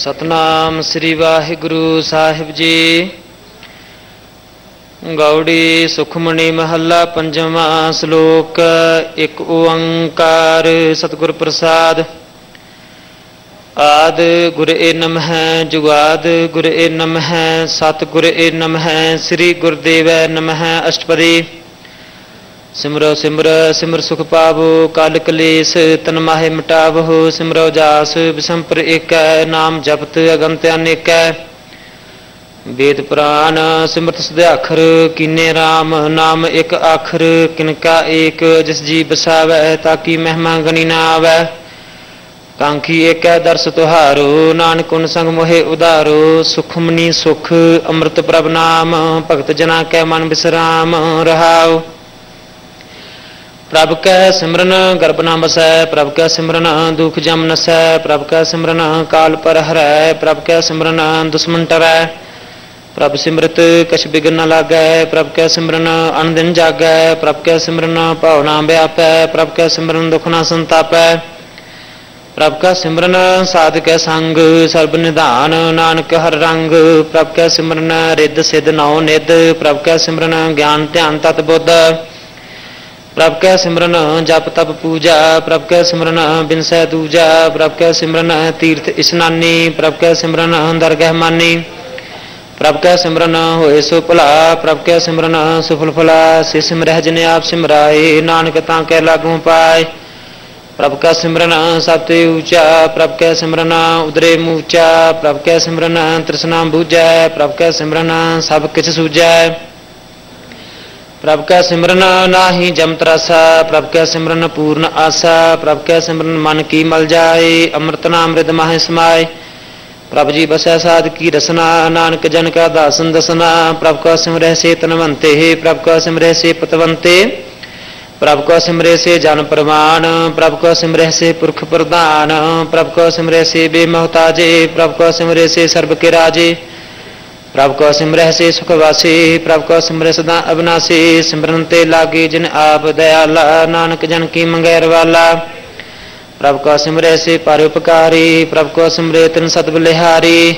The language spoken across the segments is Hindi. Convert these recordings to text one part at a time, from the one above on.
ਸਤਨਾਮ ਸ੍ਰੀ ਵਾਹਿਗੁਰੂ ਸਾਹਿਬ ਜੀ। ਗੌੜੀ ਸੁਖਮਣੀ ਮਹੱਲਾ ਪੰਜਵਾਂ ਸ਼ਲੋਕ, ਇੱਕ ਓੰਕਾਰ ਸਤਿਗੁਰ ਪ੍ਰਸਾਦ। ਆਦ ਗੁਰ ਏ ਨਮਹਿ, ਜੁਗਾਦ ਗੁਰ ਏ ਨਮਹਿ ਸਤ ਗੁਰ ਏ ਨਮਹਿ, ਸ੍ਰੀ ਗੁਰਦੇਵੈ ਨਮਹਿ, ਅਸ਼ਟਪਦੀ। ਸਿਮਰੋ ਸਿਮਰ ਸਿਮਰ ਸੁਖ ਪਾਵੋ, ਕਲ ਕਲੇਸ਼ ਤਨ ਮਾਹੇ ਮਿਟਾਵੋ, ਸਿਮਰੋ ਜਾਸ ਬਿਸੰਪਰ ਏਕੈ, ਨਾਮ ਜਪਤ ਅਗੰਤ ਅਨੇਕੈ। ਵੇਦ ਪੁਰਾਨ ਸਿਮਰਤ ਸਦੇ ਕੀਨੇ RAM ਨਾਮ ਇੱਕ ਅੱਖਰ ਕਿਨਕਾ ਏਕ, ਜਿਸ ਜੀ ਬਸਾਵੈ ਤਾਕੀ ਮਹਿਮਾ ਗਨੀ ਨਾ ਆਵੈ ਕਾਂਖੀ ਏਕੈ, ਦਰਸ ਤੁਹਾਰੋ, ਨਾਨਕ ਉਨ ਸੰਗ ਮੋਹਿ ਉਦਾਰੋ ਸੁਖਮਨੀ ਸੁਖ, ਅੰਮ੍ਰਿਤ ਪ੍ਰਭ ਨਾਮ, ਭਗਤ ਜਨਾ ਕੈ ਮਨ ਬਿਸਰਾਮ ਰਹਾਓ ਪ੍ਰਭ ਕੈ ਸਿਮਰਨ ਗਰਭ ਨਾ ਬਸੈ ਪ੍ਰਭ ਕੈ ਸਿਮਰਨ ਦੁਖ ਜਮ ਨਸੈ ਪ੍ਰਭ ਕੈ ਸਿਮਰਨ ਕਾਲ ਪਰ ਹਰੈ ਪ੍ਰਭ ਕੈ ਸਿਮਰਨ ਦੁਸ਼ਮਨ ਟਰੈ ਪ੍ਰਭ ਸਿਮਰਤ ਕਛ ਬਿਗਨ ਨ ਲਾਗੈ ਪ੍ਰਭ ਕੈ ਸਿਮਰਨ ਅਨ ਦਿਨ ਜਾਗੈ ਪ੍ਰਭ ਕੈ ਸਿਮਰਨ ਭਾਵਨਾ ਵਿਆਪੈ ਪ੍ਰਭ ਕੈ ਸਿਮਰਨ ਦੁਖ ਨਾ ਸੰਤਾਪੈ ਪ੍ਰਭ ਕੈ ਸਿਮਰਨ ਸਾਧ ਸੰਗ ਸਰਬ ਨਿਧਾਨ ਨਾਨਕ ਹਰ ਰੰਗ ਪ੍ਰਭ ਕੈ ਸਿਮਰਨ ਰਿੱਧ ਸਿਧ ਨਉ ਨਿਧ ਪ੍ਰਭ ਕੈ ਸਿਮਰਨ ਗਿਆਨ ਧਿਆਨ ਤਤ ਬੁੱਧ प्रभ कै सिमरन जप तप पूजा प्रभ कै सिमरन बिनसै दूजा प्रभ कै सिमरन तीर्थ स्नानी प्रभ कै सिमरन दरगह मानी प्रभ कै सिमरन होए सो भला प्रभ कै सिमरन सुफल फला सि सिमरह जिने आप सिमराए नानक तां कै लागू पाए प्रभ कै सिमरन सब ते ऊचा प्रभ कै सिमरन उदरे मूचा प्रभ कै सिमरन तृष्णा बूझै प्रभ कै सिमरन सब किछ सूझै प्रभ कै सिमरन नाही जम त्रासा प्रभ कै सिमरन पूर्ण आसा प्रभ कै सिमरन मन की मल जाए अमृत नामृत माह समाए प्रभ जी बसै साध की रसना, नानक जन का दासन दसना प्रभ का सिमरह से तनवंते प्रभ का सिमरह से पतवंते। प्रभ को सिमरह से जन प्रमाण प्रभ को सिमरह से पुरख प्रधान प्रभ को सिमरह से बेमहताजे प्रभ को सिमरह से सर्व के राजे। ਪ੍ਰਭ ਕੋ ਸਿਮਰਹਿ ਸੇ ਸੁਖ ਵਾਸੀ ਪ੍ਰਭ ਕੋ ਸਿਮਰਹਿ ਸਦਾ ਅਬਨਾਸੀ ਸਿਮਰਨ ਤੇ ਲਾਗੀ ਜਿਨ ਆਪ ਦਇਆਲਾ ਨਾਨਕ ਜਨ ਕੀ ਮੰਗੈਰ ਵਾਲਾ ਪ੍ਰਭ ਕੋ ਸਿਮਰਹਿ ਸੇ ਪਰ ਉਪਕਾਰੀ ਪ੍ਰਭ ਕੋ ਸਿਮਰੇ ਤਿਨ ਸਤਿ ਬਲਿਹਾਰੀ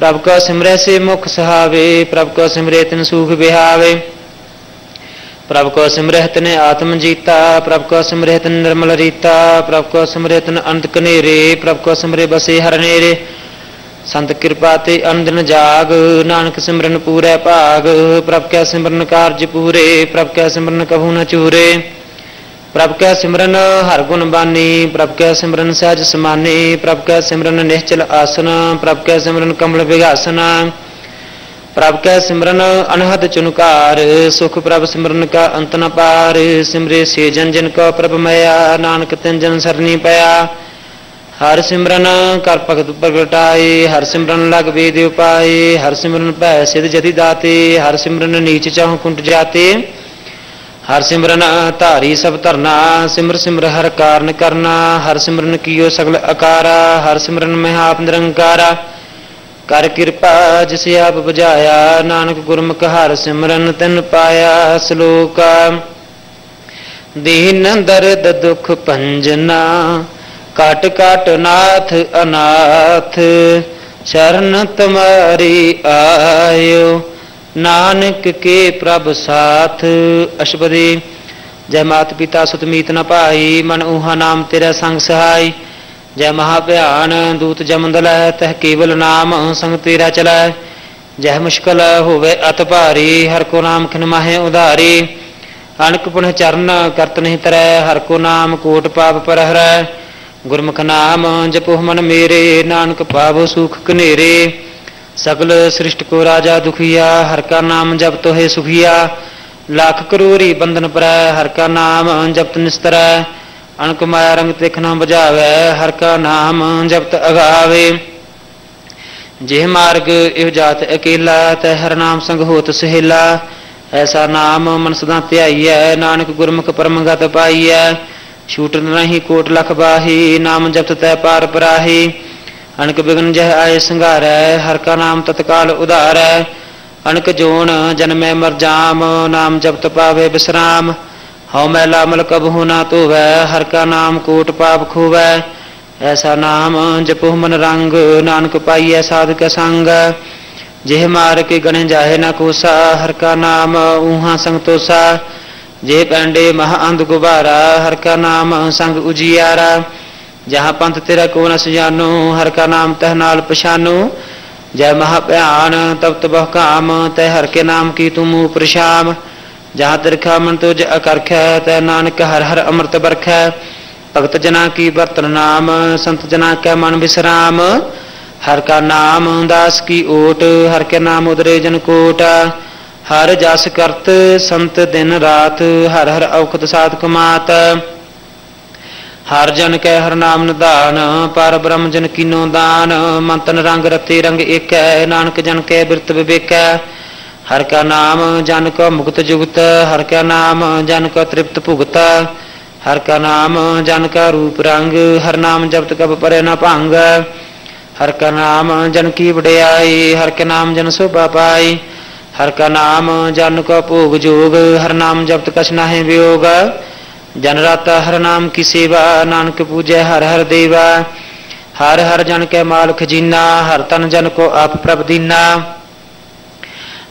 ਪ੍ਰਭ ਕੋ ਸਿਮਰਹਿ ਸੇ ਮੁਖ ਸਹਾਵੇ ਪ੍ਰਭ ਕੋ ਸਿਮਰੇ ਤਿਨ ਸੂਖ ਬਿਹਾਵੇ ਪ੍ਰਭ ਕੋ ਸਿਮਰਹਿ ਤਿਨ ਆਤਮ ਜੀਤਾ ਪ੍ਰਭ ਕੋ ਸਿਮਰਹਿ ਤਿਨ ਨਿਰਮਲ ਰੀਤਾ ਪ੍ਰਭ ਕੋ ਸਿਮਰਹਿ ਤਿਨ ਅੰਤ ਕਨੇਰੇ ਪ੍ਰਭ ਕੋ ਸਿਮਰੇ ਬਸੇ ਹਰ ਨੇਰੇ संत कृपा ते अनदिन जाग नानक सिमरन पूरे भाग प्रभ कै सिमरन कारज पूरे प्रभ कै सिमरन कहू न चूरे प्रभ कै सिमरन हर गुण बानी प्रभ कै सिमरन सहज समानी प्रभ कै सिमरन निश्चल आसन प्रभ कै सिमरन कमल विघासन प्रभ कै सिमरन अनहद चुनकार सुख प्रभ सिमरन का अंत न पार सिमरे से जन जिन क प्रभ मया नानक तिन जन सरनी पया हर सिमरन कर भगत प्रगटाए हर सिमरन लग वेद उपाय हर सिमरन भय सिद्ध जति दाते हर सिमरन नीच चाह कुंट जाते। हर सिमरन धारी सब धरना, सिमर सिमर हर कारण करना हर सिमरन कियो सगल अकारा हर सिमरन महाप निरंकारा। कर कृपा जिस आप बजाया नानक गुरमुख हर सिमरन तिन पाया श्लोका दीन दर्द दुख पंजना कट कट नाथ अनाथ शरण तुम्हारी आयो। नानक के प्रभ साथ अशबदे जय मात पिता सुतमीत न पाई मन ऊहा नाम तेरा संग सहाय। जय महाभ्यान दूत जमदल तह केवल नाम संग तेरा चला जय मुश्किल होवे अत भारी, हर को नाम खिन माहे उधारी। अनक पुनः चरण करत नहीं तरह, हर को नाम कोट पाप पर हरै ਗੁਰਮੁਖ ਨਾਮ ਜਪੋ ਮਨ ਮੇਰੇ, ਨਾਨਕ ਪਾਵੋ ਸੁਖ ਕਨੇਰੇ ਸਗਲ ਸ੍ਰਿਸ਼ਟ ਕੋ ਰਾਜਾ ਦੁਖੀਆ, ਹਰ ਕਾ ਨਾਮ ਜਪ ਤੋਹੇ ਸੁਖੀਆ। ਲੱਖ ਕਰੋੜੀ ਬੰਧਨ ਪਰੈ, ਹਰ ਕਾ ਨਾਮ ਜਪਤ ਨਿਸਤਰੈ। ਅਣਕ ਮਾਇਆ ਰੰਗ ਤਿਖ ਨਾ ਬੁਝਾਵੇ, ਹਰ ਕਾ ਨਾਮ ਜਪਤ ਅਗਾਵੇ। ਜਿਹ ਮਾਰਗ ਇਹ ਜਾਤ ਅਕੇਲਾ, ਤੈ ਹਰ ਨਾਮ ਸੰਗ ਹੋਤ ਸਹੇਲਾ। ਐਸਾ ਨਾਮ ਮਨ ਸਦਾ ਧਿਆਈਐ, ਨਾਨਕ ਗੁਰਮੁਖ ਪਰਮਗਤ ਪਾਈਐ। छूट नहीं, कोट लख बाही, नाम जपत तय पार पराही। अनक बिघन जह आय सिंगार हर का नाम तत्काल उदार। अनक जोन जन्मे मर जाम, नाम जपत पावे विश्राम हो मैला मल कबहू ना तो वह हर का नाम कोट पाप खुवै। ऐसा नाम जपो मन रंग, नानक पाइय साधक संग। जेह मार के गणे जाहे न कोसा, हर का नाम ऊहा संतोषा जे पांडे महा अंध गुबारा, हर का नाम संग उजियारा। जहाँ पंथ तेरा को न हर का नाम तह नाल पछानो। जय महाप्यान, तब तो तब काम तय हर के नाम की तुम प्रशाम जहाँ तिरखा मन तुझ अकर्ख तय नानक हर हर अमृत बरख। भगत जना की बर्तन नाम, संत जना कै मन विश्राम। हर का नाम दास की ओट, हर के नाम उदरे जन कोटा। हर जस करत संत दिन रात, हर हर औखत साध कमात हर जन कै हर नाम निधान, पर ब्रह्म जन कीनो दान। मंतन रंग रति रंग एक, नानक जन कै बिरत विवेक। हर का नाम जन को मुक्त जुगत, हर का नाम जन को तृप्त भुगत। हर का नाम जन का रूप रंग, हर नाम जपत कब परे न भंग। हर का नाम जन की बड़ियाई हर का नाम जन शोभा पाई। हर का नाम जन को भोग जोग, हर नाम जपत कछ है वियोग। जन राता हर नाम की सेवा, नानक पूजे हर हर देवा। हर हर जन के माल खजीना हर तन जन को आप प्रभ दीना।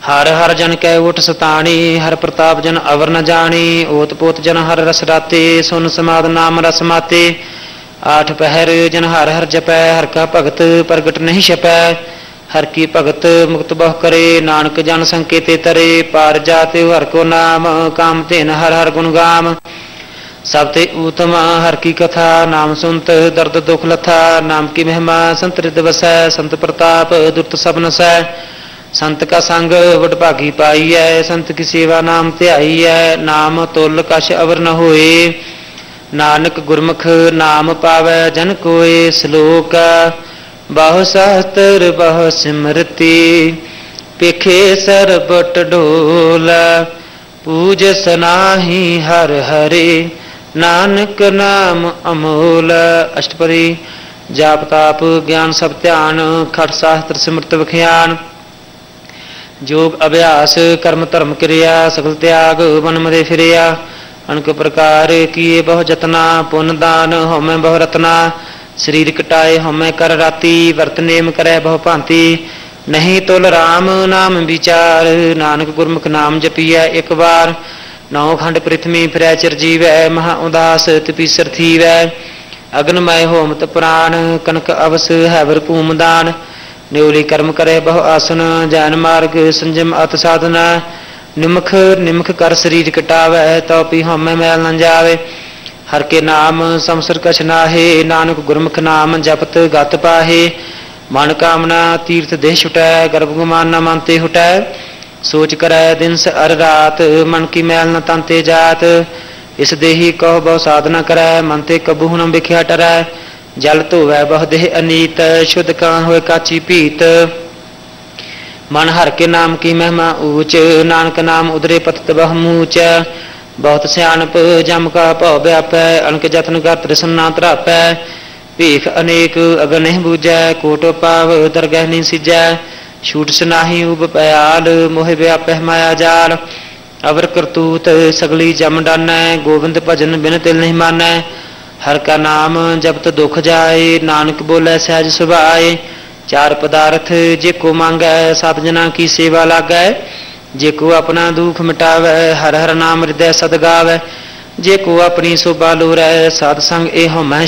हर हर जन कै उठ सतानी, हर प्रताप जन अवर न जानी। ओत पोत जन हर रस राते, सुन समाद नाम रस माते। आठ पहर जन हर हर जपै, हर का भगत प्रगट नहीं छपै हर की भगत मुक्त बह करे, नानक जन संकेत तरे, पार जाते हर को नाम, काम तेन हर हर गुण गाम। सब ते उत्तम हर की कथा, नाम सुनत दर्द दुख लथा, नाम की महिमा संत रिद वसै संत प्रताप दुर्त सब नसै। संत का संग वडभागी पाई है संत की सेवा नाम त्याई है नाम तुल कश अवर न होए। नानक गुरमुख नाम पावे जन कोए, श्लोक ਬਹੁ ਸਾਸਤਰ ਬਹੁ ਸਿਮਰਤੀ ਪਿਖੇ ਸਰਬਟ ਢੋਲ ਪੂਜ ਸਨਾਹੀ ਹਰ ਹਰੇ, ਨਾਨਕ ਨਾਮ ਅਮੋਲ। ਅਸ਼ਟਪਦੀ, ਜਾਪ ਤਾਪ, ਗਿਆਨ ਸਭ ਧਿਆਨ ਖਟ ਸਾਸਤਰ ਸਿਮਰਤ ਵਿਖਿਆਨ। ਜੋਗ ਅਭਿਆਸ, ਕਰਮ ਧਰਮ ਕਿਰਿਆ, ਸਗਲ ਤਿਆਗ ਬਨ ਮਦੇ ਫਿਰਿਆ। ਅਨਕ ਪ੍ਰਕਾਰ ਕੀਏ ਬਹੁ ਜਤਨਾ ਪੁੰਨ ਦਾਨ, ਹਉਮੈ ਬਹੁ ਰਤਨਾ। ਸਰੀਰ ਕਟਾਏ ਹਉਮੈ ਕਰ ਰਾਤੀ, ਵਰਤ ਨੇਮ ਕਰੈ ਬਹੁ ਭਾਂਤੀ। ਨਹੀਂ ਤੁਲ RAM ਨਾਮ ਵਿਚਾਰ, ਨਾਨਕ ਗੁਰਮੁਖ ਨਾਮ ਜਪੀਐ ਇੱਕ ਵਾਰ। ਨੌ ਖੰਡ ਪ੍ਰਿਥਵੀ ਫਿਰੈ ਚਰਜੀਵੈ ਮਹਾ ਉਦਾਸ ਤਪੀਸਰ ਥੀਵੈ। ਅਗਨਮੈ ਹੋਮਤ ਪ੍ਰਾਨ ਕਨਕ ਅਵਸ ਹੈਵਰ ਭੂਮਦਾਨ ਨਿਉਲੀ ਕਰਮ ਕਰੇ ਬਹੁ ਆਸਨ, ਜਨ ਮਾਰਗ ਸੰਜਮ ਅਤ ਸਾਧਨਾ। ਨਿਮਖ ਨਿਮਖ ਕਰ ਸਰੀਰ ਕਟਾਵੇ, ਤਉ ਪੀ ਹਮੈ ਮੈਲ ਨ ਜਾਵੇ। हर के नाम समसर कछ नाहे, नानक गुरमुख नाम जपत गत पाहे। मन कामना तीर्थ देह छुटै गर्भ गुमान न मानते हुटै। सोच करै दिन स अर रात, मन की मैल न तांते जात। इस देही कह बहु साधना करै, मन ते कबू न बिख्या टरै। जल धोवै बहु देह अनीत, शुद्ध का होए काची पीत। मन हर के नाम की महिमा ऊच, नानक नाम उदरे पतत बहु मूच। ਬਹੁਤ ਸਿਆਣਪ ਜਮ ਕਾ ਭਉ ਵਿਆਪੈ ਅਣਕ ਜਤਨ ਕਰ ਤ੍ਰਿਸਨਾ ਧਰਾਪੈ ਭੀਖ ਅਨੇਕ ਅਗਨ ਨਹੀਂ ਬੂਝੈ ਕੋਟ ਪਾਵ ਦਰਗਹਿ ਨਹੀਂ ਸਿਜੈ ਛੂਟ ਸਨਾਹੀ ਉਬ ਪਿਆਲ ਮੋਹਿ ਵਿਆਪੈ ਮਾਇਆ ਜਾਲ ਅਵਰ ਕਰਤੂਤ ਸਗਲੀ ਜਮ ਡਾਨੈ ਗੋਬਿੰਦ ਭਜਨ ਬਿਨ ਤਿਲ ਨਹੀਂ ਮਾਨੈ ਹਰ ਕਾ ਨਾਮ ਜਪਤ ਦੁਖ ਜਾਏ ਨਾਨਕ ਬੋਲੇ ਸਹਿਜ ਸੁਭਾਏ ਚਾਰ ਪਦਾਰਥ ਜੇ ਕੋ ਮੰਗੈ ਸਤ ਜਨਾ ਕੀ ਸੇਵਾ ਲਾਗੈ ਜੇ ਕੋ ਆਪਣਾ ਦੁਖ ਮਿਟਾਵੈ ਹਰ ਹਰ ਨਾਮ ਹਿਰਦੈ ਸਦ ਗਾਵੈ। ਜੇ ਕੋ ਆਪਣੀ ਸੋਭਾ ਲੋਰੈ, ਸਾਧ ਸੰਗ ਇਹ ਹਮੈ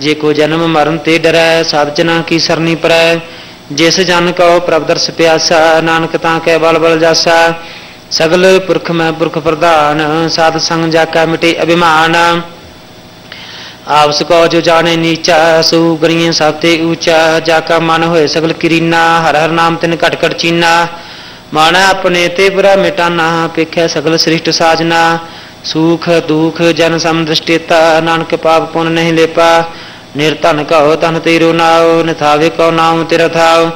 ਜੇ ਕੋ ਜਨਮ ਮਰਨ ਤੇ ਡਰੈ, ਸਾਧ ਜਨਾ ਕੀ ਸਰਨੀ ਪਰੈ। ਜਿਸ ਜਨ ਕੋ ਪ੍ਰਭ ਦਰਸ ਪਿਆਸਾ, ਨਾਨਕ ਤਾਂ ਕੈ ਬਲ ਬਲ ਜਾਸਾ। ਸਗਲ ਪੁਰਖ ਮੈਂ ਪੁਰਖ ਪ੍ਰਧਾਨ, ਸਾਧ ਸੰਗ ਜਾ ਮਿਟੇ ਅਭਿਮਾਨ। ਆਪਸ ਕੋ ਜੋ ਜਾਣੇ ਨੀਚਾ, ਸੂ ਗਰੀਏ ਸਭ ਤੇ ਊਚਾ। ਜਾਕਾ ਮਨ ਹੋਏ ਸਗਲ ਕਿਰੀਨਾ ਹਰ ਹਰ ਨਾਮ ਤਿਨ ਘਟ ਘਟ ਚੀਨਾ। ਮਨ ਆਪਣੇ ਤੇ ਬੁਰਾ ਮਿਟਾਨਾ ਪੇਖੈ ਸਗਲ ਸ੍ਰਿਸ਼ਟ ਸਾਜਨਾ ਸੂਖ ਦੁਖ ਜਨ ਸਮਦ੍ਰਿਸ਼ਟਿਤਾ ਨਾਨਕ ਪਾਪ ਪੁਨ ਨਹੀਂ ਲੇਪਾ ਨਿਰਧਨ ਕਉ ਤਨ ਤੇਰੋ ਨਾਉ ਨਿਥਾਵੇ ਕਉ ਨਾਮ ਤੇਰਾ ਥਾਉ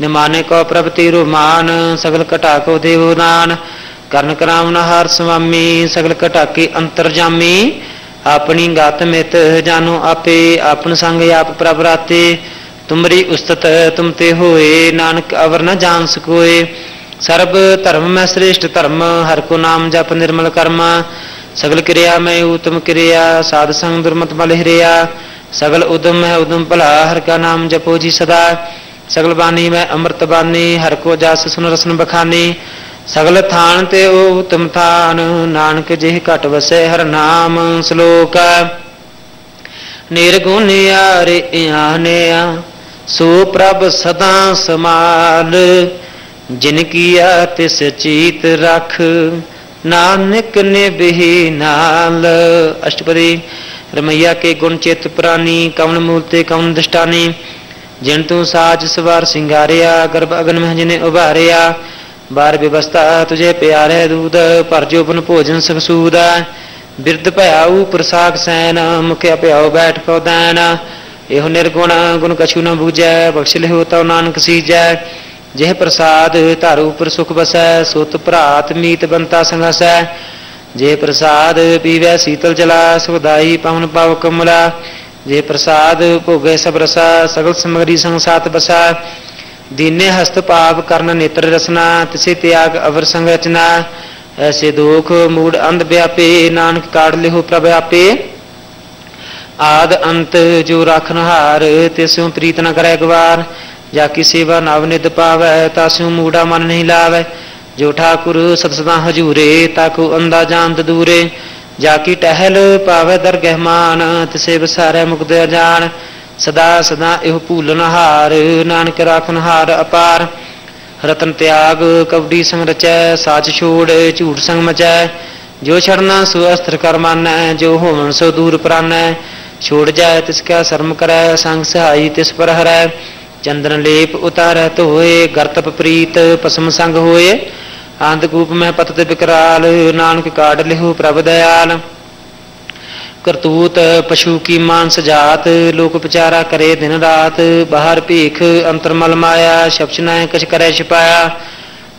ਨਿਮਾਨੇ ਕਉ ਪ੍ਰਭ ਤੇਰੋ ਮਾਨ ਸਗਲ ਘਟਾ ਕੋ ਦੇਵੋ ਨਾਨ ਕਰਨ ਕਰਾਮ ਨ ਹਰ ਸੁਆਮੀ ਸਗਲ ਘਟਾ ਕੇ ਅੰਤਰਜਾਮੀ ਆਪਣੀ ਗਤ ਮਿਤ ਜਾਨੋ ਆਪੇ ਆਪਨ ਸੰਗ ਆਪ ਪ੍ਰਭ ਰਾਤੇ ਤੁਮਰੀ ਉਸਤਤ ਤੁਮ ਤੇ ਹੋਏ ਨਾਨਕ ਅਵਰ ਨ ਜਾਣ ਸਕੋਏ ਸਰਬ ਧਰਮ ਮੈਂ ਸ੍ਰੇਸ਼ਟ ਧਰਮ, ਹਰ ਕੋ ਨਾਮ ਜਪ ਨਿਰਮਲ ਕਰਮ, ਸਗਲ ਕਿਰਿਆ ਮੈਂ ਉਤਮ ਕਿਰਿਆ, ਸਾਧ ਸੰਗ ਦੁਰਮਤ ਬਲ ਹਿਰਿਆ, ਸਗਲ ਉਦਮ ਹੈ ਉਦਮ ਭਲਾ, ਹਰ ਕਾ ਨਾਮ ਜਪੋ ਜੀ ਸਦਾ, ਸਗਲ ਬਾਣੀ ਮੈਂ ਅੰਮ੍ਰਿਤ ਬਾਣੀ, ਹਰ ਕੋ ਜਸ ਸੁਨ ਰਸਨ ਬਖਾਨੀ, ਸਗਲ ਥਾਨ ਤੇ ਉਹ ਉਤਮ ਥਾਨ, ਨਾਨਕ ਜਿਹ ਘਟ ਵਸੈ ਹਰ ਨਾਮ ਸ਼ਲੋਕ। ਨਿਰਗੁਣ ਆਰੇ ਆਨਿਆ ਸੋ ਪ੍ਰਭ ਸਦਾ ਸਮਾਲ समाल जिन किया तिस चीत रख नानक ने बिही नाल अष्टपदी रमैया के गुण चेत पुरानी कवन मूलते कवन दृष्टानी जिन तू साज सवार सिंगारिया गर्भ अगन में जिने उभारिया बार व्यवस्था तुझे प्यारे दूध पर जोबन भोजन सखसूद बिरद भयाऊ प्रसाग सैन मुख्य प्याओ बैठ पौदैन एहो निर्गुण गुण कछु न बूझै बख्श लिहो तव नानक सीजै ਜਿਹ ਪ੍ਰਸਾਦ ਧਰ ਉਪਰ ਸੁਖ ਬਸੈ ਸੁਤ ਭਰਾਤ ਮੀਤ ਬੰਤਾ ਸੰਗਸੈ ਜੇ ਪ੍ਰਸਾਦ ਪੀਵੈ ਸੀਤਲ ਜਲਾ ਸੁਖਦਾਈ ਪਵਨ ਪਾਵ ਕਮਲਾ ਜੇ ਪ੍ਰਸਾਦ ਭੋਗੇ ਸਭ ਰਸਾ ਸਗਲ ਸਮਗਰੀ ਸੰਗ ਸਾਤ ਬਸਾ ਦੀਨੇ ਹਸਤ ਪਾਪ ਕਰਨ ਨੇਤਰ ਰਸਨਾ ਤਿਸੇ ਤਿਆਗ ਅਵਰ ਸੰਗ ਰਚਨਾ ਐਸੇ ਦੁਖ ਮੂੜ ਅੰਧ ਵਿਆਪੇ ਨਾਨਕ ਕਾੜ ਲਿਓ ਪ੍ਰਭ ਆਪੇ ਆਦ ਅੰਤ ਜੋ ਰਖਨ ਹਾਰ ਤਿਸੋਂ ਪ੍ਰੀਤ ਨ ਕਰੈ ਗਵਾਰ जाकी सेवा नव नित पावै तासु मूढ़ा मन नहीं लावै जो ठाकुर सतसदा हजूरे ताकु अंदा जानत दूरे जाकी टहल पावै दरगह मान तिसे बसारै मुक्त अजान सदा सदा इह भूलन हार नानक राखन हार अपार रतन त्याग कवडी संग रचै साच छोड़ झूठ संग मचै जो छड़ना सो अस्त्र कर मानै जो होवन सो दूर है छोड़ जाय तिसका शर्म करै संग सहाई तिस पर हरै चंद्रन लेप उतारह तो होए गर्तप प्रीत पसम संग होए। आंधकूप में पतत बिकराल, नानक काट लिहु प्रभ दयाल। करतूत पशु की मांस जात, लोक पचारा करे दिन रात। बाहर भीख अंतरमल माया, शब्द कछ करे छिपाया।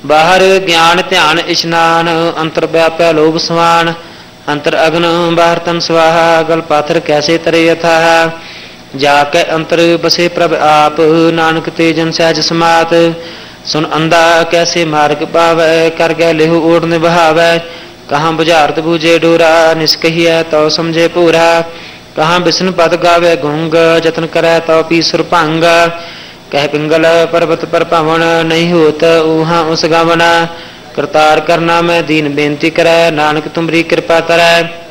बाहर ज्ञान ध्यान इशनान अंतर व्याप्या लोभ समान अंतर अग्न, बाहर तन स्वाहा, गल पाथर कैसे तरे यथा। जाके अंतर बसे प्रभ आप, नानक तेजन सहज समात। सुन अंधा कैसे मार्ग पावे, कर गए लेहु ओढ़ निभावे। कहाँ बुझारत बुझे डोरा निस्कहिया तो समझे पूरा। कहाँ बिस्न पद गावे गुंग जतन करे तो पी सुरभंग कह पिंगल पर्वत पर पवन नहीं होत, ऊहा उस गावना। करतार करना मैं दीन बेनती करे, नानक तुमरी कृपा करे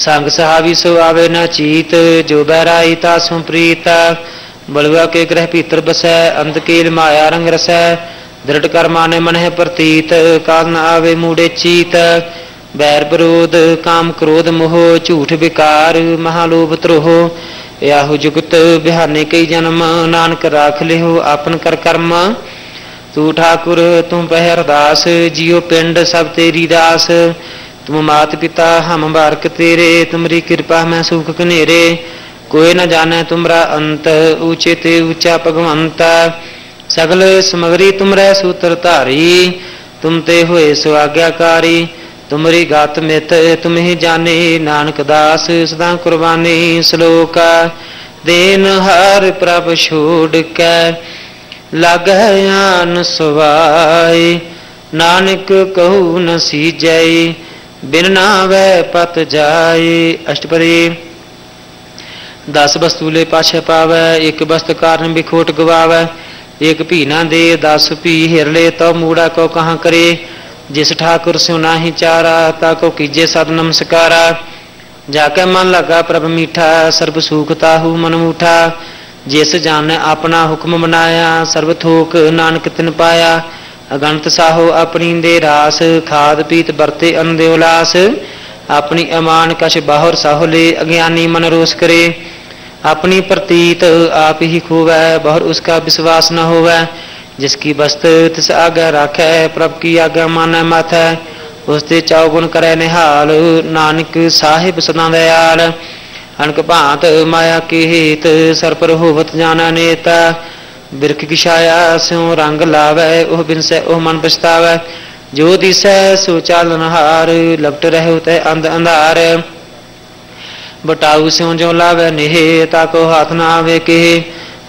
संग सहावी सो आवे न चीत जो बहराई तासु प्रीत बलुआ के ग्रह पीतर बसै अंत केल माया रंग रसै दृढ़ कर माने मन प्रतीत काल न आवे मूडे चीत बैर विरोध काम क्रोध मोह झूठ विकार महालोभ त्रोह याहु जुगत बिहाने कई जन्म नानक राख लिहो आपन कर कर्म तू ठाकुर तू पहरदास जियो पिंड सब तेरी दास तुम मात पिता, हम बारक तेरे, तुमरी कृपा मैं सुख कनेरे। कोई न जाने तुमरा अंत ऊँचे ते ऊँचा भगवंता। सगल समगरी तुमरे सूत्र धारी, तुम ते हो सो तुमरी गात मित, तुम ही जाने, नानक दास, सदा कुर्बानी श्लोका देन हर प्रभ छोड़ कै लग आन नानक कहू न सीजय बिन वह पत जाए अष्टपदी दस वस्तुले पाछे पावे, एक बस्त कारण बिखोट गवावे। एक पी ना दे, दस पी हिरले तो मूड़ा को कहाँ करे? जिस ठाकुर से ना ही चारा ताको कीजे सब नमस्कारा। जाके मन लगा प्रभ मीठा, सर्व सुख ताहू मन मूठा। जिस जान अपना हुक्म बनाया सर्व थोक नानक तिन पाया। ਜਿਸ ਜਾਣ ਆਪਣਾ ਹੁਕਮ ਬਣਾਇਆ ਸਰਬ ਥੋਕ ਨਾਨਕ ਤਿਨ ਪਾਇਆ ਅਗੰਤ ਸਾਹੋ ਆਪਣੀ ਦੇ ਰਾਸ ਖਾਦ ਪੀਤ ਵਰਤੇ ਅੰਦੇ ਉਲਾਸ ਆਪਣੀ ਅਮਾਨ ਕਛ ਬਾਹਰ ਸਾਹੁਲੇ ਅਗਿਆਨੀ ਮਨ ਰੋਸ ਕਰੇ अपनी प्रतीत आप ही खोवै बहुर उसका विश्वास न होवै जिसकी वस्त तिस आज्ञा राखै प्रभ की आज्ञा मानै माथै उसते चौगुण करे निहाल नानक साहिब सदा दयाल अनक भांत माया के हेत सर पर होवत जाना नेता ਬਿਰਖ ਕਿਛਾਇਆ ਸਿਉ ਰੰਗ ਲਾਵੇ, ਉਹ ਬਿਨਸੈ ਉਹ ਮਨ ਪਛਤਾਵੇ। ਜੋ ਦਿਸੈ ਸੋ ਚਾਲਨ ਹਾਰ, ਲਪਟ ਰਹਿ ਉਤੈ ਅੰਧ ਅੰਧਾਰ। ਬਟਾਉ ਸਿਉ ਜੋ ਲਾਵੇ ਨਿਹੇ, ਤਾ ਕੋ ਹੱਥ ਨਾ ਆਵੇ ਕੇ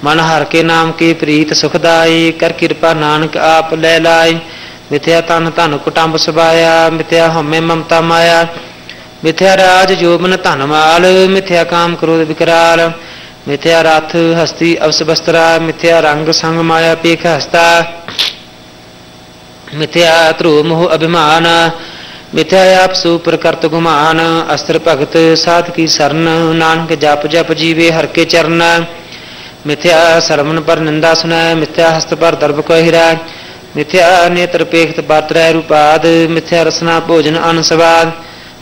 ਮਨ ਹਰ ਕੇ ਨਾਮ ਕੀ ਪ੍ਰੀਤ ਸੁਖਦਾਈ ਕਰ ਕਿਰਪਾ ਨਾਨਕ ਆਪ ਲੈ ਲਾਈ। ਮਿਥਿਆ ਤਨ ਧਨ ਕੁਟੰਬ ਸਬਾਇਆ ਮਿਥਿਆ ਹਮੇ ਮਮਤਾ ਮਾਇਆ। ਮਿਥਿਆ ਰਾਜ ਜੋਬਨ ਧਨ ਮਾਲ, ਮਿਥਿਆ ਕਾਮ ਕ੍ਰੋਧ ਵਿਕਰਾਲ। मिथ्या राथ हस्ती अवसवस्त्रा, मिथ्या रंग संग माया पेख हस्ता। मिथ्या ध्रुव अभिमान, मिथ्या प्रकृत गुमान। अस्त्र भगत साध की शरण, नानक जप जप जीवे हर के चरण। मिथ्या सरवन पर निंदा सुनाय मिथ्या हस्त पर दर्भ कहिरा मिथ्या नेत्र पेखत पात्र रूपाद, मिथ्या रसना भोजन अनस्वाद।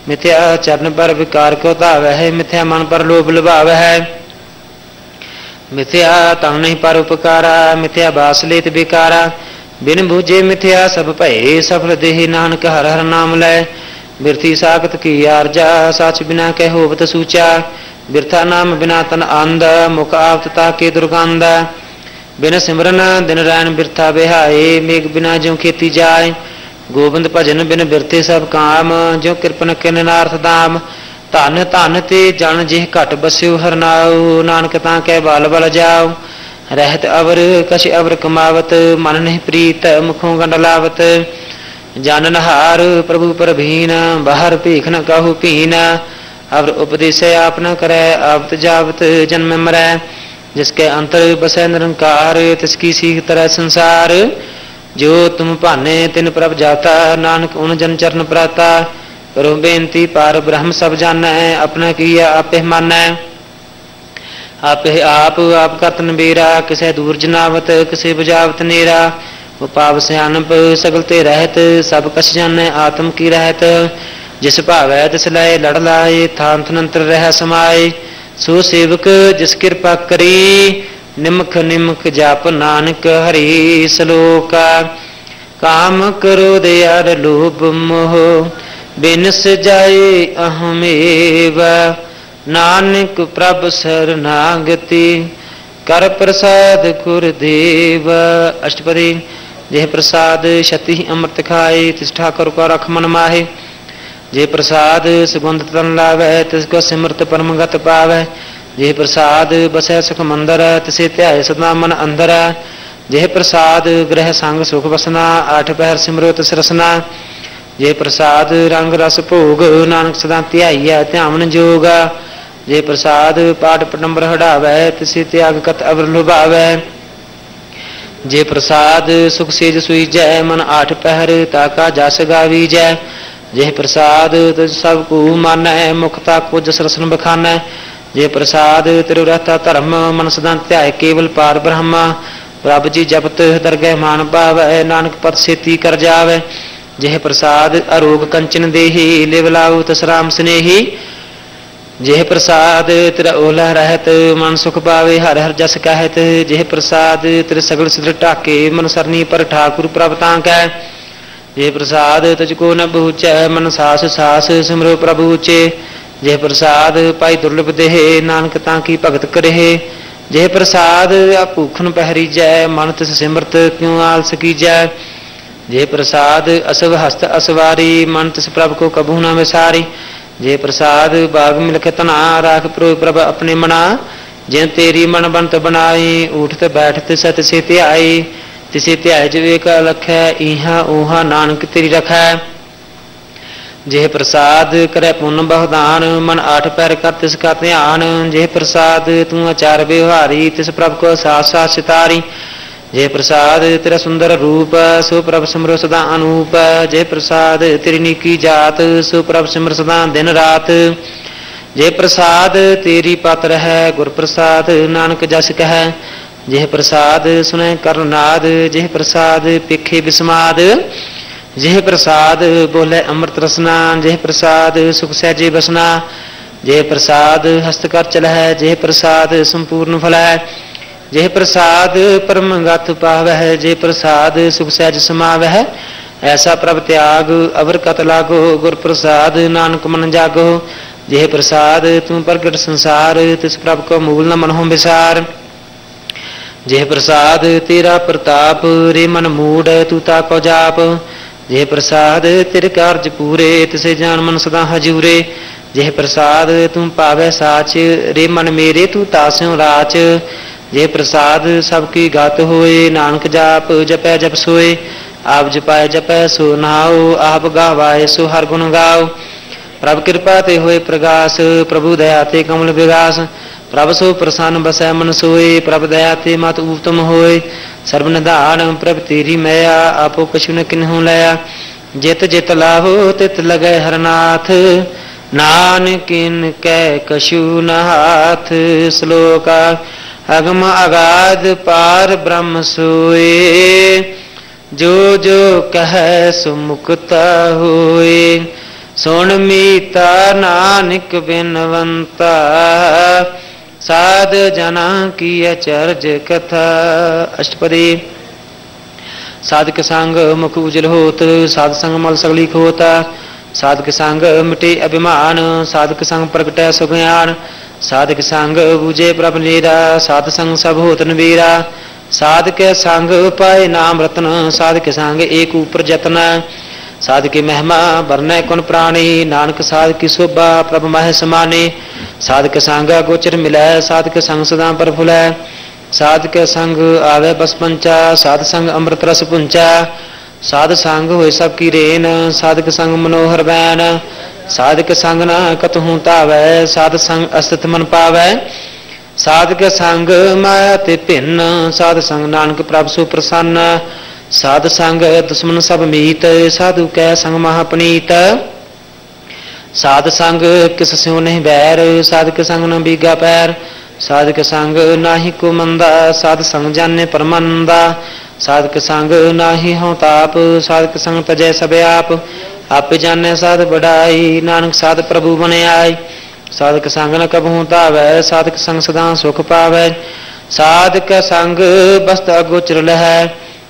मिथ्या चरण पर विकार को तावह मिथ्या मन पर लोभ लुभाव है। ਮਿਥਿਆ ਤਨ ਨਹੀਂ ਪਰ ਉਪਕਾਰਾ, ਮਿਥਿਆ ਬਾਸ ਲੇਤ ਬਿਨ ਬੂਝੇ ਮਿਥਿਆ ਸਭ ਭਏ, ਸਫਲ ਦੇਹ ਨਾਨਕ ਹਰ ਹਰ ਨਾਮ ਲੈ। ਬਿਰਥੀ ਸਾਖਤ ਕੀ ਆਰਜਾ ਸੱਚ ਬਿਨਾ ਕਹਿ ਹੋਵਤ ਸੂਚਾ। ਬਿਰਥਾ ਨਾਮ ਬਿਨਾ ਤਨ ਆਂਦ, ਮੁਖ ਆਪਤ ਤਾ ਕੇ ਦੁਰਗੰਧ। ਬਿਨ ਸਿਮਰਨ ਦਿਨ ਰੈਣ ਬਿਰਥਾ ਬਿਹਾਏ ਮੇਗ ਬਿਨਾ ਜਿਉ ਖੇਤੀ ਜਾਏ। ਗੋਬਿੰਦ ਭਜਨ ਬਿਨ ਬਿਰਤੇ ਸਭ ਕਾਮ, ਜਿਉ ਕਿਰਪਨ ਕਿਨ ਨਾਰਥ ਦਾਮ। ਧਨ ਧਨ ਤੇ ਜਨ ਜਿਹ ਘਟ ਬਸਿਓ ਹਰਨਾਉ ਨਾਨਕ ਤਾਂ ਕਹਿ ਬਲ ਬਲ ਜਾਉ ਰਹਿਤ ਅਵਰ ਕਛ ਅਵਰ ਕਮਾਵਤ ਮਨ ਨਹੀਂ ਪ੍ਰੀਤ ਮੁਖੋਂ ਗੰਡ ਲਾਵਤ ਜਨ ਨਹਾਰ ਪ੍ਰਭੂ ਪਰਭੀਨ ਬਾਹਰ ਭੀਖ ਨ ਕਹੂ ਪੀਨ ਅਵਰ ਉਪਦੇਸੈ ਆਪ ਨ ਕਰੈ ਆਵਤ ਜਾਵਤ ਜਨਮ ਮਰੈ ਜਿਸ ਕੇ ਅੰਤਰ ਬਸੈ ਨਿਰੰਕਾਰ ਤਿਸ ਕੀ ਸੀਖ ਤਰੈ ਸੰਸਾਰ ਜੋ ਤੁਮ ਭਾਨੇ ਤਿਨ ਪ੍ਰਭ ਜਾਤਾ ਨਾਨਕ ਉਨ ਜਨ करो बेनती पार ब्रह्म सब जानना है, अपना किया आपे मानना है। आप आप आपका तनबीरा किसे दूर जनावत, किसे बुझावत नेरा। उपाव अनप सगल ते रहत, सब कछ जाने आत्म की रहत। जिस भाव है तिस लाए लड़ लाए, थांत नंतर रह समाए। सो सेवक जिस कृपा करी, निमख निमख जाप नानक हरि सलोका। काम करो दयाल लोभ मोह बिनस जाए अहमेव। नानक प्रभ शरणागति कर प्रसाद गुरदेव अष्टपदी, जय प्रसाद क्षति अमृत खाए, तिस ठाकुर को रख मन माहे। जय प्रसाद सुगंध तन लावे, तिस को सिमृत परम गत पावे। जय प्रसाद बसे सुख मंदर, तिसे त्याय सदा मन अंदर। जय प्रसाद ग्रह संग सुख बसना, आठ पहर सिमरो तिस रसना ਜੇ ਪ੍ਰਸਾਦ ਰੰਗ ਰਸ ਭੋਗ, ਨਾਨਕ ਸਦਾ ਧਿਆਈਐ, ਧਿਆਵਨ ਜੋਗਾ। ਜੇ ਪ੍ਰਸਾਦ ਪਾਠ ਪਟੰਬਰ ਹੜਾਵੇ, ਤਿਸੇ ਤਿਆਗ ਕਤ ਅਵਰ ਲੁਭਾਵੇ ਜੇ ਪ੍ਰਸਾਦ ਸੁਖ ਸੇਜ ਸੁਈਜੈ, ਮਨ ਆਠ ਪਹਿਰ ਤਾਕਾ ਜਸ ਗਾਵੀਜੈ। ਜੇ ਪ੍ਰਸਾਦ ਤਿਸ ਸਭ ਕੋ ਮਾਨੈ ਮੁਖਤਾ ਕੋ ਜਸ ਰਸਨ ਬਖਾਨੈ। ਜੇ ਪ੍ਰਸਾਦ ਤਿਰੁ ਰਹਤਾ ਧਰਮ, ਮਨ ਸਦਾ ਧਿਆਏ ਕੇਵਲ ਪਾਰ ਬ੍ਰਹਮਾ। ਰੱਬ ਜੀ ਜਪਤ, ਦਰਗਹਿ ਮਾਨ ਪਾਵੈ, ਨਾਨਕ ਪਤ ਸੇਤੀ ਕਰ ਜਾਵੇ। जय प्रसाद अरोग कंचन देही लेवलाऊ तसराम स्नेही। जय प्रसाद तिर ओला रहत, मन सुख पावे, हर हर जस कहत। जय प्रसाद तिर सगल सिद्ध टाके, मन सरनी पर ठाकुर प्रभता कह। जय प्रसाद तुझको न बहुच, मन सास सास सिमरो प्रभु उचे जय प्रसाद पाई दुर्लभ देह, नानक ताकि भगत करे जय प्रसाद भूखन पहरी जय मन तिस सिमरत क्यों आलस की जय जय प्रसाद असव हस्त असवारी मन तिस प्रभ को कबू न विसारी। जय प्रसाद, बाग मिलख तना, राख प्रो प्रभ अपने मना। जिन तेरी मन बंत बनाई, उठत बैठत सत से त्याई तिसे त्याय जवे का लख है इहा ऊहा नानक तेरी रख। है जय प्रसाद, करे पुन बहुदान, मन आठ पैर कर तिस का ध्यान। जय प्रसाद, तू आचार व्यवहारी, तिस प्रभ को सास सास सितारी। सा जय प्रसाद तेरा सुंदर रूप, सुप्रभ सिमर सदा अनूप। जय प्रसाद तेरी निकी जात, सुप्रभ सिमर सदा दिन रात। जय प्रसाद तेरी पात्र है गुर प्रसाद नानक जस कह। जय प्रसाद सुने करनाद जय प्रसाद पिखे बिस्माद। जय प्रसाद बोले अमृत रसना जय प्रसाद सुख सहजे बसना। जय प्रसाद हस्तकर चल है जय प्रसाद संपूर्ण फल है जय प्रसाद परम गत पावह जय प्रसाद सुख सहज समावह, ऐसा प्रभ त्याग अवर कतलागो गुर प्रसाद नानक मन जागो। जय प्रसाद तुम प्रगट संसार, तिस प्रभ को मूल न मनो विसार। जय प्रसाद तेरा प्रताप, रे मन मूड, तू ता को जाप। जय प्रसाद तेरे कार्य पूरे, तिसे जान मन सदा हजूरे। जय प्रसाद तू पावे साच, रे मन मेरे, तू तास्यो राच। ਜੇ ਪ੍ਰਸਾਦ ਸਭ ਕੀ ਗਤ ਹੋਏ ਨਾਨਕ ਜਾਪ ਜਪੈ ਜਪ ਸੋਏ ਆਪ ਜਪਾਇ ਜਪੈ ਸੋ ਨਾਉ ਆਪ ਗਾਵਾਏ ਸੋ ਹਰ ਗੁਣ ਗਾਓ ਪ੍ਰਭ ਕਿਰਪਾ ਤੇ ਹੋਏ ਪ੍ਰਗਾਸ ਪ੍ਰਭੂ ਦਇਆ ਤੇ ਕਮਲ ਵਿਗਾਸ ਪ੍ਰਭ ਸੋ ਪ੍ਰਸੰਨ ਬਸੈ ਮਨ ਸੋਏ ਪ੍ਰਭ ਦਇਆ ਤੇ ਮਤ ਉਤਮ ਹੋਏ ਸਰਬ ਨਿਧਾਨ ਪ੍ਰਭ ਤੇਰੀ ਮਇਆ ਆਪੋ ਕਛੁ ਨ ਕਿਨਹੂ ਲਿਆ ਜਿਤ ਜਿਤ ਲਾਹੋ ਤਿਤ ਲਗੈ ਹਰਨਾਥ ਨਾਨਕਿਨ ਕੈ ਕਛੂ ਨ ਹਾਥ ਸ਼ਲੋਕਾ अगम अगाध पार ब्रह्म सोए, जो जो कह सुमुक्ता हुए। सुन मीता नानक बिनवंता, साध जना की अचर्ज कथा। अष्टपदी। साध के सांग मुख उजल होत, साध संग मल सगली होता साध के सांग मिटे अभिमान, साध के संग प्रगट सुज्ञान ਸਾਧਕ ਸੰਗ ਬੂਝੇ ਪ੍ਰਭ ਨੀਰਾ ਸਾਧ ਸੰਗ ਸਭ ਹੋਤ ਨਵੀਰਾ ਸਾਧਕ ਸੰਗ ਪਾਏ ਨਾਮ ਰਤਨ, ਸਾਧਕ ਸੰਗ ਏਕ ਉਪਰ ਜਤਨ ਸਾਧਕ ਮਹਿਮਾ ਵਰਨੈ ਕੁਨ ਪ੍ਰਾਣੀ, ਨਾਨਕ ਸਾਧ ਕੀ ਸੋਭਾ ਪ੍ਰਭ ਮਹਿ ਸਮਾਨੇ। ਸਾਧਕ ਸੰਗ ਗੋਚਰ ਮਿਲੈ, ਸਾਧਕ ਸੰਗ ਸਦਾ ਪਰਫੁਲੈ। ਸਾਧਕ ਸੰਗ ਆਵੇ ਬਸ ਪੰਚਾ, ਸਾਧ ਸੰਗ ਅੰਮ੍ਰਿਤ ਰਸ ਪੁੰਚਾ। ਸਾਧ ਸੰਗ ਹੋਏ ਸਭ ਕੀ ਰੇਨ, ਸਾਧਕ ਸੰਗ ਮਨੋਹਰ ਬੈਨ साधक संग न कतहूँ तावै, साध संग अस्तित मन पावै। साधक संग माया ते भिन्न, साध संग नानक प्रभ सु प्रसन्न साध संग दुश्मन सब मीत, साधु कै संग महापनीत। साध संग किस स्यो नहीं बैर, साधक संग न बीगा पैर। साधक संग नाही को मंदा, साध संग जाने परमंदा। साधक संग नाही हो ताप, साधक संग तजय सब आप। आपे जाने साध बढ़ाई नानक साध प्रभु बने आई साधक संग न कब हूँ तावे साधक संग सदा सुख पावे साधक संग बस्त अगोचर लह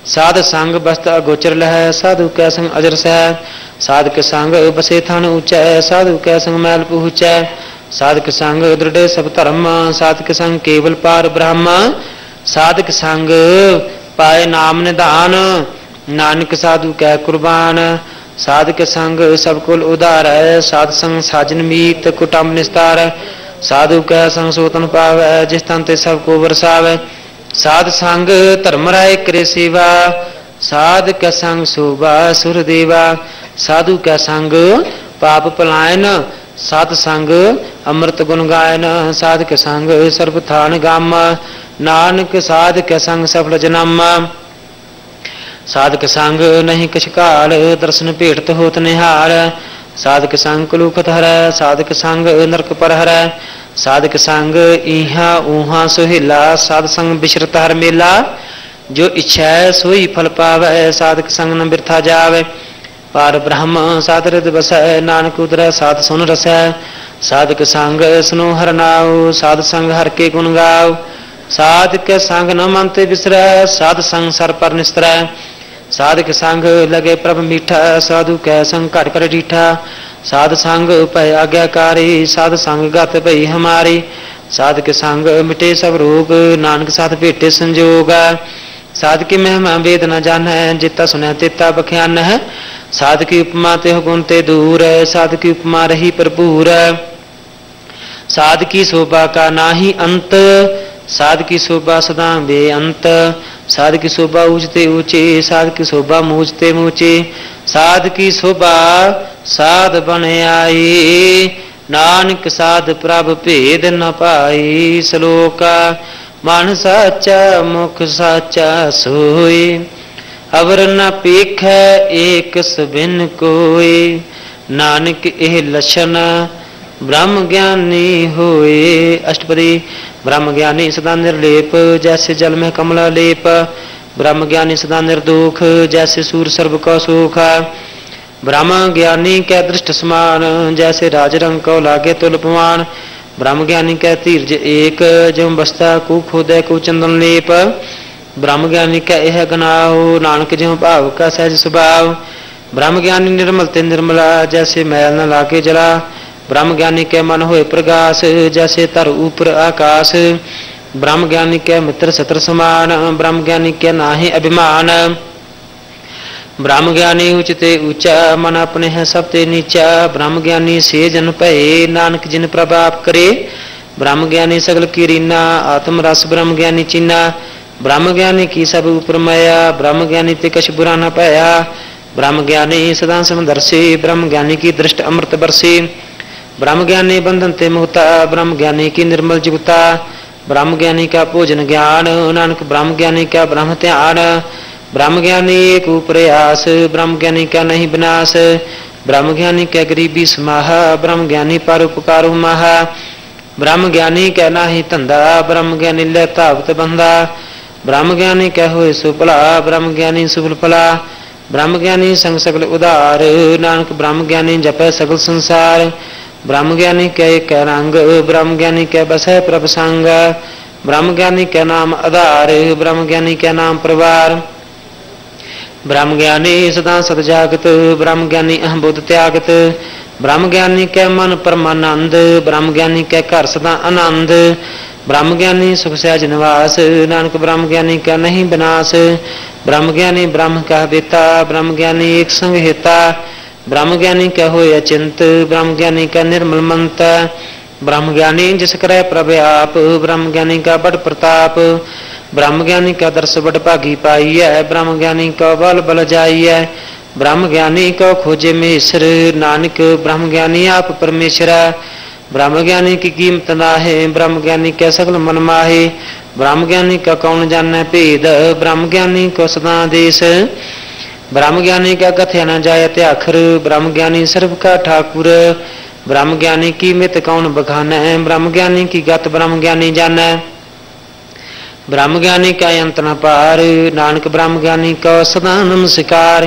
साध संग बस्त अगोचर लह साधु कै संग अजर सह साधक संग बसे थन उच साधु कै संग मैल पूछ साधक संग दृढ़ सब धर्म साधक संग केवल पार ब्रह्म साधक संग पाए नाम निधान नानक साधु कै कुर्बान ਸਾਧਕ ਸੰਗ ਸਭ ਕੁਲ ਉਧਾਰੈ ਸਾਧ ਸੰਗ ਸਾਜਨ ਮੀਤ ਕੁਟੰਬ ਨਿਸਤਾਰ ਸਾਧੂ ਕੈ ਸੰਗ ਸੋਤਨ ਪਾਵੈ, ਜਿਸ ਤਨ ਤੇ ਸਭ ਕੋ ਵਰਸਾਵੈ। ਸਾਧ ਸੰਗ ਧਰਮ ਰਾਏ ਕਰੇ ਸੇਵਾ ਸਾਧ ਕੈ ਸੰਗ ਸੋਭਾ ਸੁਰ ਦੇਵਾ। ਸਾਧੂ ਕੈ ਸੰਗ ਪਾਪ ਪਲਾਇਨ, ਸਾਧ ਸੰਗ ਅੰਮ੍ਰਿਤ ਗੁਣ ਗਾਇਨ। ਸਾਧ ਕੈ ਸੰਗ ਸਰਬ ਥਾਨ ਗਮ, ਨਾਨਕ ਸਾਧ ਕੈ ਸੰਗ ਸਫਲ ਜਨਮ। ਸਾਧਕ ਸੰਗ ਨਹੀਂ ਕਿਛ ਕਾਲ ਦਰਸ਼ਨ ਭੇਟਤ ਹੋਤ ਨਿਹਾਲ। ਸਾਧਕ ਸੰਗ ਕਲੂਖਤ ਹਰੈ ਸਾਧਕ ਸੰਗ ਨਰਕ ਪਰ ਹਰੈ ਸਾਧਕ ਸੰਗ ਇਹਾ ਉਹਾ ਸੁਹਿਲਾ, ਸਾਧ ਸੰਗ ਬਿਸ਼ਰਤ ਹਰ ਮੇਲਾ। ਜੋ ਇਛੈ ਸੋਈ ਫਲ ਪਾਵੈ, ਸਾਧਕ ਸੰਗ ਨ ਬਿਰਥਾ ਜਾਵੇ। ਪਰ ਬ੍ਰਹਮ ਸਾਧਰਿਤ ਬਸੈ ਨਾਨਕ ਉਦਰੈ ਸਾਧ ਸੁਨ ਰਸੈ। ਸਾਧਕ ਸੰਗ ਸਨੋ ਹਰ ਨਾਉ, ਸਾਧ ਸੰਗ ਹਰ ਕੇ ਗੁਣ ਗਾਉ। ਸਾਧਕ ਸੰਗ ਨ ਮਨ ਤੇ ਬਿਸਰੈ, ਸਾਧ ਸੰਗ ਸਰ ਪਰ ਨਿਸਤਰੈ। साधक संग लगे प्रभ मीठा, साधु कह संकट कर डीठा। साध संग पै आज्ञाकारी, साध संग गत भई हमारी। साधक संग मिटे सब रोग, नानक साथ भेटे संजोग। साध की महिमा वेद न जान है जिता सुन तेता बख्यान। है साध की उपमा ते गुण ते दूर है साध की उपमा रही भरपूर। है साध की शोभा का ना ही अंत साध की शोभा सदा बेअंत साध की शोभा ऊंचते ऊँचे साध की शोभा मूझते मूचे। साध की शोभा साध बन आई नानक साध प्रभ भेद न पाई श्लोका मन साचा, मुख साचा सोई अवर न पेख, एक सभिन कोई नानक ए लक्षण ब्रह्म ज्ञानी होए। अष्टपदी ब्रह्म ज्ञानी सदा निर्लेप, जैसे जल में कमला लेप। ब्रह्म ज्ञानी सदा निर्दोख, जैसे सूर सर्व का सुख ब्रह्म ज्ञानी कै दृष्ट समान, जैसे राज रंग को लागे तुलपमान ब्रह्म ज्ञानी कै धीरज एक, जम बस्ता कु खोदे कु चंदन लेप। ब्रह्म ज्ञानी कै यह गनाओ नानक ज्यों भाव का सहज स्वभाव। ब्रह्म ज्ञानी निर्मल ते निर्मला, जैसे मैल न लागे जला। ब्रह्म ज्ञानी के मन होए प्रकाश जैसे तर ऊपर आकाश ब्रह्म ज्ञानी के मित्र शत्रु समान ब्रह्म ज्ञानी के नाहे अभिमान। ब्रह्म ज्ञानी उचते ऊँचा मन अपने है सबते नीचा। ब्रह्म ज्ञानी से जन भये नानक जिन प्रभाव करे। ब्रह्म ज्ञानी सगल की रीना आत्म रस ब्रह्म ज्ञानी चिन्ना। ब्रह्म ज्ञानी की सब ऊपर माया ब्रह्म ज्ञानी ते कछ बुरा न पाया। ब्रह्म ज्ञानी सदा समदर्शी ब्रह्म ज्ञानी की दृष्ट अमृत बरसी। ब्रह्म ज्ञानी बंधन ते मुक्ता ब्रह्म ज्ञानी की निर्मल जुगता। ब्रह्म ज्ञानी का पूजन ज्ञान, नानक ब्रह्म ज्ञानी का ब्रह्म ध्यान ब्रह्म ज्ञानी एक प्रयास ब्रह्म ज्ञानी का नहीं विनाश। ब्रह्म ज्ञानी क्या गरीबी समाह ब्रह्म ज्ञानी पर उपकार महा ब्रह्म ज्ञानी क्या नाही धंधा ब्रह्म ज्ञानी ले तावत बंदा ब्रह्म ज्ञानी क्या हो सुफला ब्रह्म ज्ञानी सुफल फला। ब्रह्म ज्ञानी संग सकल उदार, नानक ब्रह्म ज्ञानी जपे सकल संसार। ब्रह्म ज्ञानी के कै रंग ब्रह्म ज्ञानी के बस है प्रभ संग ब्रह्म ज्ञानी के नाम आधार ब्रह्म ज्ञानी के नाम परिवार ब्रह्म ज्ञानी सदा सत जागत ब्रह्म ज्ञानी अहम बुद्ध त्यागत ब्रह्म ज्ञानी के मन परमानंद ब्रह्म ज्ञानी के घर सदा आनंद ब्रह्म ज्ञानी सुख सहज निवास नानक ब्रह्म ज्ञानी का नहीं विनाश ब्रह्म ज्ञानी ब्रह्म का बेता ब्रह्म ज्ञानी एक संग हेता ब्रह्म ज्ञानी क्या हो अचिंत ब्रह्म ज्ञानी का निर्मल मंत। ब्रह्म ज्ञानी जिस करे प्रभ आप ब्रह्म ज्ञानी का बड़ प्रताप। ब्रह्म ज्ञानी का दर्श बड़ भागी पाई है ब्रह्म ज्ञानी का बल बल जाई है ब्रह्म ज्ञानी को खोजे मेश्वर नानक ब्रह्म ज्ञानी आप परमेश्वर। है ब्रह्म ज्ञानी की कीमत ना है ब्रह्म ज्ञानी के सकल मन माहे। ब्रह्म ज्ञानी का कौन जाने भेद ब्रह्म ज्ञानी को सदा देश। ब्रह्म ज्ञानी का कथया न जायते अखर ब्रह्म ज्ञानी सर्व का ठाकुर। ब्रह्म ज्ञानी की मित कौन बखान है? ब्रह्म ज्ञानी की गत ब्रह्म ज्ञानी जान। ब्रह्म ज्ञानी का अंत न पार, नानक ब्रह्म ज्ञानी का सदा नमस्कार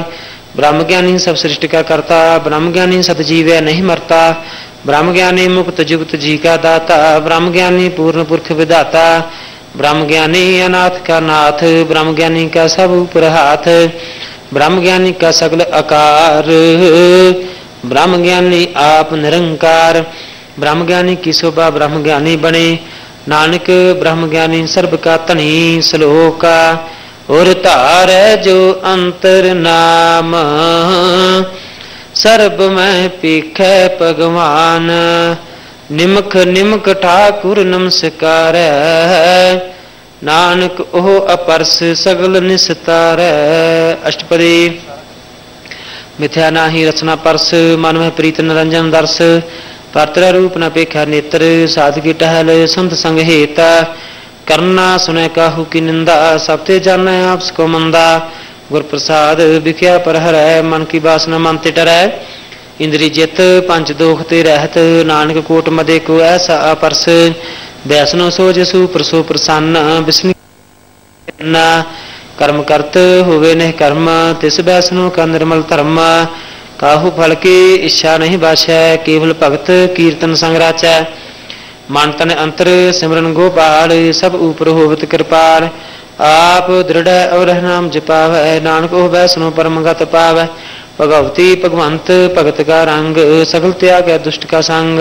ब्रह्म ज्ञानी सब सृष्टि का करता ब्रह्म ज्ञानी सतजीव नहीं मरता। ब्रह्म ज्ञानी मुक्त जुक्त जी का दाता ब्रह्म ज्ञानी पूर्ण पुरख ब्रह्म ज्ञानी अनाथ का नाथ ब्रह्म ज्ञानी का सब ऊपर हाथ। ब्रह्म ज्ञानी का सगल आकार। ब्रह्म ज्ञानी आप निरंकार। ब्रह्म ज्ञानी की शोभा ब्रह्म ज्ञानी बने। नानक ब्रह्म ज्ञानी सर्व का तनी श्लोका। और तार है जो अंतर नाम। सर्व में पीख भगवान। निमख निमख ठाकुर नमस्कार। नानक ओह अपरस सगल निस्तार। अष्टपदी। मिथ्या नाही रचना परस मन में प्रीत निरंजन दर्श पात्र रूप न पेखा नेत्र, साधकी टहल संत संग हेता। करना सुने काहू की निंदा, सबते जाने आपस को मंदा। गुर प्रसाद विख्या पर हर, मन की बासना मनते डरै इंद्री जित, पंच दोख ते रहत, नानक कोट मदे को ऐसा अपरस। ਵੈਸਨੋ ਸੋ ਸੁਪਰ ਸੋ ਪ੍ਰਸੰਨ ਬਿਸਮਿ ਕਰਮ ਕਰਤ ਹੋਵੇ ਨਹਿ ਕਰਮ, ਤਿਸ ਵੈਸਨੋ ਕਾ ਨਿਰਮਲ ਧਰਮ, ਕਾਹੂ ਫਲ ਕੀ ਇੱਛਾ ਨਹੀਂ ਬਾਛੈ, ਕੇਵਲ ਭਗਤ ਕੀਰਤਨ ਸੰਗ ਰਾਚੈ। ਮਨ ਤਨ ਅੰਤਰ ਸਿਮਰਨ ਗੋਪਾਲ, ਸਭ ਉਪਰ ਹੋਵਤ ਕਿਰਪਾਲ। ਆਪ ਦ੍ਰਿੜ ਔਰ ਨਾਮ ਜਪਾਵੈ, ਨਾਨਕ ਉਹ ਵੈਸਨੋ ਪਰਮਗਤ ਪਾਵੈ। ਭਗਵਤੀ ਭਗਵੰਤ ਭਗਤ ਕਾ ਰੰਗ, ਸਗਲ ਤਿਆਗੈ ਦੁਸ਼ਟ ਕਾ ਸੰਗ।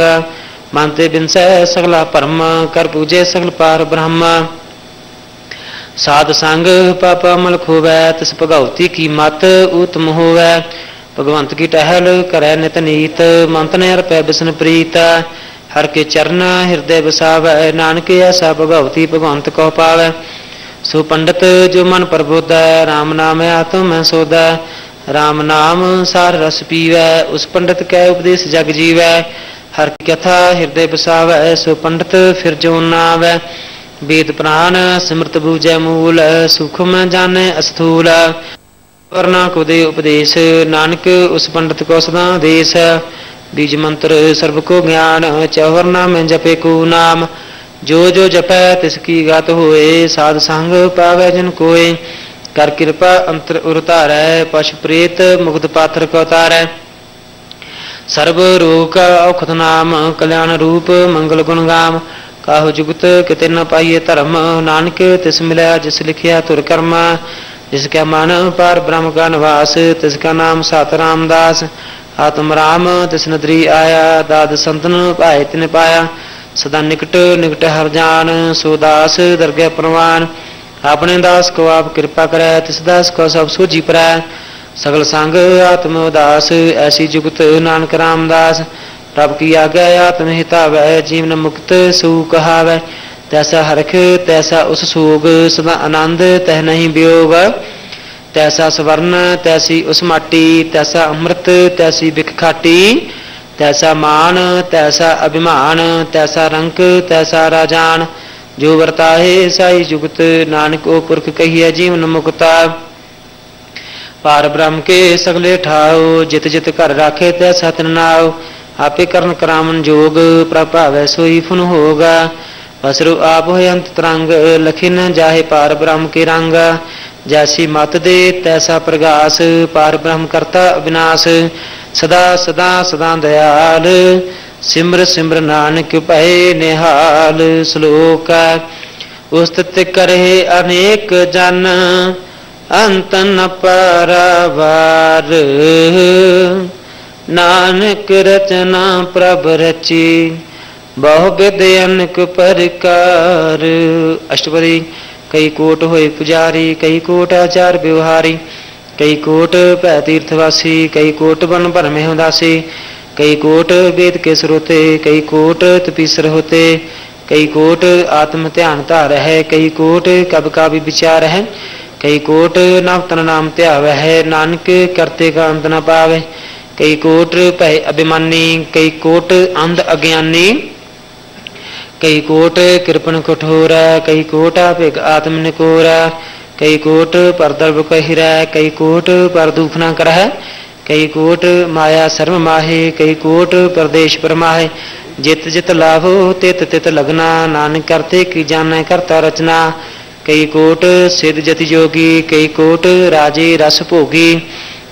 मानते बिनसै सगला परम कर पूजे सगल पार ब्रह्म साध संग पाप अमल खोवै तिस भगवती की मत उत्तम होवै भगवंत की टहल करे नित नीत मंत ने पै बिसन प्रीत हर के चरण हृदय बसावै नानक ऐसा भगवती भगवंत को पावै सो पंडित जो मन प्रबोध राम नाम आत्म में सोद राम नाम सार रस पीवै उस पंडित कै उपदेश जग जीवै हर कथा हृदय बसावै सो पंडित फिर जो नावै वेद प्राण सिमृत बूजय मूल सुखम जाने अस्थूल वरना को दे उपदेश नानक उस पंडित को सदा देश बीज मंत्र सर्व को ज्ञान चौवरना में जपे को नाम जो जो जपै तिसकी गात होए साध संग पावे जन कोय कर कृपा अंतर उतारै पशु प्रेत मुग्ध पात्र को तारै सर्व रोग औखत नाम कल्याण रूप मंगल गुण गाम काहु जुगत किते न पाइए धर्म, नानक तिस मिलया जिस लिखिया तुर कर्म। जिसका मन पर ब्रह्म का निवास तिसका नाम सात रामदास। आत्म राम तिस नदरी आया, दाद संतन पाए तिन पाया। सदा निकट निकट हर जान सोदास दरगे प्रवान। अपने दास को आप कृपा करे, तिस दास को सब सूझी पर ਸਗਲ ਸੰਗ ਆਤਮ ਉਦਾਸ, ਐਸੀ ਜੁਗਤ ਨਾਨਕ ਰਾਮਦਾਸ। ਪ੍ਰਭ ਕੀ ਆਗਿਆ ਆਤਮ ਹਿਤਾਵੈ, ਜੀਵਨ ਮੁਕਤ ਸੂ ਕਹਾਵੈ। ਤੈਸਾ ਹਰਖ, ਤੈਸਾ ਉਸ ਸੂਗ, ਸਦਾ ਆਨੰਦ, ਤਹਿ ਨਹੀਂ ਬਿਯੋਗ ਤੈਸਾ ਸਵਰਨ, ਤੈਸੀ ਉਸ ਮਾਟੀ, ਤੈਸਾ ਅੰਮ੍ਰਿਤ, ਤੈਸੀ ਵਿਖ ਖਾਟੀ। ਤੈਸਾ ਮਾਨ, ਤੈਸਾ ਅਭਿਮਾਨ, ਤੈਸਾ ਰੰਕ, ਤੈਸਾ ਰਾਜਾਨ। ਜੋ ਵਰਤਾਹੇ, ਸਾਈ ਜੁਗਤ, ਨਾਨਕ ਉਹ ਪੁਰਖ ਕਹੀਐ ਜੀਵਨ ਮੁਕਤਾ। पार ब्रह्म के सगले ठाओ, जित जित कर राखे ते सतन नाव आपे करण करामन जोग प्रभावै सोई फुन होगा। पसरु आप हो अंत तरंग लखिन जाहे पार ब्रह्म के रंग। जैसी मत दे तैसा प्रगास, पार ब्रह्म करता अविनाश। सदा सदा सदा दयाल, सिमर सिमर नानक पै निहाल। श्लोक उस्तत करे अनेक जन अंतन परवार नानक रचना प्रभ रची बहुविद अनक प्रकार। अष्टपदी, कई कोट होय पुजारी, कई कोट आचार व्यवहारी, कई कोट पै तीर्थवासी कई कोट बन भरम मेहदासी कई कोट वेद के स्रोते, कई कोट तपीसर होते, कई कोट आत्म ध्यान धार है, कई कोट कब का भी विचार है। कई कोट नवतन नाम त्याव है नानक करते का अंत न पावे कई कोट भय अभिमानी कई कोट अंध अज्ञानी कई कोट कृपन कठोर कई कोट भिग आत्म निकोर कई कोट पर दर्भ कहिरा कई कोट पर दुख न कर कई कोट माया सर्व माहे कई कोट प्रदेश परमाहे जित जित लाभो तित तित लगना नानक करते की जान करता रचना कई कोट सिद्ध जति जोगी कई कोट राजे रस भोगी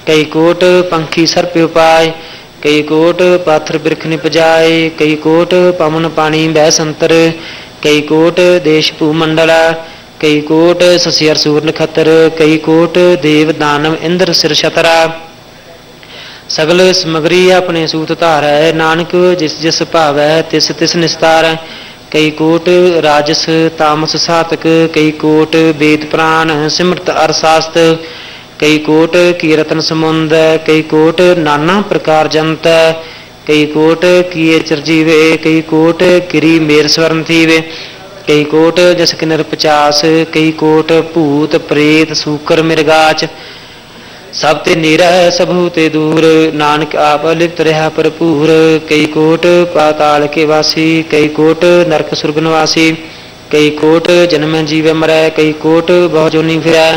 कई कोट पंखी सर्प उपाय कई कोट पाथर बिरख निपजाए कई कोट पवन पानी बह संतर कई कोट देश भूमंडला कई कोट ससियर सूर नखतर कई कोट देव दानव इंद्र सिर छतरा सगल समगरी अपने सूत धारै नानक जिस जिस भावै तिस तिस निस्तार कई कोट राजस तामस सातक कई कोट वेद प्राण सिमृत अरसास्त कई कोट कीरतन समुंद कई कोट नाना प्रकार जंत कई कोट किए चरजीवे कई कोट किरी मेर स्वर्ण थीवे कई कोट जस किनर पचास कई कोट भूत प्रेत सूकर मिर्गाच सब ते नीरा सबू ते दूर। नानक आप लिप्त रहा भरपूर। कई कोट पाताल के वासी, कई कोट नरक सुरग निवासी। कई कोट जन्म जीव मरै, कई कोट बहु जोनी फिरै।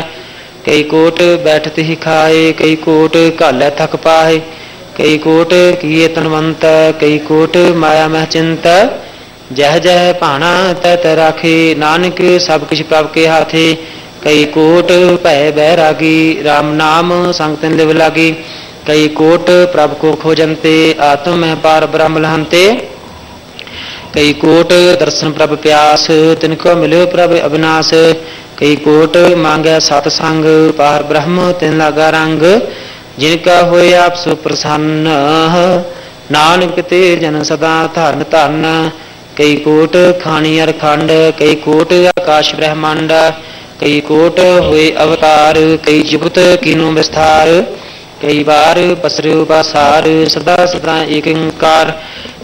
कई कोट बैठत ही खाए, कई कोट घालै थक पाए। कई कोट किए तनवंत कई कोट माया मह चिंत। जह जह भाणा तह राखे, नानक सब कुछ प्रभ के हाथे। कई कोट भय बैरागी राम नाम संग तिन लागी कई कोट प्रभ को खोजनते आत्म पार ब्रह्म लहंते कई कोट दर्शन प्रभ प्यास तिनको मिलो प्रभ अविनाश कई कोट मांगे सतसंग पार ब्रह्म तिन लागा रंग जिनका हो आप सुप्रसन्न नानक ते जन सदा धन धन कई कोट खानी अर खंड कई कोट आकाश ब्रह्मांड कई कोट हुए अवतार कई जिबुत किनु विस्तार कई बार पसर उपासार सदा सदा एक अंकार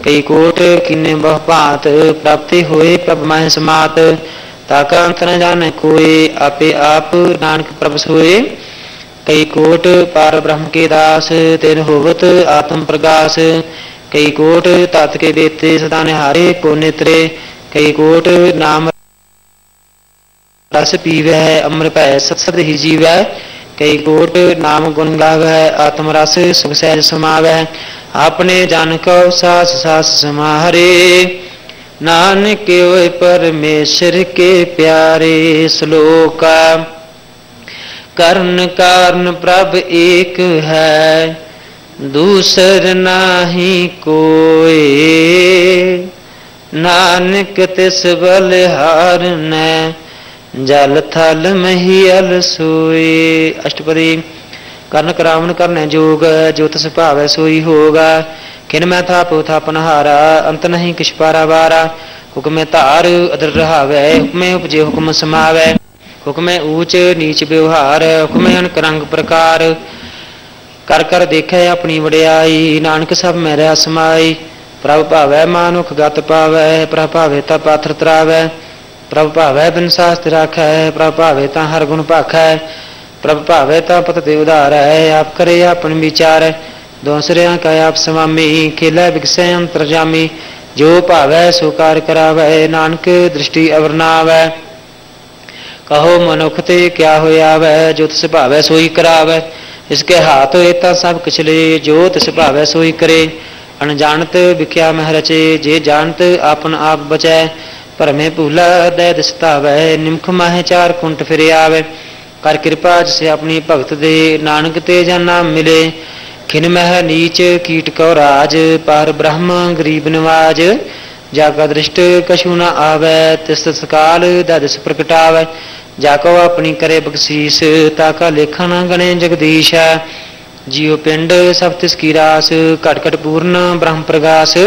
कई कोट किन बह पात प्राप्ति हुए प्रभ मह समात ताका न जान कोय आपे आप नानक प्रभ सोए कई कोट पार ब्रह्म के दास तेन होवत आत्म प्रकाश कई कोट तात के बेते सदा निहारे को नेत्रे कई कोट नाम रस पीवे है अमृत है सत्सद ही जीव। है कई कोट नाम गुण गाव है आत्म रस सुख सहज समाव। है अपने जन को सास सास समाहरे। नानक परमेश्वर के प्यारे श्लोक। कर्ण कारण प्रभ एक है, दूसर नाही कोई नानक तिस बलहार ने जल थल मही अल सोए अष्टपदी कर्ण करावन कर्ण जोग ज्योत सुभाव सोई होगा किन मैं थापो थापनहारा अंत नहीं किश पारा बारा हुक्मे तार अदर रहावे हुक्मे उपजे हुक्म समावे हुक्मे ऊच नीच व्यवहार हुक्मे अनक रंग प्रकार कर कर देखे अपनी वड्याई नानक सब में रह समाई प्रभ पावे मानुख गत पावे प्रभ पावे तपाथर अथर ਭਾਵੇ ਤਾ ਪਾਥਰ ਤਰਾਵੈ ਪ੍ਰਭ ਭਾਵੈ ਬਿਨ ਸਾਸਤ ਰਾਖੈ ਪ੍ਰਭ ਭਾਵੇ ਤਾਂ ਹਰ ਗੁਣ ਭਾਖੈ ਪ੍ਰਭ ਭਾਵੇ ਤਾਂ ਪਤ ਤੇ ਉਧਾਰ ਹੈ ਆਪ ਕਰੇ ਆਪਨ ਵਿਚਾਰ ਦੂਸਰਿਆਂ ਕਾ ਆਪ ਸਮਾਮੀ ਖੇਲਾ ਵਿਗਸੈ ਅੰਤਰਜਾਮੀ ਜੋ ਭਾਵੈ ਸੋ ਕਾਰ ਕਰਾਵੈ ਨਾਨਕ ਦ੍ਰਿਸ਼ਟੀ ਅਵਰਨਾਵੈ ਕਹੋ ਮਨੁਖ ਤੇ ਕਿਆ ਹੋਇਆ ਵੈ ਜੋ ਤਿਸ ਭਾਵੈ ਸੋਈ ਕਰਾਵੈ ਇਸਕੇ ਹਾਥ ਹੋਏ ਤਾਂ ਸਭ ਕਿਛ ਲੇ ਜੋ ਤਿਸ ਭਾਵੈ ਸੋਈ ਕਰੇ ਅਣਜਾਣਤ ਵਿਖਿਆ ਮਹਿ ਰਚੇ ਜੇ ਜਾਣਤ ਆਪਨ ਆਪ परमे भूला दय दस्तावै निमख माहे चार कुंट फिरे आवे कर कृपा जिसे अपनी भगत दे नानक ते जन नाम मिले खिन मह नीच कीट कौ राज पार ब्रह्म गरीब नवाज़ जाका दृष्ट कछु न आवे तिस सकाल दस प्रकटावै जाको अपनी करे बख्शीस ताका लेखा न गणे जगदीश है ਲੇਖਾ ਨ ਗਣੇ ਜਗਦੀਸ਼ ਜੀਉ ਪਿੰਡ ਸਭ ਤਿਸ ਕੀ ਰਾਸ ਘਟ ਘਟ ਪੂਰਨ ਬ੍ਰਹਮ ਪ੍ਰਗਾਸ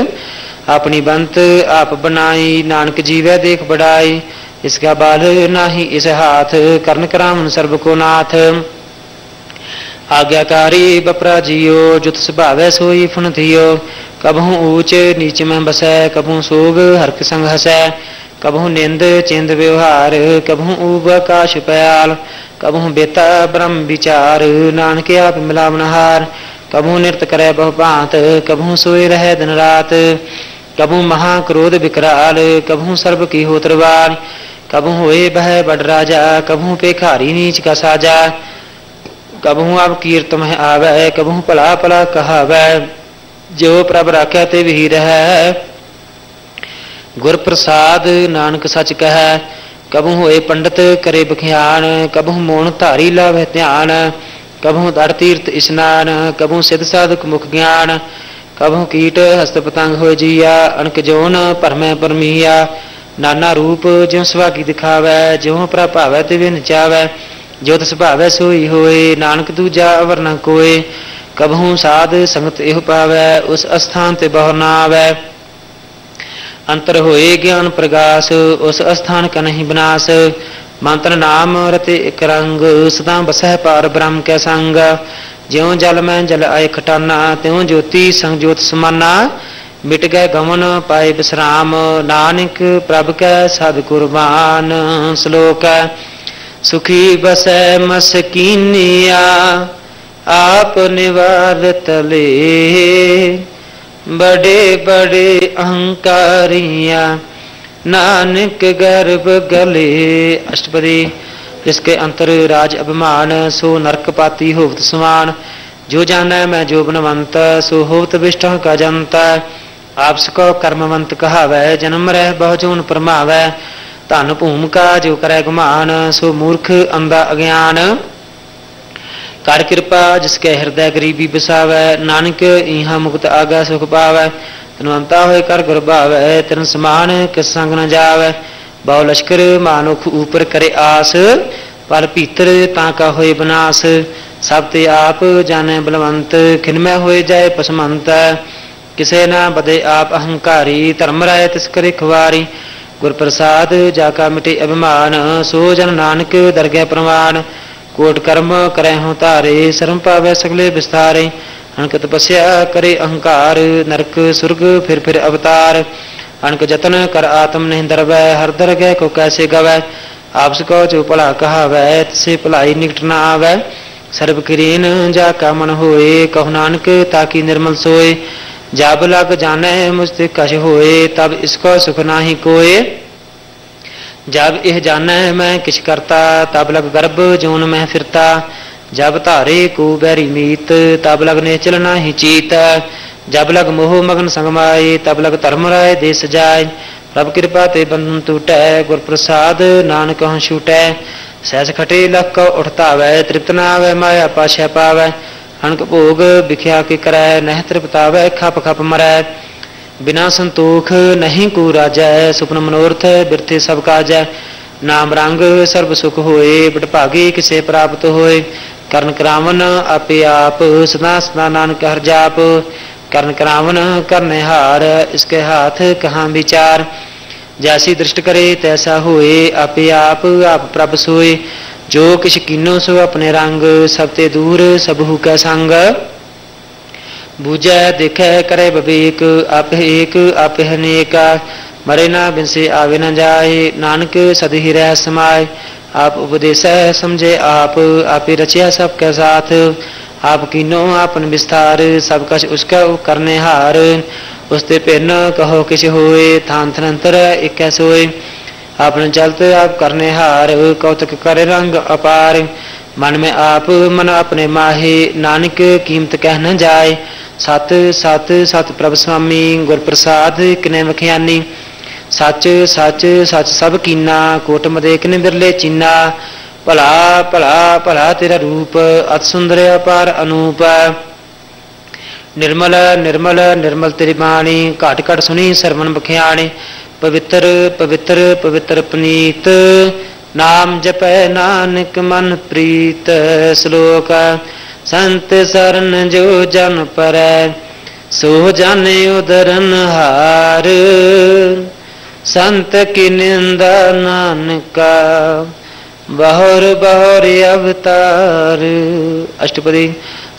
ਆਪਣੀ ਬੰਤ ਆਪ ਬਣਾਈ ਨਾਨਕ ਜੀਵੈ ਦੇਖ ਬੜਾਈ ਇਸਕਾ ਬਾਲ ਨਾਹੀ ਇਸ ਹਾਥ ਕਰਨ ਕਰਾਮਨ ਸਰਬ ਕੋ ਨਾਥ ਆਗਿਆਕਾਰੀ ਬਪਰਾ ਜੀਓ ਜੁਤ ਸੁਭਾਵੈ ਸੋਈ ਫੁਨ ਥਿਓ ਕਬਹੂ ਊਚ ਨੀਚ ਮੈਂ ਬਸੈ ਕਬਹੂ ਸੋਗ ਹਰਕ ਸੰਗ ਹਸੈ कबहू निंद, चिंद व्यवहार कबहू ऊब काश पयाल कबहू बेता ब्रह्म विचार, नानक आप मिलावनहार कबहू नृत्य करे बहुपात कबहू सोए रहे दिन रात कबू महाक्रोध विकराल कबू सर्व की होत्रवाल कबू होए बह बड राजा कबू पेखारी नीच का साजा कबू अब कीर्त तुम्हें आवे कबू पला पला कहावे, जो प्रभ रखे ते भी रह। ਗੁਰ ਪ੍ਰਸਾਦ ਨਾਨਕ ਸੱਚ ਕਹੈ, ਕਬਹੂ ਹੋਏ ਪੰਡਤ ਕਰੇ ਬਖਿਆਨ, ਕਬਹੂ ਮੋਣ ਧਾਰੀ ਲਾਵੇ ਧਿਆਨ, ਕਬਹੂ ਦਰ ਤੀਰਥ ਇਸ਼ਨਾਨ, ਕਬਹੂ ਸਿਧ ਸਾਧਕ ਮੁਖ ਗਿਆਨ, ਕਬਹੂ ਕੀਟ ਹਸਤ ਪਤੰਗ ਹੋਏ ਜੀਆ, ਅਣਕ ਜੋਨ ਪਰਮੈ ਪਰਮੀਆ, ਨਾਨਾ ਰੂਪ ਜਿਉ ਸੁਭਾਗੀ ਦਿਖਾਵੈ, ਜਿਉ ਪ੍ਰਭਾਵੈ ਤੇ ਵਿਨ ਚਾਵੈ, ਜੋ ਤਿਸ ਭਾਵੈ ਸੋਈ ਹੋਏ, ਨਾਨਕ ਦੂਜਾ ਅਵਰ ਨ ਕੋਏ, ਕਬਹੂ ਸਾਧ ਸੰਗਤ ਇਹ ਪਾਵੈ, ਉਸ ਅਸਥਾਨ ਤੇ ਬਹੁ ਨਾ ਆਵੈ ਅੰਤਰ ਹੋਏ ਗਿਆਨ ਪ੍ਰਗਾਸ, ਉਸ ਅਸਥਾਨ ਕਾ ਨਹੀਂ ਬਨਾਸ। ਮੰਤਰ ਨਾਮ ਰਤੇ ਇਕ ਰੰਗ, ਸਦਾ ਬਸਹਿ ਪਾਰ ਬ੍ਰਹਮ ਕੈ ਸੰਗ। ਜਿਉ ਜਲ ਮੈਂ ਜਲ ਆਏ ਖਟਾਨਾ, ਤਿਉ ਜੋਤੀ ਸੰਗ ਸਮਾਨਾ। ਮਿਟ ਗਏ ਗਮਨ ਪਾਏ ਬਿਸਰਾਮ, ਨਾਨਕ ਪ੍ਰਭ ਕੈ ਸਦ ਕੁਰਬਾਨ ਸ਼ਲੋਕ ਸੁਖੀ ਬਸੈ ਮਸਕੀਨੀਆ ਆਪ ਨਿਵਾਰ ਤਲੇ बड़े बड़े अहंकारिया, नानक गर्भ गले, अष्टपदी, जिसके अंतर राज अभिमान, सो नरक पाती होवत समान। जो जाना मैं जो बनवंत सो होवत विष्ट का जनता। आप सको कर्मवंत कहावै, जन्म रह बहु जोन परमावै। धन भूमिका जो करे गुमान, सो मूर्ख अंधा अज्ञान। ਕਰ ਕਿਰਪਾ, ਜਿਸ ਕੇ ਹਿਰਦੈ ਗਰੀਬੀ ਬਸਾਵੈ, ਨਾਨਕ ਇਹਾ ਮੁਕਤ ਆਗਾ ਸੁਖ ਪਾਵੈ। ਤਨਵੰਤਾ ਹੋਏ ਕਰ ਗੁਰ ਭਾਵੈ, ਤਨ ਸਮਾਨ ਕਿਸ ਸੰਗ ਨ ਜਾਵੈ। ਬਹੁ ਲਸ਼ਕਰ ਮਾਨੁਖ ਉਪਰ ਕਰੇ ਆਸ, ਪਰ ਭੀਤਰ ਤਾਂ ਕਾ ਹੋਏ ਬਨਾਸ। ਸਭ ਤੇ ਆਪ ਜਾਣੈ ਬਲਵੰਤ ਖਿਨਮੈ ਹੋਏ ਜਾਏ ਪਸਮੰਤ। ਕਿਸੇ ਨਾ ਬਦੇ ਆਪ ਅਹੰਕਾਰੀ, ਧਰਮ ਰਾਇ ਤਿਸ ਕਰੇ ਖਵਾਰੀ। ਗੁਰ ਪ੍ਰਸਾਦ, ਜਾ ਕਾ ਮਿਟੇ ਅਭਿਮਾਨ, ਸੋ ਜਨ ਨਾਨਕ ਦਰਗਹਿ कोट कर्म करे होतारे शर्म पावे सगले विस्तारे। अणक तपस्या करे अहंकार, नरक सुर्ग फिर फिर अवतार। अणक जतन कर आत्म नहीं दरवै, हर दर गय को कैसे गवै? आपस को जो भला कहावै से भलाई निकट न आवै। सर्व किरीन जा का मन होए, कहु नानक ताकि निर्मल सोए। जाब लग जाने, मुझ कश होए, तब इसको सुख ना ही कोए। जब यह जाना है मैं किछ करता तब लग गर्भ जोन मैं फिरता जब धारे को बैरी मीत तब लग ने चलना ही चीत जब लग मोह मगन संगमाए तब लग धर्म राय देश जाय ਪ੍ਰਭ ਕਿਰਪਾ ਤੇ ਬੰਧਨ ਟੂਟੈ, ਗੁਰ ਪ੍ਰਸਾਦ ਨਾਨਕ ਹਉ ਛੂਟੈ। ਸਹਿਜ ਖਟੇ ਲਖ ਉਠਤਾਵੈ ਤ੍ਰਿਪਤ ਨਾਵੈ, ਮਾਇਆ ਪਾਛੈ ਪਾਵੈ। ਹਣਕ ਭੋਗ ਵਿਖਿਆ ਕੇ ਕਰੈ, ਨਹਿ ਤ੍ਰਿਪਤਾਵੈ, ਖਪ ਖਪ ਮਰੈ। बिना संतोख नहीं को राजा, सुपन मनोरथ बिरथे सब काज। है नाम रंग सर्व सुख होए बटभागे किसे प्राप्त होए। करण करावन आपे आप, सदा सदा नानक हर जाप। करण करावन करने हार, इसके हाथ कहाँ विचार। जैसी दृष्ट करे तैसा होए, आपे आप आप प्रभ सोए। जो किश कीनो सो अपने रंग सबते दूर सबहू का संग। बुझ, दिख, करे बबेक, आप एक, आप हनेका मरे ना बिनसे आवे न जाए, नानक सद ही रह समाए। आप उपदेश, समझे आप आप रचिया सबके साथ। आप कीनो आपन विस्तार, सब कछ उसका करने हार। उसते पेन कहो किस होए, थान थनंतर एक सोए। आपने चलते आप करने हार, कौतुक करे रंग अपार। मन में आप मन अपने माहे नानक कीमत कह न जाए सत सत सत प्रभ स्वामी गुरप्रसाद किने मखियानी सच सच सच सब कीना कोट मदेक ने बिरले चीना भला भला भला तेरा रूप अत सुंदर अपार अनूप निर्मल निर्मल निर्मल तेरी बाणी घट घट सुनी सरमन बखियाणी पवित्र पवित्र पवित्र पनीत नाम जप नानक मन प्रीत श्लोक। संत शरण जो जन पर, सो जाने उदरन हार। संत की निंदा नानका, बहुर बहुर अवतार। अष्टपदी,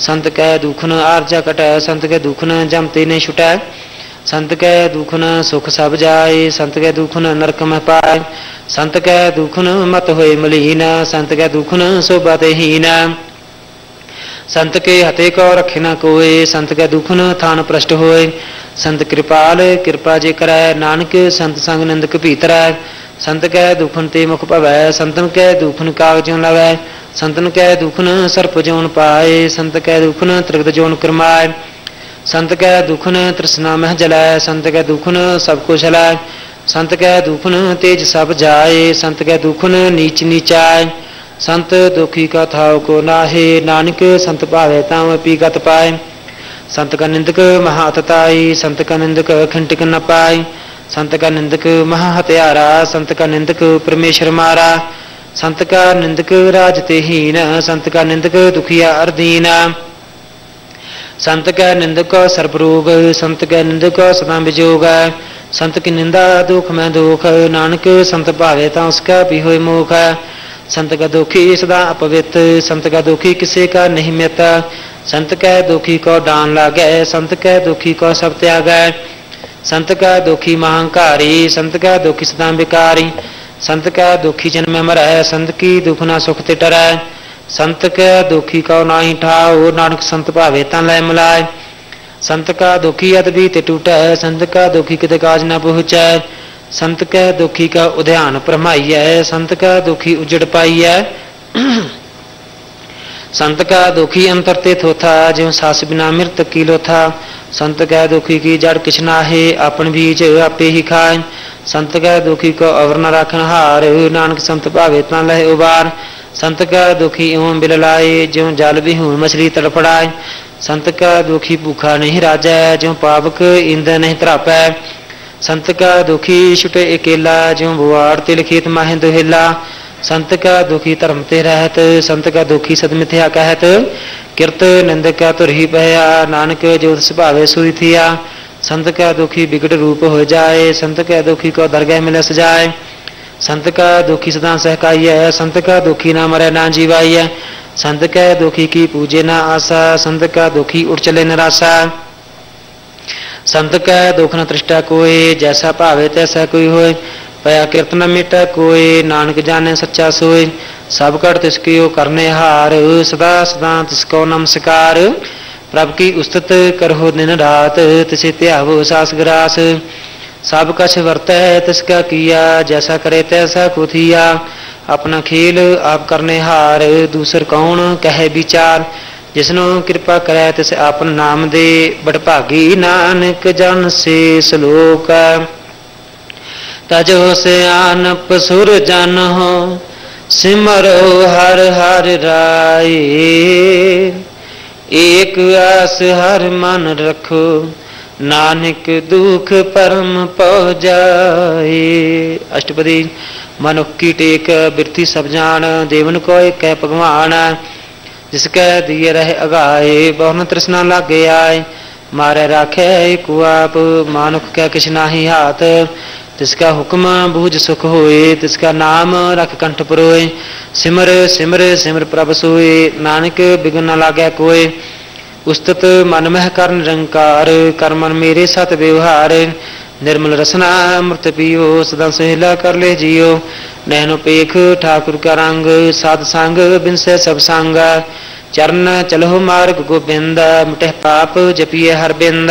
संत कै दुख न आर्जा कट, संत के दुख न जमते ने छुटै। संत कै दुख न सुख सब जाए संत कै दुख न नरक में पाए संत कै दुख न मत होए मलीन संत कै दुख न शोभा हीन संत के हते को रखे न कोय संत के दुख न थान प्रष्ट होए संत कृपाल कृपा जे करै नानक संत संग निंदक भीतर संत कै दुखन ते मुख पवै संतन कै दुखन कागजों लवै संतन कै दुखन सर्प जोन पाए संत कै दुखन त्रिगत जोन करमाए संत कै दुखन तृष्णा मह जलै संत कै दुखन सब कुछ है संत कै दुखन तेज सब जाए संत कै दुखन नीच नीचाए संत दुखी का थाव को नाहे नानक संत पावे ताम पी गत पाए संत का निंदक महातताई संत का निंदक खंटिक न पाए संत का निंदक महा हत्यारा संत का निंदक परमेश्वर मारा संत का निंदक राजते हीन संत का निंदक दुखिया अर्दीना संत का निंदक सर्परोग संत का निंदक सदा विजोग संत की निंदा दुख में दुख नानक संत भावे ता उसका भी हो मुख संत का दुखी सदा अपवित्र संत का दुखी किसी का नहीं मिता संत कह दुखी को डान लागे संत कह दुखी को सब त्याग संत का दुखी महंकारी संत का दुखी सदा विकारी संत का दुखी जन्म मर संत की दुख ना सुख तिटर टरै संत का दुखी का नाही ठाओ नानक संत भावे ता लै मिलाए संत का दुखी अद भी ते टूटै, संत का दुखी कित काज न पहुँचै। संत का दुखी का उद्यान भरमाइय संत का दुखी उजड़ पाइय संत का दुखी अंतर ते थोथा जो सास बिना मृत कीलो था। संत कह दुखी की जड़ किछ है अपन बीज आपे ही खाए। संत कह दुखी को अवर न रखन हार नानक संत भावे तना लहे उबार। संत का दुखी एवं बिललाए ज्यो जल भी हूँ मछली तड़फड़ाए संत का दुखी भूखा नहीं राजा ज्यो पावक इंद नहीं तरापै संत का दुखी छुटे अकेला ज्यो बुआड़ तिल खेत माहे दुहेला संत का दुखी धर्म ते रहत संत का दुखी सदमिथ्या कहत किरत निंदक का तुरही पहया नानक जो सुभावे सुई थिया संत का दुखी बिगड़ रूप हो जाए संत का दुखी को दरगाह में लस जाए संत का दुखी सदा सहकाई है संत का दुखी ना मरे, ना जीवाई है संत का दुखी की पूजे ना आशा संत का दुखी उठ चले निराशा। संत का दुख न तृष्टा कोई, जैसा भावे तैसा कोई होए। पया कीर्तन मिटा कोई, नानक जाने सच्चा सोए। सब कर तिसकी करने हार, सदा सदा तिसको नमस्कार। प्रभ की उस्तत करहो दिन रात, तिसे त्यावो सास ग्रास। सब कछ वर्त है तिसका किया, जैसा करे तैसा कुथिया। अपना खेल आप करने हार, दूसर कौन कह विचार। जिसनो कृपा करे, तिस आपन नाम दे। बड़ भागी नानक जन से सलोक तजो से आनप सुर जन हो, सिमरो हर हर राय। एक आस हर मन रखो नानक दुख परम पौ जाए अष्टपदी मनुख की टेक बिरती सब जान देवन को एक भगवान जिसके दिए रहे अगाए बहुन तृष्णा लागे आए मारे राखे एक आप मानुख क्या किछ नाही हाथ तिसका हुक्म बूझ सुख होए तिसका नाम रख कंठ परोए सिमर सिमर सिमर प्रभ सोए नानक बिगन न लागे कोय उस्तत मन मह कर निरंकार कर मन मेरे सत व्यवहार निर्मल रसना अमृत पियो सदा सुहेला कर ले जियो नैनो पेख ठाकुर का रंग साध संग बिनसे सब संग चरण चलो मार्ग गोबिंद मिटे पाप जपिए हर बिंद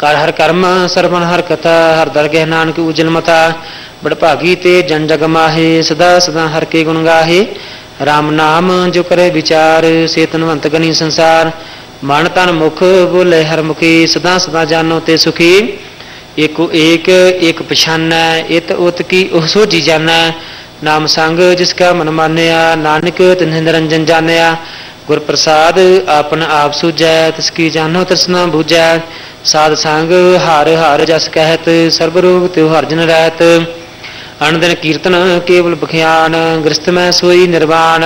कर हर कर्म सरवन हर कथा हर दरगह नानक उजल मता बड़ भागी ते जन जग माहे सदा सदा हर के गुण गाहे राम नाम जो करे विचार सेतनवंत गनी संसार। मन तन मुख बोले हर मुखी, सदा सदा जानो ते सुखी। एक एक एक पछान, इत उत की ओ सोझी जाना। नाम संग जिसका मन मानया, नानक तिन्ह निरंजन जानया। गुर प्रसाद अपन आप सूझै तिसकी जानो तिसना बूझै। साध संग हर हर जस कहत सर्व रोग त्यो हर रहत। अनदन कीर्तन केवल बख्यान ग्रस्त में सोई निर्वाण।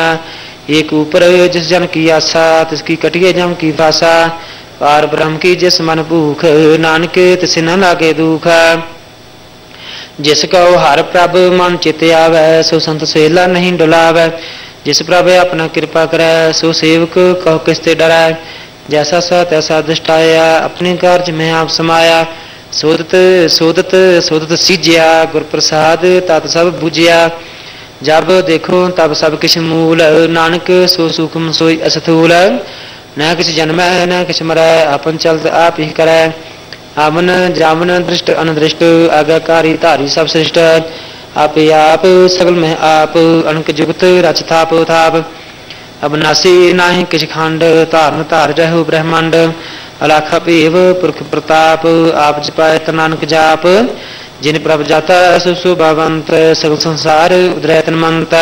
एक ऊपर जिस जन की आशा तिसकी कटिए जम की भाषा पार ब्रह्म की जिस मन भूख, नानक तिस न लागे दुख। जिस कहो हर प्रभ मन चित आवै, सो संत सेला नहीं डुलावै। जिस प्रभ अपना कृपा करै, सो सेवक कहो किसते डरै जैसा सा तैसा दुष्टाया, अपने कार्य में आप समाया। सोदत सोदत सोदत सीज्या गुर प्रसाद तत् सब बुझिया जब देखो तब सब किस मूल नानक सो सुखम सोई अस्थूल न किस जन्म न किस मर अपन चलत आप ही करे आमन जामन दृष्ट अनदृष्ट आज्ञाकारी धारी सब श्रेष्ठ आप आप सगल में आप अनक जुगत रच थाप थाप अबनासी नाहि किस खंड धारण धार रहो ब्रह्मांड अलाख पेव पुरख प्रताप, आप जपाय नानक जाप, जिन प्रभ जाता सुशुभवंत सगल संसार उदरयतन मंत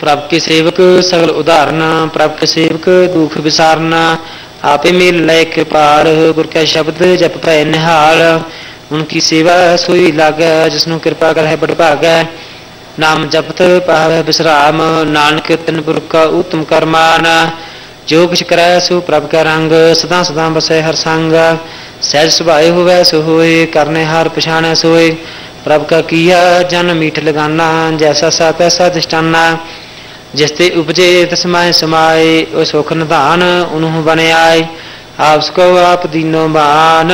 प्रभ के सेवक सगल उदाहरण, प्रभ के सेवक दुख विसारना। आपे मेल लय कृपाल, गुर का शब्द जप पै निहाल। उनकी सेवा सोई लाग, जिसनु कृपा कर है बड़ भाग। नाम जपत पावे विश्राम, नानक तिन पुर का उत्तम करमान। जो कुछ करे सो प्रभ का रंग सदा सदा बसे हर संग सहज सुभाए हुए सो होए करने हार पछाने सोए प्रभ का किया जन मीठ लगाना, जैसा सा तैसा दृष्टाना। जिसते उपजे तस्माय समाए ओ सुख निधान, उन्हों बने आए आप सको आप दीनो बान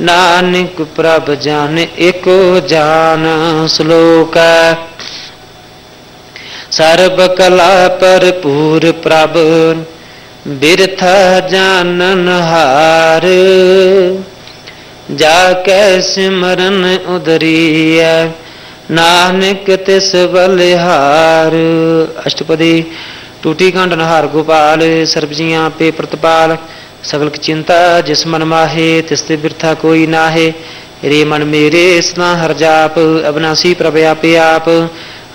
नानक प्रभ जान, एको जान, श्लोक। सर्व कला पर पूर प्रभ, बिरथा जानन हार। जाके सिमरन उदरिय, नानक तिस बलिहार। अष्टपदी टूटी कंठ नहार गोपाल, सर्वजिया पे प्रतपाल। सगल चिंता जिस मन माहे तिस्ते बिरथा कोई नाहे। रे मन मेरे स्ना हर जाप, अविनाशी प्रभया पे आप।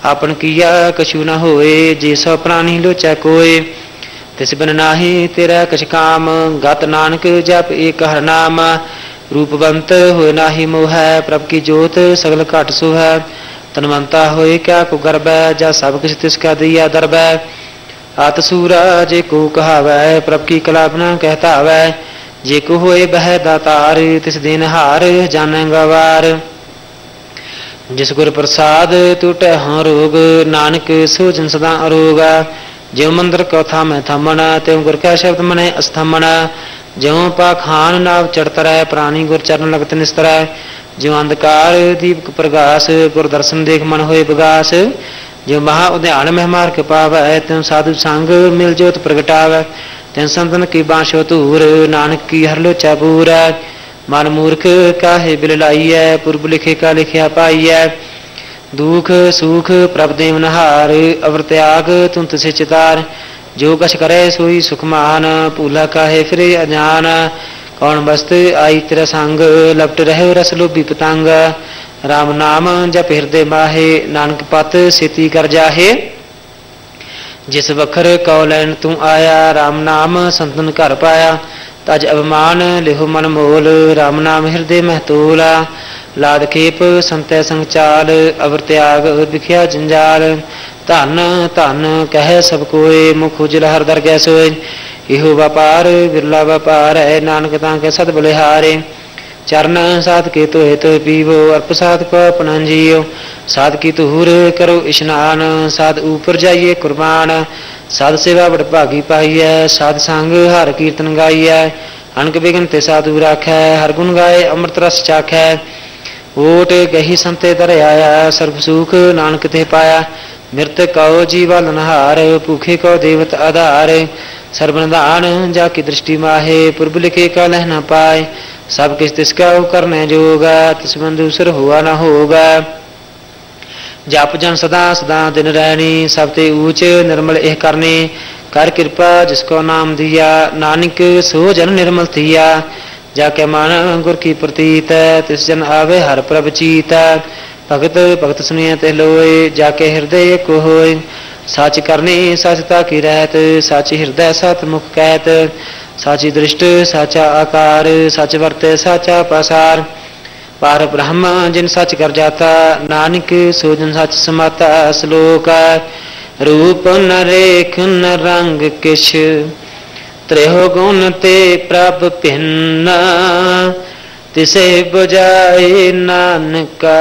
आपन किया कछु न होए जे सौ प्राणी लोचा कोय तिस बिन नाही तेरा कछ काम गत नानक जप एक हर नाम रूपवंत हो नाही मोह प्रभ की जोत सगल घट सो है तनवंता होए क्या को गर्भ जा सब कुछ तिसका दिया दरब आत सूरा जे को कहावै प्रभ की कलापना कहता हवै जे को होए बह दातार तिस दिन हार जाने गवार जिस गुर प्रसाद टूटे हाँ रोग नानक सो जन सदा अरोगा ज्यो मंदिर कथा में थमन त्यों गुर का शब्द मने अस्थमन ज्यो पाखान नाव चढ़तर प्राणी गुर चरण लगत निस्तर ज्यो अंधकार दीप प्रकाश गुर दर्शन देख मन होए बगास जो महा उद्यान में हमार के पाव त्यों साधु संग मिल जोत प्रगटाव त्यों संतन की बांशो तूर नानक की हर लो चाबूर मन मूर्ख काहे बिल लाई है पूर्व लिखे का लिखिया है दुख, सुख, प्रभ देव नहार, अवर त्याग तुम तुसे चितार। जो कछ करे सोई सुखमान पूला काहे फिर अजान कौन बस्त आई तेरा संग, लपट रहे रस लोभी पतंग। राम नाम जप हृदय माहे, नानक पत सेती कर जाहे। जिस वखर कौलैन तू आया, राम नाम संतन कर पाया। ਤਜ ਅਵਮਾਨ ਲਿਹੁ ਮਨ ਮੋਲ RAM ਨਾਮ ਹਿਰਦੇ ਮਹਤੂਲਾ, ਲਾਦ ਖੇਪ ਸੰਤੈ ਸੰਚਾਲ, ਅਵਰ ਤਿਆਗ ਵਿਖਿਆ ਜੰਜਾਲ। ਧਨ ਧਨ ਕਹਿ ਸਭ ਕੋਏ, ਮੁਖ ਉਜਲ ਹਰ ਦਰਗਹਿ ਸੋਏ। ਇਹੋ ਵਪਾਰ, ਬਿਰਲਾ ਵਪਾਰ ਹੈ, ਨਾਨਕ ਤਾਂ ਕੇ ਸਦ ਬਲਿਹਾਰੇ। ਚਰਨ ਸਾਧ ਕੇ ਤੋਏ ਤੋਏ ਪੀਵੋ, ਅਰਪ ਸਾਧ ਕੋ ਆਪਣਾ ਜੀਓ। ਸਾਧ ਕੀ ਤੂਰ ਕਰੋ ਇਸ਼ਨਾਨ, ਸਾਧ ਉਪਰ ਜਾਈਏ ਕੁਰਬਾਨ। ਸਾਧ ਸੇਵਾ ਬੜ ਭਾਗੀ ਪਾਈਐ ਸਾਧ ਸੰਗ ਹਰ ਕੀਰਤਨ ਗਾਈਐ ਅਣਕ ਬਿਗਨ ਤੇ ਸਾਧੂ ਰਾਖੈ ਹਰ ਗੁਣ ਗਾਏ ਅੰਮ੍ਰਿਤ ਰਸ ਚਾਖੈ ਓਟ ਗਹੀ ਸੰਤੇ ਦਰ ਆਇਆ ਸਰਬ ਸੁਖ ਨਾਨਕ ਤੇ ਪਾਇਆ ਮਿਰਤ ਕਉ ਜੀਵ ਲਨਹਾਰ ਭੂਖੇ ਕਉ ਦੇਵਤ ਆਧਾਰ ਸਰਬ ਨਿਧਾਨ ਜਾ ਕੀ ਦ੍ਰਿਸ਼ਟੀ ਮਾਹੇ ਪੁਰਬ ਲਿਖੇ ਕਾ ਲਹਿ ਨ ਪਾਏ ਸਭ ਕਿਸ ਤਿਸ ਕਾ ਕਰਨੇ ਜੋਗਾ ਤਿਸ ਬੰਦੂਸਰ ਹੁਆ ਨਾ ਹੋਗਾ ਜਪ ਜਨ ਸਦਾ ਸਦਾ ਦਿਨ ਰਹਿਣੀ, ਸਭ ਤੇ ਊਚ ਨਿਰਮਲ ਇਹ ਕਰਨੇ। ਕਰ ਕਿਰਪਾ ਜਿਸ ਕੋ ਨਾਮ ਦਿਆ ਨਾਨਕ ਸੋ ਜਨ ਨਿਰਮਲ ਥੀਆ ਜਾ ਕੇ ਮਨ ਗੁਰ ਕੀ ਪ੍ਰਤੀਤ, ਤਿਸ ਜਨ ਆਵੇ ਹਰ ਪ੍ਰਭ ਚੀਤ। ਭਗਤ ਭਗਤ ਸੁਨਿਆ ਤੇ ਲੋਏ, ਜਾ ਕੇ ਹਿਰਦੇ ਕੋ ਹੋਏ। ਸੱਚ ਕਰਨੀ ਸਚਤਾ ਕੀ ਰਹਿਤ, ਸੱਚ ਹਿਰਦੈ ਸਤ ਮੁਖ ਕਹਿਤ ਸਾਚੀ ਦ੍ਰਿਸ਼ਟ, ਸਾਚਾ ਆਕਾਰ, ਸੱਚ ਵਰਤੇ, ਸਾਚਾ ਪਸਾਰ। पार ब्रह्म, जिन सच कर जाता, नानक सो सच समाता, श्लोक रूप न रेख न रंग किश त्रेहो गुण ते प्रभ भिन्न, तिसे बुझाए नानका,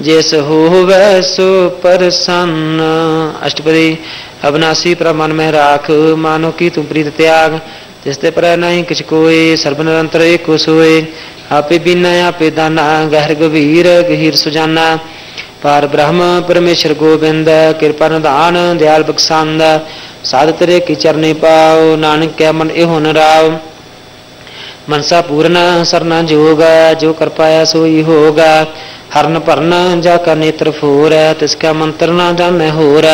जिस हो वैसो प्रसन्न। अष्टपदी, अविनाशी प्रमन में राख, मानो की तुम प्रीत त्याग जिसते पर नहीं किछ कोई सर्व निरंतर एक सोए। ਆਪੇ ਬਿਨਾ, ਆਪੇ ਦਾਨਾ, ਗਹਿਰ ਗভੀਰ ਗਹੀਰ ਸੁਜਾਨਾ। ਪਾਰ ਬ੍ਰਹਮ, ਪਰਮੇਸ਼ਰ ਗੋਬਿੰਦ, ਕਿਰਪਾ ਨਿਧਾਨ, ਦਿਆਲ ਬਖਸ਼ੰਦ, ਸਾਧ ਤੇਰੇ ਕੀ ਚਰਨੇ ਪਾਓ, ਨਾਨਕ ਕੈ ਮਨ ਇਹੋ ਨ ਮਨਸਾ ਪੂਰਨ, ਸਰਨਾ ਜੋਗਾ, ਜੋ ਕਰ ਪਾਇਆ ਸੋਈ ਹੋਗਾ। ਹਰਨ ਭਰਨ, ਜਾ ਕਾ ਨੇਤਰ ਫੋਰ, ਤਿਸ ਕਾ ਮੰਤਰ ਨਾ ਜਾਣੈ ਹੋਰ।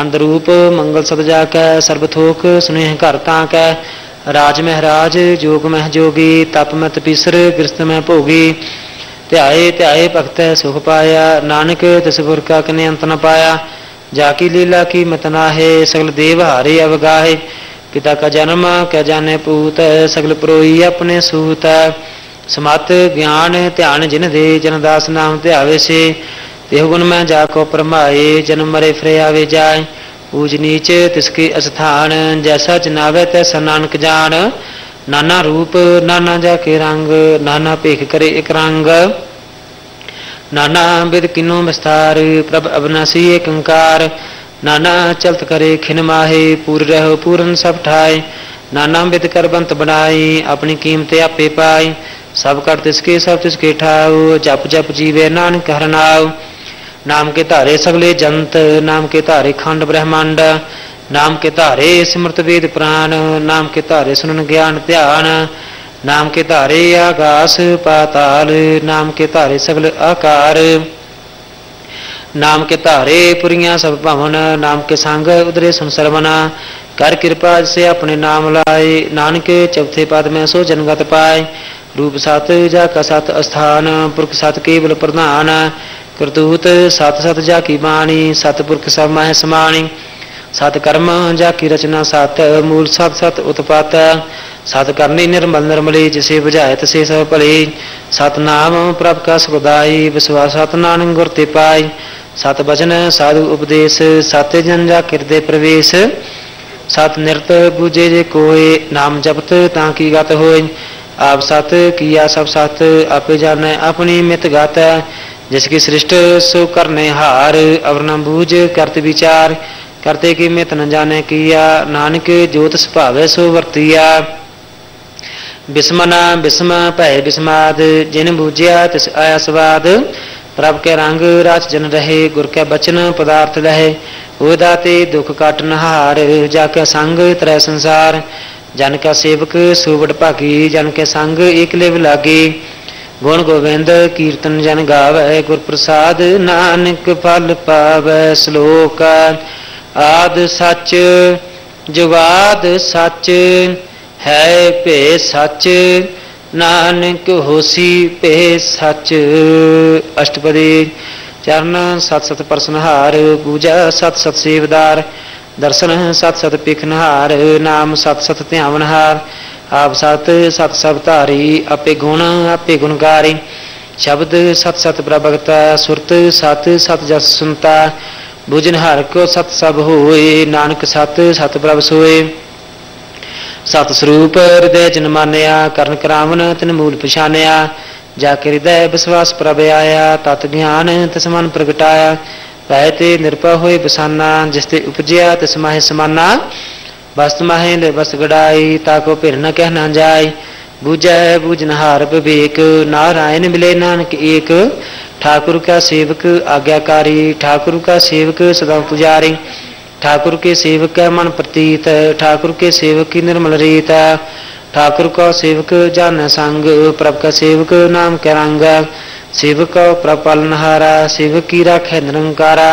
ਅੰਦਰ ਮੰਗਲ ਸਦ ਜਾ ਕੈ, ਸਰਬ ਥੋਕ, ਸੁਨੇਹ ਘਰ ਤਾਂ ਕੈ। ਰਾਜ ਮਹਾਰਾਜ ਜੋਗ ਮਹਿ ਜੋਗੀ ਤਪ ਮਤ ਤਪੀਸਰ ਗ੍ਰਸਤ ਮਹਿ ਭੋਗੀ ਧਿਆਏ ਧਿਆਏ ਭਗਤ ਸੁਖ ਪਾਇਆ ਨਾਨਕ ਤਿਸ ਗੁਰ ਕਾ ਕਨੇ ਅੰਤ ਨ ਪਾਇਆ ਜਾ ਕੀ ਲੀਲਾ ਕੀ ਮਤ ਨਾਹੇ ਸਗਲ ਦੇਵ ਹਾਰੇ ਅਵਗਾਹੇ ਪਿਤਾ ਕਾ ਜਨਮ ਕੈ ਜਾਣੇ ਪੂਤ ਸਗਲ ਪਰੋਈ ਆਪਣੇ ਸੂਤ ਸਮਤ ਗਿਆਨ ਧਿਆਨ ਜਿਨ ਦੇ ਜਨ ਦਾਸ ਨਾਮ ਧਿਆਵੇ ਸੇ ਦੇਹ ਗੁਣ ਮੈਂ ਜਾ ਕੋ ਪਰਮਾਏ ਜਨਮ ਮਰੇ ਫਰੇ ਆਵੇ ਜਾਏ ऊज नीचे तिसके स्थान जैसा चनावे तैसा नानक जान। नाना रूप, नाना जाके रंग, नाना पेख करे एक रंग। नाना विद किनो विस्तार प्रभ अवनासी एक अंकार। नाना चलत करे खिन माहे, पूर रहो पूरन सब ठाए। नाना विद कर बंत बनाई, अपनी कीमत आपे पाई। सब कर तिसके सब तिसके ठाओ। जप जप जीवे नानक हर हरनाओ नाम के तारे सगले जंत, नाम के तारे खंड ब्रह्मांड, नाम के तारे स्मृत वेद प्राण, नाम के तारे सुनन ज्ञान ध्यान, नाम के तारे आकाश पाताल, नाम के तारे सगल आकार, नाम के तारे पुरिया सब भवन, नाम के संग उदरे सुन कर कृपा से अपने नाम लाए, नानक चौथे पद में सो जनगत पाए। रूप सत जा का सत स्थान, पुरख सत केवल प्रधान। करतूत सत सत जा की बाणी सतपुरख सब मह समाणी। सत कर्म जा की रचना सत, मूल सत सत उत्पात। सत करनी निर्मल निर्मली, जिसे बुझाए तसे सब भले सत नाम प्रभ का सुखदाई विश्वास सत नानक गुर ते पाई। सत बचन साधु उपदेश, सत जन जा किरदे प्रवेश। सत निरत बुझे जे कोय नाम जपत ता की गत होय आप सत, किया सब सत, आप जाने अपनी मित गात। जिसकी सृष्ट, सु करने हार, अवर न बूझ, करत विचार। करते कि मित न जाने किया, नानक ज्योत स्वभावे सो वर्तिया। बिस्मना, बिस्म भय बिस्माद, जिन बूझिया तिस आया स्वाद। प्रभ के रंग राज जन रहे, गुर के बचन पदार्थ रहे उदाते दुख काट नहार जाके संग त्रै संसार। जन का सेवक, सुवट भागी, जन के संग एक लेव लागी। गुण गोविंद कीर्तन जन गाव गुर प्रसाद नानक फल पाव श्लोक आद सच जवाद सच है पे सच नानक होसी पे सच अष्टपदी चरण सत सत प्रसनहार पूजा सत सत सेवदार दर्शन सत सत पिखनहार नाम सत सत ध्यावनहार ਆਪ ਸਤ ਸਤ ਸਭ ਧਾਰੀ, ਆਪੇ ਗੁਣ, ਆਪੇ ਗੁਣਕਾਰੀ ਸ਼ਬਦ, ਸਤ ਸਤ ਪ੍ਰਭਗਤਾ, ਸੁਰਤ, ਸਤ ਸਤ ਜਸ ਸੁਨਤਾ। ਬੁਝਨ ਹਰ ਕੋ ਸਤ ਸਭ ਹੋਏ, ਨਾਨਕ ਸਤ ਸਤ ਪ੍ਰਭ ਸੋਏ। ਸਤ ਸਰੂਪ ਹਿਰਦੈ ਜਨ ਕਰਨ ਕਰਾਵਨ ਤਿਨ ਮੂਲ ਪਛਾਨਿਆ। ਜਾ ਕੇ ਹਿਰਦੈ ਵਿਸਵਾਸ ਪ੍ਰਭ ਆਇਆ, ਤਤ ਗਿਆਨ ਤਿਸ ਮਨ ਪ੍ਰਗਟਾਇਆ। ਭੈ ਤੇ ਨਿਰਪਾ ਹੋਏ ਬਸਾਨਾ, ਜਿਸ ਤੇ ਉਪਜਿਆ ਤਿਸ ਮਾਹਿ ਸਮਾਨਾ। बस्त माहे ले बस गड़ाई, ताको फिर न कहना जाय बुझै, बुझनहार विवेक, नारायण मिले नानक एक। ठाकुर का सेवक, आज्ञाकारी, ठाकुर का सेवक सदा पुजारी। ठाकुर के सेवक का मन प्रतीत, ठाकुर के सेवक की निर्मल रीत। ठाकुर का सेवक जान संग, प्रभ का सेवक नाम के रंग। सेवक का प्रभ पालनहारा सेवक की राख निरंकारा।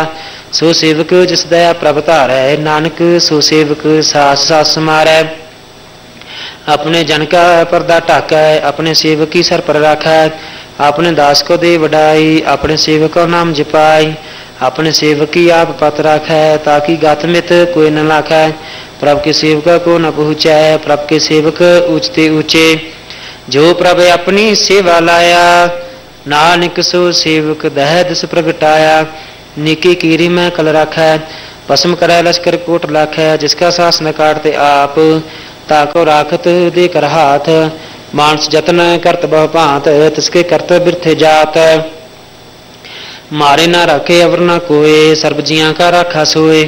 सो सेवक जिस दया प्रभ धारै नानक सो सेवक सास सास मारै। अपने जन का पर्दा ढाकै अपने सेवक की सर पर रखै। अपने दास को दे वडाई अपने सेवक का नाम जपाई। अपने सेवक की आप पत रखै, ताकि गत मित कोई न है प्रभ के सेवक को न पहुँचै, प्रभ के सेवक ऊंचते ऊँचे जो प्रभ अपनी सेवा लाया, नानक सो सेवक दह दिस प्रगटाया। निकी कीरी में कल रखै, भस्म करे लश्कर कोट लाखै, जिसका सास न काटते आप, ताको राखत दे कर हाथ। मानस जतन करत बहु भांत, तिसके करत बिरथे जात। मारे ना रखे, अवर ना कोए सर्ब जिया का राखा सोए।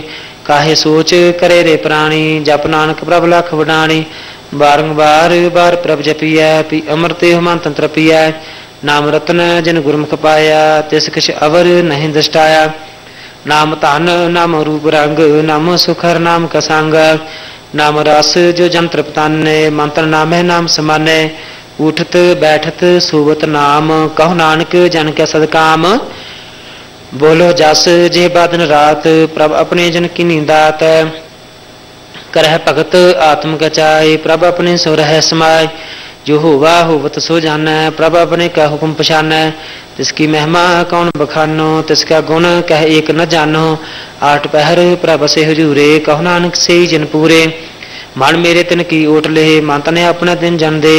काहे सोच करे रे प्राणी, जप नानक प्रभ लख वडाणी। बारंबार बार प्रभ जपिया, पी अमरते हुमान तंत्र पिया। नाम रत्न जन गुरमुख पाया, तिस किछ अवर नहीं दृष्टाया। नाम तान, नाम रूप रंग, नाम सुखर नाम कसांग नाम रस जो जंत्र पताने, मंत्र नाम है नाम समाने। उठत, बैठत सोवत नाम, कहो नानक जन के सदकाम। बोलो जस जे बादन रात, प्रभ अपने जन की नींदात करह भगत आत्म कचाय प्रभ अपने सुरह रह समाय जो हुआ होवत सो जान प्रभ अपने का हुक्म पछान तिसकी महिमा कौन बखानो, तिसका गुण कह एक न जानो। आठ पहर प्रभ से हजूरे, कहो नानक से जन पूरे। मन मेरे तिन की ओट ले, मन तने अपना दिन जन दे।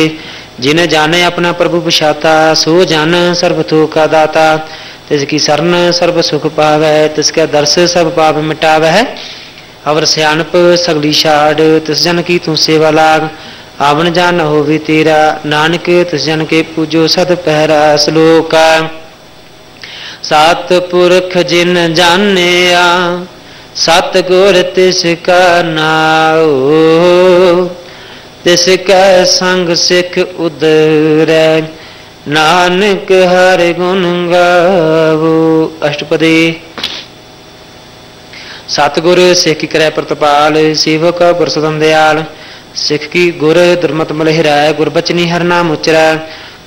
जिन जाने अपना प्रभु पछाता, सो जान सर्वथो का दाता। तिसकी शरण सर्व सुख पावै, तिसका दर्श सब पाप मिटावै। अवर सियाणप सगली छाड़ तिस जन की तू सेवा लाग। आवन जान हो भी तेरा नानक तिस के पूजो सत पहरा श्लोक सात पुरख जिन जाने सत गुर तिसका नाओ तिसका संग सिख उदर नानक हर गुण गावो अष्टपदी सतगुर सिख करे प्रतपाल सेवक गुरसदन दयाल सिख की गुर दुर्मत मलहिरा गुर बचनी हर नाम उचरा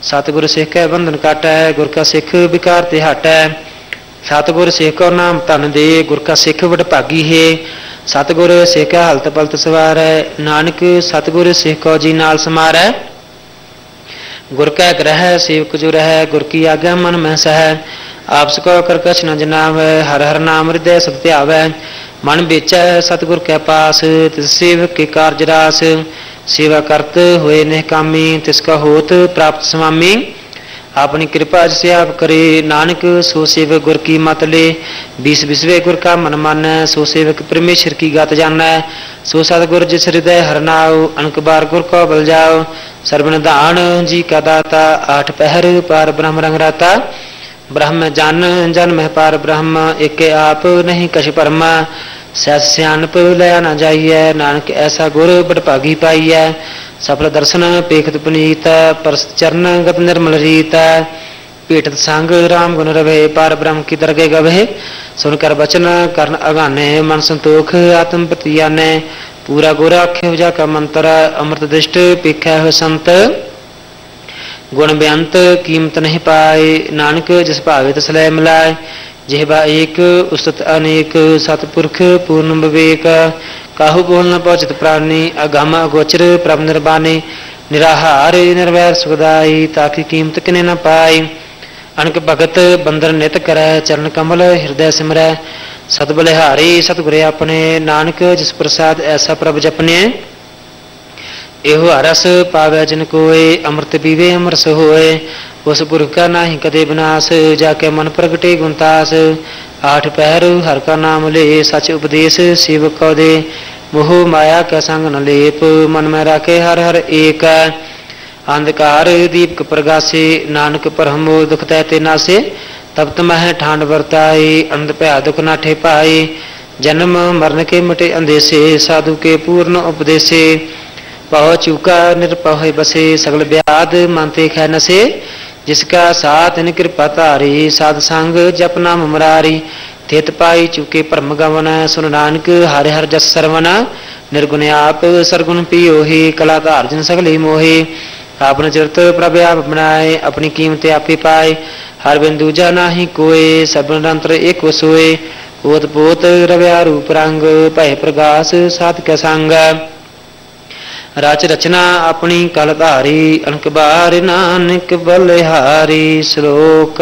सतगुर सिख है बंधन काटा गुर का सिख विकार ते हटा सतगुर सिख का नाम धन दे गुर का सिख वड भागी है सतगुर सिख हलत पलत सवार है नानक सतगुर सिख को जी नाल समार है गुर का ग्रह सेवक जो रह गुर की आज्ञा मन में सह आपस को कर कछ न जनाव हर हर नाम हृदय सत्य आवे मन बेच सतगुर के पास तिस सेवक के कार्य रास सेवा करत हुए निहकामी तिसका होत प्राप्त स्वामी अपनी कृपा से आप करे नानक सो सेवक गुर की मत ले बीस विश्वे गुर का मन मान सो सेवक परमेश्वर की गात जाना सो सतगुर जिस हृदय हरनाओ अनक बार गुर को बल जाओ सर्वन दान जी का दाता आठ पहर पार ब्रह्म जन, जन्म पार ब्रह्म, एक आप नहीं कश परमा। सैस सियानप लया न जाइए, नानक ऐसा गुर बड़ भागी पाइए। सफल दर्शन पेखत पुनीत परस चरण गत निर्मल रीत। पीठत संग राम गुण रवे, पार ब्रह्म की दरगे गवे। सुनकर वचन कर्ण अगाने, मन संतोख आत्म प्रतियाने। पूरा गोरा आख्य जा का मंत्र, अमृत दृष्ट, पीखा हो संत। ਗੁਣ ਬੇਅੰਤ ਕੀਮਤ ਨਹੀਂ ਪਾਏ, ਨਾਨਕ ਜਿਸ ਭਾਵੇ ਤਸਲੇ ਮਿਲਾਏ ਜਿਹਵਾ ਏਕ ਉਸਤ ਅਨੇਕ, ਸਤਪੁਰਖ ਪੂਰਨ ਵਿਵੇਕ, ਕਾਹੂ ਬੋਲ ਨ ਪਹੁੰਚਤ ਪ੍ਰਾਨੀ, ਅਗਮ ਅਗੋਚਰ ਪ੍ਰਭ ਨਿਰਬਾਨੇ, ਨਿਰਾਹਾਰ ਨਿਰਵੈਰ ਸੁਖਦਾਈ ਤਾਂ ਕਿ ਕੀਮਤ ਕਿਨੇ ਨ ਪਾਈ ਅਣਕ ਭਗਤ ਬੰਦਰ ਨਿਤ ਕਰੈ, ਚਰਨ ਕਮਲ ਹਿਰਦੈ ਸਿਮਰੈ ਸਤਿ ਬਲਿਹਾਰੀ ਸਤਿਗੁਰੇ ਆਪਣੇ, ਨਾਨਕ ਜਿਸ ਪ੍ਰਸਾਦ ਐਸਾ ਪ੍ਰਭ ਜਪਨੇ। एहो हरस पावे जिन कोय अमृत पीवे अमरस होए उस पुरख का नाही कदे विनाश जाके मन प्रगटे गुणतास आठ पहर हर का नाम ले सच उपदेश शिव को दे मोह माया का संग न लेप मन में राखे हर हर एक अंधकार दीपक प्रगासे नानक परम दुख तहते नासे तब तमह ठांड वर्ताए अंध भया दुख नाठे पाए जन्म मरण के मटे अंधेसे साधु के पूर्ण उपदेशे पह चूका, निरपह बसे, सगल ब्याद मानते ख नसे, जिसका साथ इन कृपा तारी, साध संग जप नाम मुरारी। थित पाई चुके परम गवन सुन नानक, हरे हर जस सरवना निर्गुण आप, सरगुण पियो ही कला अर्जुन सगली मोहे। आपन चरित प्रभ आप बनाए अपनी कीमत आपे पाए। हर बिंदु जाना ही कोय सब निरंतर एक सोए ओत पोत रव्या रूप रंग भय प्रकाश सात के संग। रच रचना अपनी कल धारी अनक बार नानक बलिहारी, श्लोक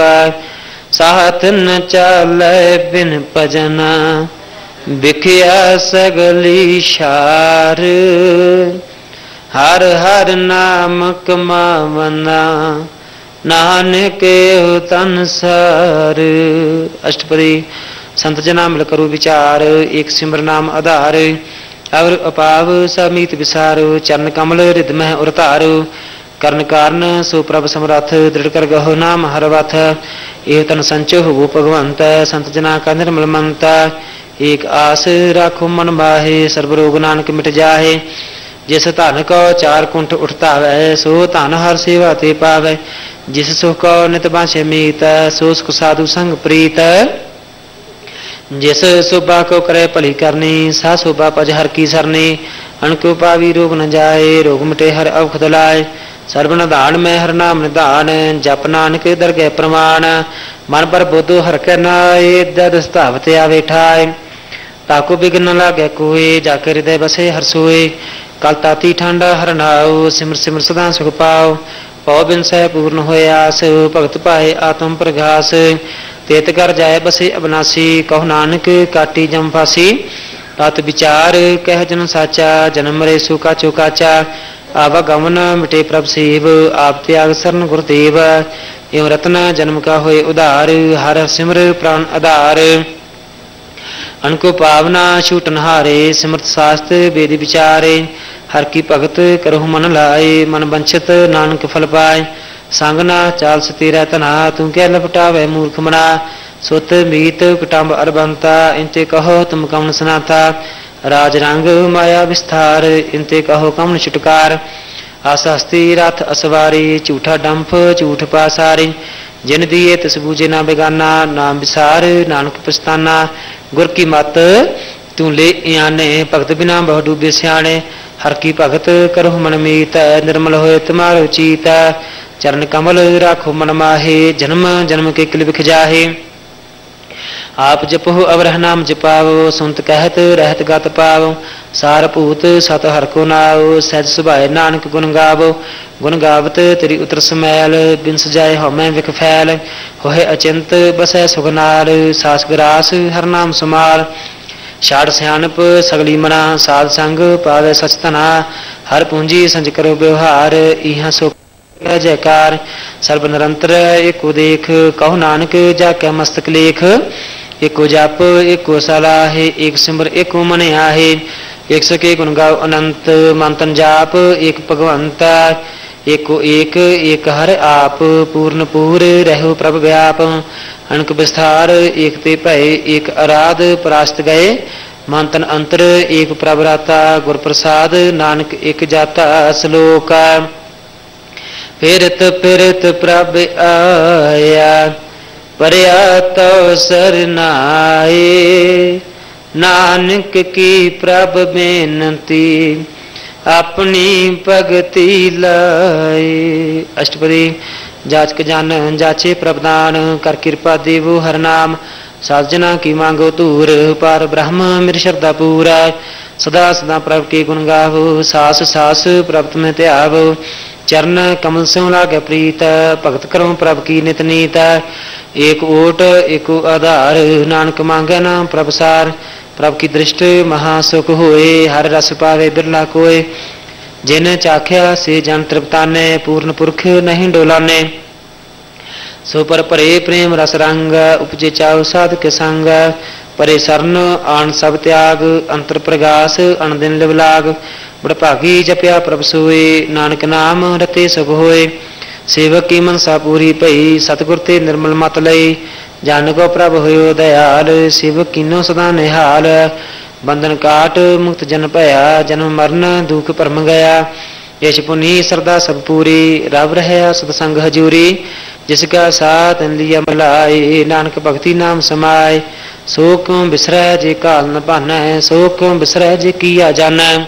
साथ न चल बिन भजना, बिखिया सगली शार। हर हर नाम कमावना नानक तन सर। अष्टपदी, संत जना मिल करो विचार, एक सिमर नाम आधार। अवर अपाव समीत विसार चरण कमल हृदय उरतार कर्ण कारण सो प्रभ समरथ दृढ़ कर गहो नाम हर वथ एह तन संचो हो भगवंत संत जना का निर्मल मंत एक आस राखो मन बाहे सर्व रोग नानक मिट जाहे जिस धन को चार कुंठ उठता वै सो धन हर सेवा ते पावे जिस सुख को नित बांशे मीत सो सुख साधु संग प्रीत जिस शोभा को करे भली करनी सा शोभा पज हर की सरनी अणको पावी रोग न जाए रोग मिटे हर अवखत लाए सर्व निधान में हर नाम निधान जप नानक दरगे प्रमाण मन पर बुद्ध हर के नाए दद स्थावत आवे ठाए ताको बिघन लागे कोए जाके हृदय बसे हर सोए कल ताती ठंडा हर नाओ सिमर सिमर सदा सुख पौ बिन सह पूर्ण होए आस भगत पाए आत्म प्रघास। तेत कर जाय बसे अबनासी कहो नानक काटी जम फासी। तत विचार, कह जन साचा, जन्म रे सुका चुकाचा। आवागमन मिटे प्रभ सेव, आप त्याग शरण गुरुदेव एवं रत्न जन्म का होए उदार, हर सिमर प्राण आधार अनको पावना छूटन हारे सिमृत शास्त्र वेद विचारे हर की भगत करहु मन लाए मन वंचित नानक फल पाए संग ना चाल सतीरा तना तू क्या लपटावे मूर्ख मना सुत मीत कुटुंब अरबंता इनते कहो तुम कमन सनाथा राज रंग माया विस्तार इनते कहो कमन छुटकार आस हस्ती रथ असवारी झूठा डंफ झूठ पासारी जिन दिए तिस बूझे ना बेगाना नाम विसार नानक पछताना गुर की मत तू ले आने भगत बिना बहु डूबे सियाणे। हर की भगत करो मन मीत, निर्मल होए तुम्हार उचित चरण कमल राखो मन माहे, जन्म जन्म के किल बिख जाहे। आप जपो अवरह नाम जपावो सुनत कहत रहत गत पावो सार पूत सत हर को नाओ सहज सुभाए नानक गुण गावो गुण गावत तेरी उतर समैल बिन सजाए हो मैं विख फैल होए अचिंत बसै सुगनार सास ग्रास हर नाम सुमार ਛਾੜ ਸਿਆਣਪ ਸਗਲੀ ਮਨਾ ਸਾਧ ਸੰਗ ਪਾਵੇ ਸਚਤਨਾ ਹਰ ਪੂੰਜੀ ਸੰਜ ਕਰੋ ਵਿਵਹਾਰ ਇਹਾਂ ਸੋ ਜੈ ਜੈਕਾਰ ਸਰਬ ਨਿਰੰਤਰ ਏਕੋ ਦੇਖ ਕਹੋ ਨਾਨਕ ਜਾ ਕੇ ਮਸਤਕ ਲੇਖ एक जाप, एक सला है एक सिमर एक मने आहे। एक सके गुण गाव अनंत मंत्र जाप, एक भगवंता। एको एक एक हर आप, पूर्ण पूर रहो प्रभ व्याप। अणक विस्तार, एक ते भय, एक आराध परास्त गए। मंतन अंतर, एक प्रभराता गुर प्रसाद, नानक एक जाता श्लोक। फिरत फिरत प्रभ आया। पर्यातो सरनाए नानक की प्रभ बेनती अपनी भगति लाए अष्टपदी जाच के जान जाचे प्रवदान कर कृपा देव हर नाम। साजना की मांगो तूर पर ब्रह्म मेरी श्रद्धा पूरा। सदा सदा प्रभ के गुण गावो, सास सास प्रभ तुम्हें त्यावो। चरण कमल से लागे प्रीत, भगत करो प्रभ की नित नीत। एक ओट, एक आधार, नानक मांगे ना प्रभसार प्रभ की दृष्टि महासुख होए, हर रस पावे बिरला कोय जिन चाख्या से जन तृप्ताने, पूर्ण पुरख नहीं डोलाने। सो पर परे प्रेम रस रंग, उपजे चाव साध के संग। ਪਰੇ ਸਰਨ, ਆਣ ਸਭ ਤਿਆਗ, ਅੰਤਰ ਪ੍ਰਗਾਸ, ਅਣਦਿਨ ਲਿਵਲਾਗ, ਬੜਭਾਗੀ ਜਪਿਆ ਪ੍ਰਭ ਸੋਏ, ਨਾਨਕ ਨਾਮ ਰਤੇ ਸਭ ਹੋਏ। ਸੇਵਕ ਕੀ ਮਨਸਾ ਪੂਰੀ ਭਈ, ਸਤਗੁਰ ਤੇ ਨਿਰਮਲ ਮਤ ਲਈ ਜਨ ਕੋ ਪ੍ਰਭ ਹੋਇਓ ਦਇਆਲ ਸੇਵਕ ਕੀਨੋ ਸਦਾ ਨਿਹਾਲ। ਬੰਧਨ ਕਾਟ ਮੁਕਤ ਜਨ ਭਇਆ ਜਨਮ ਮਰਨ ਦੁਖ ਭਰਮ ਗਿਆ। ਯਸ਼ ਪੁਨੀ ਸਰਦਾ ਸਭ ਪੂਰੀ, ਰਵ ਰਹਿਆ ਸਤ ਸੰਗ ਹਜੂਰੀ। ਜਿਸ ਕਾ ਸਾਥ ਲਿਆ ਮਲਾਏ ਨਾਨਕ ਭਗਤੀ ਨਾਮ ਸਮਾਏ। ਸੋ ਕਿਉ ਬਿਸਰਹਿ ਜੇ ਕਾਲ ਨ ਭਾਨੈ? ਸੋ ਕਿਉ ਬਿਸਰਹਿ ਜੇ ਕੀਆ ਜਾਣੈ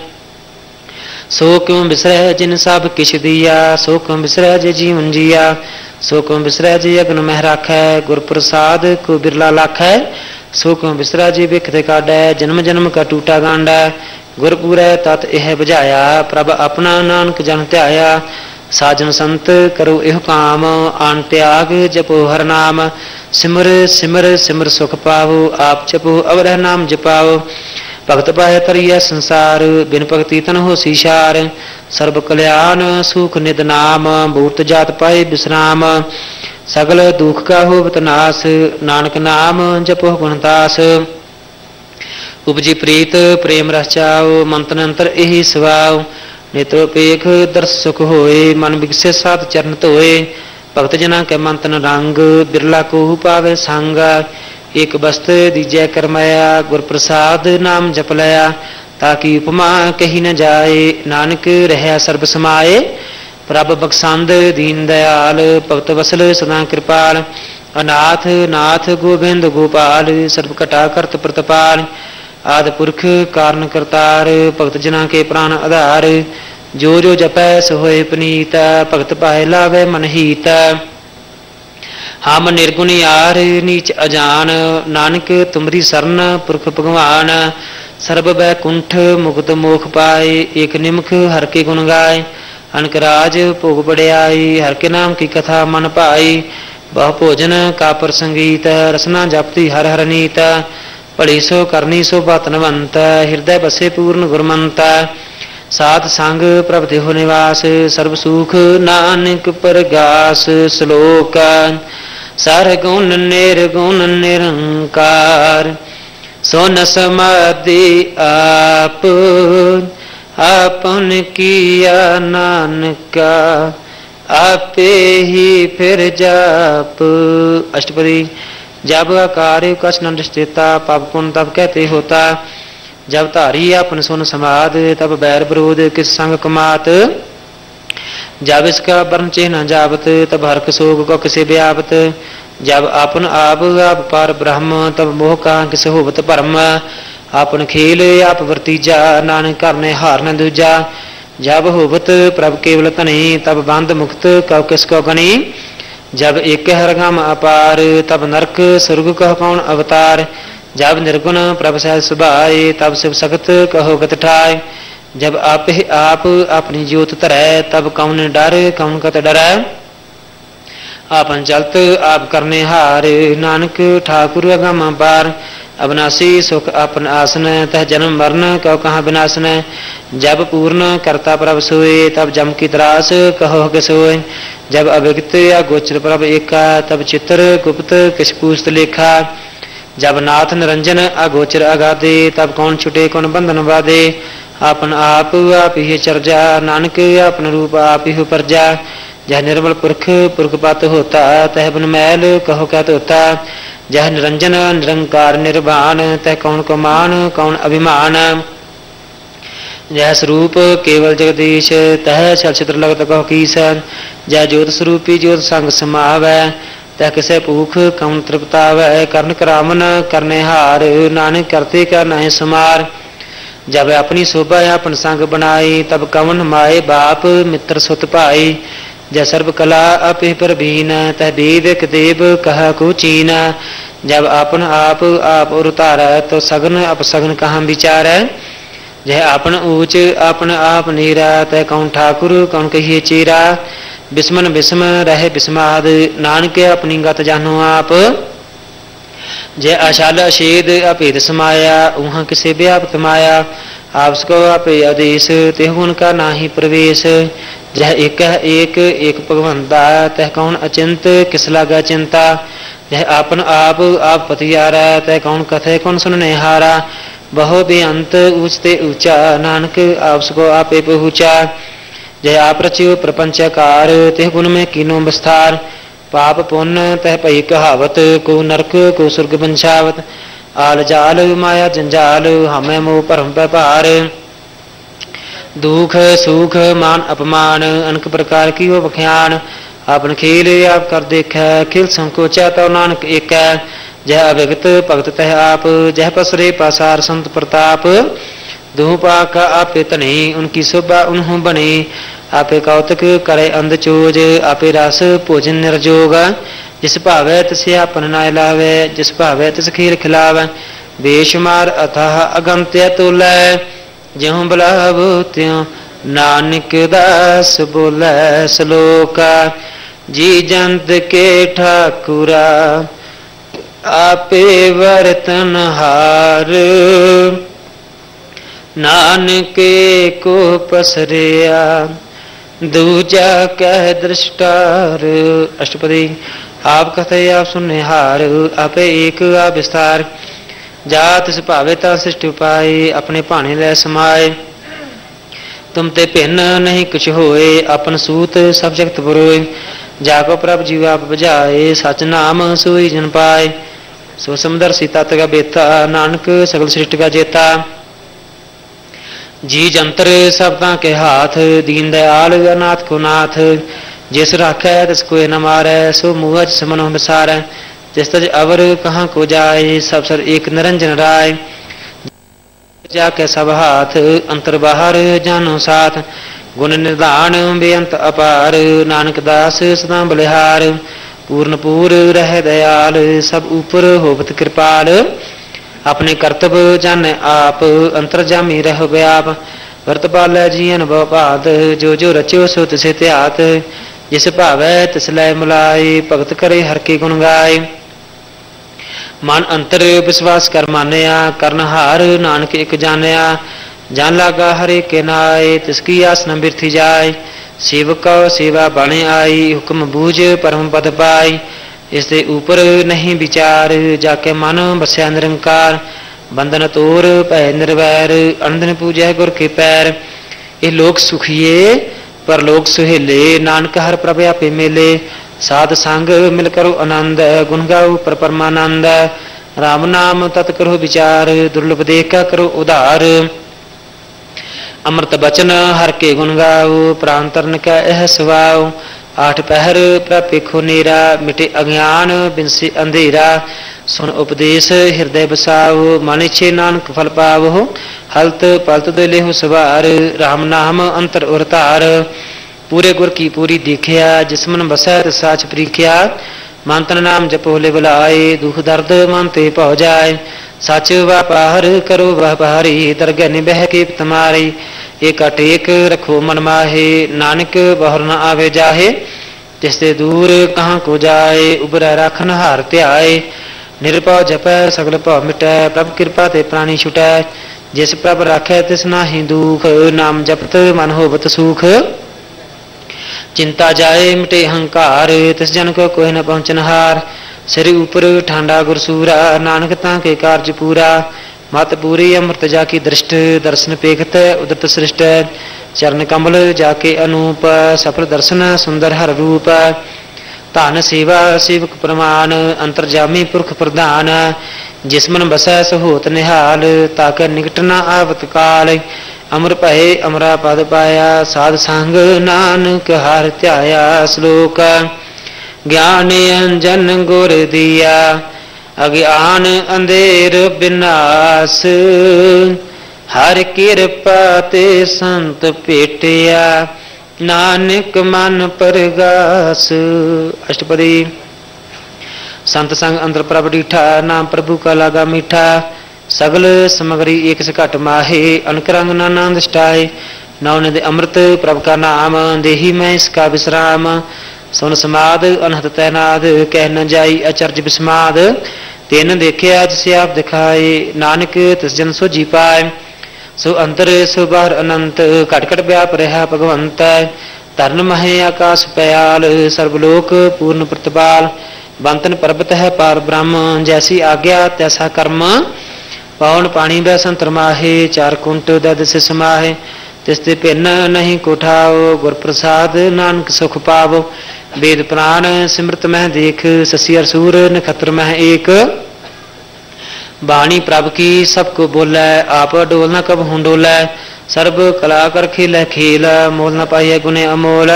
ਸੋ ਕਿਉ ਬਿਸਰਹਿ ਜਿਨ ਸਭ ਕਿਛ ਦੀਆ? ਸੋ ਕਿਉ ਬਿਸਰਹਿ ਜੇ ਜੀਵਨ ਜੀਆ? ਸੋ ਕਿਉ ਬਿਸਰਹਿ ਜੇ ਅਗਨ ਮਹਿ ਰਾਖੈ? ਗੁਰ ਪ੍ਰਸਾਦ ਕੋ ਬਿਰਲਾ ਲਾਖੈ? ਸੋ ਕਿਉ ਬਿਸਰਹਿ ਜੇ ਬਿਖ ਤੇ ਕਾਡੈ ਜਨਮ ਜਨਮ ਕਾ ਟੂਟਾ ਗਾਂਡੈ? ਗੁਰਪੁਰੈ ਤਤ ਇਹ ਬੁਝਾਇਆ। ਪ੍ਰਭ ਆਪਣਾ ਨਾਨਕ ਜਨ ਧਿਆਇਆ। ਸਾਜਨ ਸੰਤ ਕਰੋ ਇਹ ਕਾਮ, ਆਨ ਤਿਆਗ ਜਪੋ ਹਰ ਨਾਮ। ਸਿਮਰ ਸਿਮਰ ਸਿਮਰ ਸੁਖ ਪਾਵੋ, ਆਪ ਜਪੋ ਅਵਰ ਨਾਮ ਜਪਾਓ। ਭਗਤ ਪਾਏ ਤਰੀਐ ਸੰਸਾਰ, ਬਿਨ ਭਗਤੀ ਤਨ ਹੋ ਸੀਸ਼ਾਰ ਸਰਬ ਕਲਿਆਣ, ਸੁਖ ਨਿਦ ਨਾਮ ਬੂਰਤ ਜਾਤ ਪਾਏ ਬਿਸਰਾਮ। ਸਗਲ ਦੁਖ ਕਾ ਹੋਵਤ ਨਾਸ, ਨਾਨਕ ਨਾਮ ਜਪੋ ਗੁਣਦਾਸ ਉਪਜੀ ਪ੍ਰੀਤ, ਪ੍ਰੇਮ ਰਸ ਚਾਉ ਮੰਤਨ ਅੰਤਰ ਇਹੀ ਸਵਾਉ नेत्रोपेख दर्शक होए, मन विकसे साथ चरण धोए भगत जना के मंतन रंग, बिरला को पावे संग। एक बस्त दीजे करमाया गुर प्रसाद नाम जप लया। ताकि उपमा कही न जाए, नानक रह सर्ब समाए। प्रभ बखसंद दीन दयाल भगत वसल सदा कृपाल। अनाथ नाथ गोविंद गोपाल सर्व कटा करत प्रतपाल। ਆਦ ਪੁਰਖ, ਕਾਰਨ ਕਰਤਾਰ, ਭਗਤ ਜਨਾ ਕੇ ਪ੍ਰਾਨ ਆਧਾਰ, ਜੋ ਜੋ ਜਪੈ ਸੋ ਪਨੀਤ, ਭਗਤ ਪਾਏ ਲਾਵੇ ਮਨ ਹੀਤ। ਹਮ ਨਿਰਗੁਣ ਯਾਰ, ਨੀਚ ਅਜਾਨ, ਨਾਨਕ ਤੁਮਰੀ ਸਰਨ, ਪੁਰਖ ਭਗਵਾਨ। ਸਰਬ ਬੈ ਕੁੰਠ, ਮੁਕਤ ਮੋਖ ਪਾਏ, ਏਕ ਨਿਮਖ ਹਰ ਕੇ ਗੁਣ ਗਾਏ। ਅਨਕ ਰਾਜ, ਭੋਗ ਬੜਿਆਈ ਹਰ ਕੇ ਨਾਮ ਕੀ ਕਥਾ ਮਨ ਭਾਈ ਬਹੁ ਭੋਜਨ ਕਾ ਪ੍ਰਸੰਗੀਤ, ਰਸਨਾ ਜਪਤੀ ਹਰ ਹਰ ਨੀਤ। पढ़ीसो करनीसो बतनवंत हृदय बसे पूर्ण गुरमंत सात संग प्रभति हो निवास सर्व सुख नानक परगास श्लोक सर गुण निर्गुण निरंकार सोन समाधि आप अपन किया नानका आपे ही फिर जाप अष्टपदी जब कार्य कछ न स्थिता पाप पुण्य तब कहते होता जब धारी अपन सुन समाद तब बैर विरोध किस संग कमात जब इसका वर्ण चिन्ह जावत तब हरक शोक को किसे व्यापत जब अपन आप आप पर ब्रह्म तब मोह का किस होवत परम आपन खेल आप वर्तीजा नानक करने हार न दूजा जब होवत प्रभ केवल तनी तब बंद मुक्त कब किसको गणी जब एक हरगम अपार तब नरक स्वर्ग कह कौन अवतार जब निर्गुण प्रभ सह सुभाए तब शिव सखत कहो गत ठाय जब आप ही आप अपनी ज्योत तरह तब कौन डर कौन कत डर आपन चलत आप करने हार नानक ठाकुर अगम पार अविनाशी सुख अपन आसन तह जन्म मरण कहो कहाँ विनाशन जब पूर्ण करता प्रभ सोए तब जम की त्रास कहो के सोए जब अभिगत या गोचर प्रभ एका तब चित्र गुप्त किस पूस्त लेखा जब नाथ निरंजन अगोचर अगाधे तब कौन छुटे कौन बंधन बाधे अपन आप आप ही चर्जा नानक अपन रूप आप ही परजा जह निर्मल पुरख पुरख पत होता तह बन मैल कहो क्या होता जह निरंजन, निरंकार निर्वाण तह कौन को मान कौन अभिमान? जय स्वरूप केवल जगदीश, तह छल चित्र लगत कहो कीस। जय ज्योत स्वरूपी ज्योत संग समावै, तह किसे भूख कौन तृप्तावै? कर्ण करामन, करने हार, नानक करते का नहे सुमार। जब अपनी शोभा अपन संग बनाई, तब कवन माए बाप मित्र सुत पाई। जय सर्व कला अपि पर बीन तह वेद देव कह को जब अपन आप आप और तो सगन, अप सगन कहाँ विचार? जय अपन ऊंच अपन आप नीरा तय कौन ठाकुर, कौन कहिए चीरा? बिस्मन बिस्म रहे बिस्माद, नानक अपनी गत जानो आप। जय अशाल अशेद, अपेद समाया वहाँ किसे माया? आपको आप आदेश तेह का ना ही प्रवेश जह एक एक एक भगवंता तह कौन अचिंत, किस लागा चिंता। जह आपन आप आप पतियारा, तह कौन कथे, कौन सुनने हारा बहु बेअंत ऊंचते ऊँचा, नानक आपको आपे पहुँचा। जय आप रचियो प्रपंचकार, तेह गुण में कीनो विस्तार। पाप पुण्य, तह पई कहावत, को नरक, को सुर्ग बंशावत। आल जाल माया जंजाल हमें मोह परम व्यापार दुख सुख मान अपमान अनक प्रकार की वो बख्यान अपन खेल आप कर देख खेल संकोचा तो नानक एक जह अभिगत भगत तह आप जह पसरे पासार संत प्रताप दुपा का आपे तने उनकी शोभा उन्हों बने आपे कौतक करे अंध चोज आपे रस भोजन निर्जोग जिस भावे तिसे आपन नाय लावे जिस भावे तिस खीर खिलावे बेशुमार अथाह अगंत्य तुलै ज्यों बलाव त्यों नानक दास बोले श्लोका जी जंत के ठाकुरा आपे वर्तन हार नानके को पसरिया दूजा कह दृष्टार अष्टपदी आप कथे आप सुनने हार आपे एक आ विस्तार जात सुभावे ता सृष्टि पाए अपने भाने ले समाए तुम ते भिन्न नहीं कुछ होए अपन सूत सब जगत बुरोए जाको प्रभ जीव आप बजाए सच नाम सोई जन पाए सो समुदर सीता तगा बेता नानक सगल सृष्टि का जेता जी जंतर सबका के हाथ दीन दयाल अनाथ को नाथ जिस राखै तिस कोई न मारै, सो मुहज समनो बिसारै। जिस तज अवर कहाँ को जाए, सब सर एक निरंजन राय। जाके सब हाथ अंतर बाहर, जानो साथ। गुण निदान बेअंत अपार, नानक दास सदा बलिहार। पूर्ण पूर रह दयाल, सब ऊपर होवत कृपाल। अपने कर्तव्य जाने आप, अंतर जामी रह व्याप। वर्त पाल जी अनुभव जो जो रचो सो तिसे त्यात। जिस भावै तिस लय मुलाय भगत करे, हर के गुण गाय। मन अंतर विश्वास कर मानया, करण हार नानक एक जानया। जान लागा हरे के नाय तिसकी आस न बिरथी जाय। सेवक सेवा बने आई, हुक्म बूझ परम पद पाई इससे ऊपर नहीं विचार, जाके मन बस्या निरंकार। बंधन तोर पै निर्वैर, अनंदन पूजै गुर के पैर। ये लोग सुखिए पर लोग सुहेले नानक हर प्रभ आपे मेले साध संग मिल करो आनंद गुण गाओ पर परमानंद राम नाम तत् करो विचार दुर्लभ देखा करो उदार अमृत बचन हर के गुण गाओ प्रांतरन का एह सुवाओ आठ पहर प्रपेखो नेरा मिटे अज्ञान बिनसे अंधेरा सुन उपदेश हृदय बसाव मन छे नानक फल पावो हलत पलत दले हो सवार राम नाम अंतर उरतार पूरे गुर की पूरी देखिया जिसमन बसैत साच प्रीख्या मानतन नाम जपो ले बुलाए दुख दर्द मानते पौ जाए सच व्यापार करो वह पहारी दरगह निबह के तुम्हारी एक टेक रखो मन माहे नानक बहुर न आवे जाहे तिसते दूर कहाँ को जाए उबर राखन हार त्याए निरपौ जप, सगल पौ मिटै, प्रभ कृपा ते प्राणी छुटै। जिस प्रभ राखै, तिस नाही दुख। नाम जपत, मन होवत सुख। चिंता जाए, मिटे अहंकार। तिस जन को कोई न पहुंचन हार। सिर ऊपर ठांडा गुरसूरा। नानक के कार्य पूरा। मत पूरी अमृत जाकी दृष्ट। दर्शन पेखत, उदत सृष्ट। चरण कमल जाके अनूप। सफल दर्शन सुंदर हर रूप तान सेवा सेवक प्रमाण अंतर्जामी पुरख प्रधान जिसमन बसै सहोत निहाल ताक निकट न आवत काल अमर पहे अमरा पद पाया साध संग नानक हार त्याया श्लोक ज्ञान अंजन गुर दिया अज्ञान अंधेर विनाश हर कृपा ते संत पेटिया नानक मन परगास अष्टपदी संत संग अंतर प्रभ डीठा नाम प्रभु का लागा मीठा सगल समगरी एक से घट माहे अनकरंग नानंद स्टाए नौन दे अमृत प्रभ का नाम देही मैं इसका विश्राम सुन समाद अनहत तैनाद कह न जाई अचर्ज विस्माद तेन देखे आज से आप दिखाए नानक तिस जन सो जी पाए सो अंतर सो बाहर अनंत, कटकट व्याप रहा भगवंत तरन महे आकाश पयाल, सर्वलोक पूर्ण प्रतिपाल। बंतन पर्वत है पार ब्रह्म, जैसी आज्ञा, तैसा कर्म। पावन पानी व संतर चार कुंट दद से समाहे। तिस्ते भिन्न नहीं कोठाओ, गुर प्रसाद नानक सुख पाव। वेद प्राण सिमृत मह देख शशि असूर नखत्र मह एक। बाणी प्रभ की सबको बोल आप डोलना कब हूँ डोल सर्व कला कर खिल खेल मोल न पाइय गुने अमोल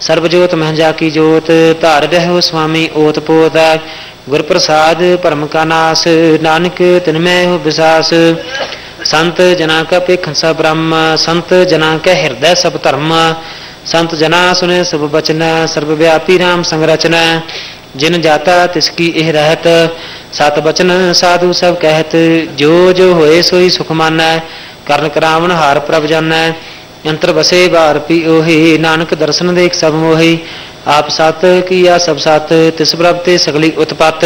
सर्वजोत महजा की जोत धार रह स्वामी ओत पोत गुर प्रसाद परम का नास नानक तिनमय हो विशास संत जना का पेख सब ब्रह्म संत जना के हृदय सब धर्म संत जना सुने सब बचना सर्वव्यापी राम संरचना ਜਿਨ ਜਾਤਾ ਤਿਸ ਕੀ ਇਹ ਰਹਿਤ, ਸਤ ਬਚਨ ਸਾਧੂ ਸਭ ਕਹਿਤ, ਜੋ ਜੋ ਹੋਏ ਸੋਈ ਸੁਖ ਮਾਨੈ, ਕਰਨ ਕਰਾਵਣ ਹਾਰ ਪ੍ਰਭ ਜਾਣੈ ਅੰਤਰ ਬਸੇ ਬਾਰ ਪੀ ਉਹੀ ਨਾਨਕ ਦਰਸ਼ਨ ਦੇਖ ਸਭ ਮੋਹੀ। ਆਪ ਸਤ ਕੀਆ ਸਭ ਸਤ, ਤਿਸ ਪ੍ਰਭ ਤੇ ਸਗਲੀ ਉਤਪਤ।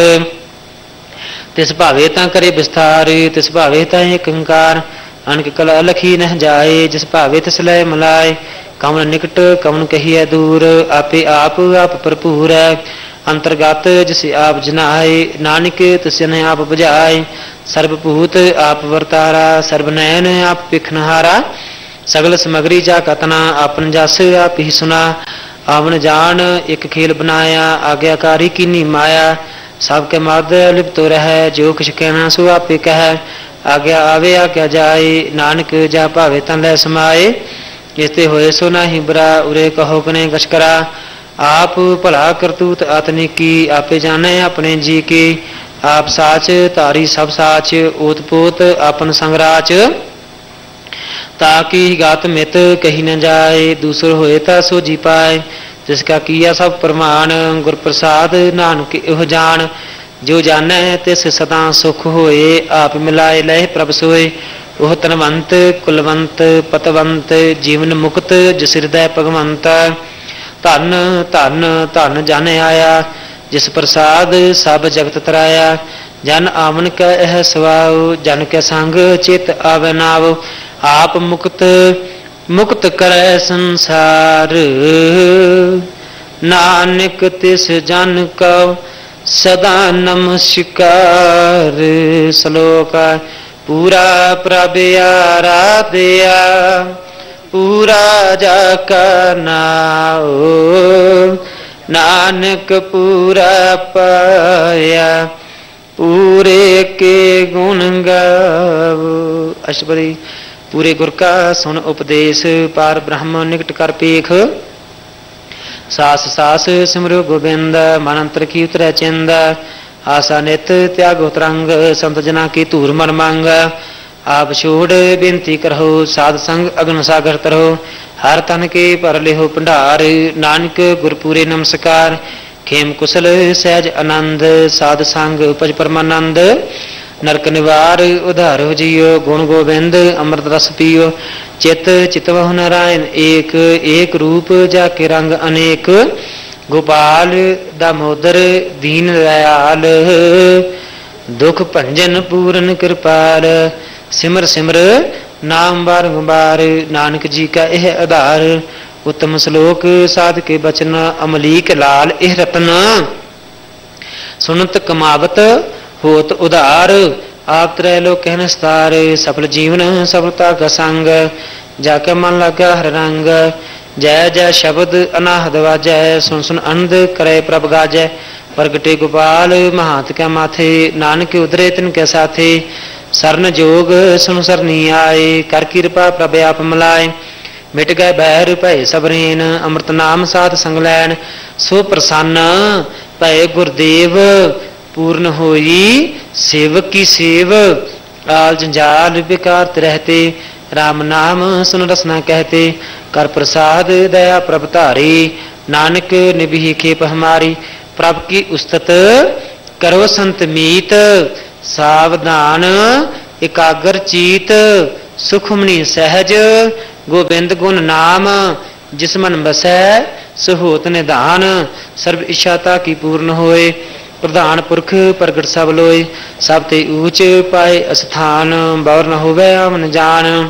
ਤਿਸ ਭਾਵੇ ਤਾਂ ਕਰੇ ਵਿਸਥਾਰ, ਤਿਸ ਭਾਵੇ ਤਾਂ ਏਕ ਓੰਕਾਰ ਅਨਕ ਕਲ ਲਖੀ ਨਹ ਜਾਏ, ਜਿਸ ਭਾਵੇ ਤਿਸ ਲੈ ਮਲਾਏ। ਕਵਨ ਨਿਕਟ ਕਵਨ ਕਹੀਐ ਦੂਰ, ਆਪੇ ਆਪ ਆਪ ਭਰਪੂਰ ਹੈ। अंतर्गत जिस आप जनाय नानक तिसने आप बुझाय सर्वभूत आप वर्तारा, सर्वनयन आप पिखनहारा, सगल समग्री जा कतना, आपन जस आप ही सुना आवन जान एक खेल बनाया, आज्ञाकारी की नी माया, सबके मद लिप्त तो रह, जो कुछ कहना सो आपे कह, आज्ञा आवे आग्या जाए, नानक जा भावे तन लै समाए इस होए सो ना ही बरा, उरे कहो कने गशकरा ਕਨੇ ਗਸ਼ਕਰਾ ਆਪ ਭਲਾ ਕਰਤੂਤ ਆਤਨੀ ਕੀ ਆਪੇ ਜਾਣੇ ਆਪਣੇ ਜੀ ਕੀ ਆਪ ਸਾਚ ਧਾਰੀ ਸਭ ਸਾਚ ਓਤਪੋਤ ਆਪਨ ਸੰਗਰਾਚ ਤਾਕੀ ਗਾਤ ਮਿਤ ਕਹੀ ਨ ਜਾਏ ਦੂਸਰ ਹੋਏ ਤਾਂ ਸੋ ਜੀ ਪਾਏ ਜਿਸ ਕਾ ਕੀਆ ਸਭ ਪ੍ਰਮਾਨ ਗੁਰ ਪ੍ਰਸਾਦ ਨਾਨਕ ਇਹ ਜਾਣ ਜੋ ਜਾਣੈ ਤਿਸ ਸਦਾ ਸੁਖ ਹੋਏ ਆਪ ਮਿਲਾਏ ਲੈ ਪ੍ਰਭ ਸੋਏ ਉਹ ਤਨਵੰਤ ਕੁਲਵੰਤ ਪਤਵੰਤ ਜੀਵਨ ਮੁਕਤ ਜਿਸ ਹਿਰਦੈ ਭਗਵੰਤ ਧਨ ਧਨ ਧਨ ਜਨ ਆਇਆ, ਜਿਸ ਪ੍ਰਸਾਦ ਸਭ ਜਗਤ ਤਰਾਇਆ। ਜਨ ਆਵਨ ਕੈ ਇਹ ਸਵਾਉ, ਜਨ ਕੈ ਸੰਗ ਚਿਤ ਆਵੇ ਨਾਵ। ਆਪ ਮੁਕਤ ਮੁਕਤ ਕਰੈ ਸੰਸਾਰ। ਨਾਨਕ ਤਿਸ ਜਨ ਕਉ, ਸਦਾ ਨਮਸਕਾਰ। ਸ਼ਲੋਕ ਪੂਰਾ ਪ੍ਰਭ ਆਰਾਧਿਆ। ਪੂਰਾ ਜਾ ਕਾ ਨਾਉ, ਨਾਨਕ ਪੂਰਾ ਪਾਇਆ, ਪੂਰੇ ਕੇ ਗੁਣ ਗਾਵੋ। ਅਸ਼ਬਰੀ ਪੂਰੇ ਗੁਰ ਕਾ ਸੁਣ ਉਪਦੇਸ਼ ਪਾਰ ਬ੍ਰਹਮ ਨਿਕਟ ਕਰ ਪੇਖ। ਸਾਸ ਸਾਸ ਸਿਮਰੋ ਗੋਬਿੰਦ, ਮਨ ਅੰਤਰ ਕੀ ਉਤਰੈ ਚਿੰਦ। ਆਸਾ ਨਿਤ ਤਿਆਗੋ ਤਰੰਗ ਸੰਤ ਜਨਾ ਕੀ ਧੂਰ ਮਨ ਮੰਗ। ਆਪ ਛੋੜ ਬੇਨਤੀ ਕਰੋ ਸਾਧ ਸੰਗ ਅਗਨ ਸਾਗਰ ਤਰੋ ਹਰ ਤਨ ਕੇ ਭਰ ਲਿਓ ਭੰਡਾਰ, ਨਾਨਕ ਗੁਰਪੂਰੇ ਨਮਸਕਾਰ। ਖੇਮ ਕੁਸਲ ਸਹਿਜ ਆਨੰਦ, ਸਾਧ ਸੰਗ ਉਪਜ ਪਰਮਾਨੰਦ। ਨਰਕ ਨਿਵਾਰ ਉਧਾਰੋ ਜੀਓ, ਗੁਣ ਗੋਬਿੰਦ ਅੰਮ੍ਰਿਤ ਰਸ ਪੀਓ। ਚਿਤ ਚਿਤਵਹੁ ਨਾਰਾਇਣ ਏਕ ਏਕ ਰੂਪ ਜਾ ਕੇ ਰੰਗ ਅਨੇਕ। ਗੋਪਾਲ ਦਮੋਦਰ ਦੀਨ ਦਇਆਲ। ਦੁਖ ਭੰਜਨ ਪੂਰਨ ਕਿਰਪਾਲ। ਸਿਮਰ ਸਿਮਰ, ਨਾਮ ਵਾਰ ਬਾਰੰਬਾਰ ਨਾਨਕ ਜੀ ਕਾ ਇਹ ਆਧਾਰ, ਉਤਮ ਸ਼ਲੋਕ ਸਾਧ ਕੇ ਬਚਨ ਅਮਲੀਕ ਲਾਲ ਇਹ ਰਤਨ। ਸੁਨਤ ਕਮਾਵਤ ਹੋਤ ਉਧਾਰ, ਆਪ ਤ੍ਰੈ ਲੋ ਕਹਿਨ ਸਤਾਰ, ਸਫਲ ਜੀਵਨ ਸਫਲਤਾ ਕਾ ਸੰਗ। ਜਾ ਕੇ ਮਨ ਲਗਾ ਹਰ ਰੰਗ, ਜੈ ਜੈ ਸ਼ਬਦ ਅਨਾਹਦ ਵਾਜੈ, ਸੁਨ ਸੁਨ ਅੰਧ ਕਰੇ ਪ੍ਰਭ ਗਾਜੈ। ਪ੍ਰਗਟੇ ਗੋਪਾਲ, ਮਹਾਤ ਕੈ ਮਾਥੇ, ਨਾਨਕ ਉਦਰੇ ਤਿਨ ਕੈ ਸਾਥੇ। सरन जोग सुन सरनी आए कर कृपा प्रभ आप मलाए मिट गए बैर भय सबरेन अमृत नाम साथ संगलैन सो प्रसन्न भय गुरदेव पूर्ण होई सेव की सेव आल जंजाल विकार रहते राम नाम सुन रसना कहते कर प्रसाद दया प्रभ धारी नानक निभि खेप हमारी प्रभ की उस्तत करो संत मीत ਸਾਵਧਾਨ, ਇਕਾਗਰ ਚੀਤ, ਸੁਖਮਨੀ ਸਹਿਜ, ਗੋਬਿੰਦ ਗੁਣ ਨਾਮ, ਜਿਸ ਮਨ ਬਸੈ, ਸਹੋਤ ਨਿਧਾਨ, ਸਰਬ ਇਛਾਤਾ ਕੀ ਪੂਰਨ ਹੋਏ? ਪ੍ਰਧਾਨ ਪੁਰਖ, ਪ੍ਰਗਟ ਸਭ ਲੋਏ, ਸਭ ਤੇ ਊਚ ਪਾਏ ਅਸਥਾਨ, ਬੌਰ ਨ ਹੋਵੇ ਆਮਨ ਜਾਣ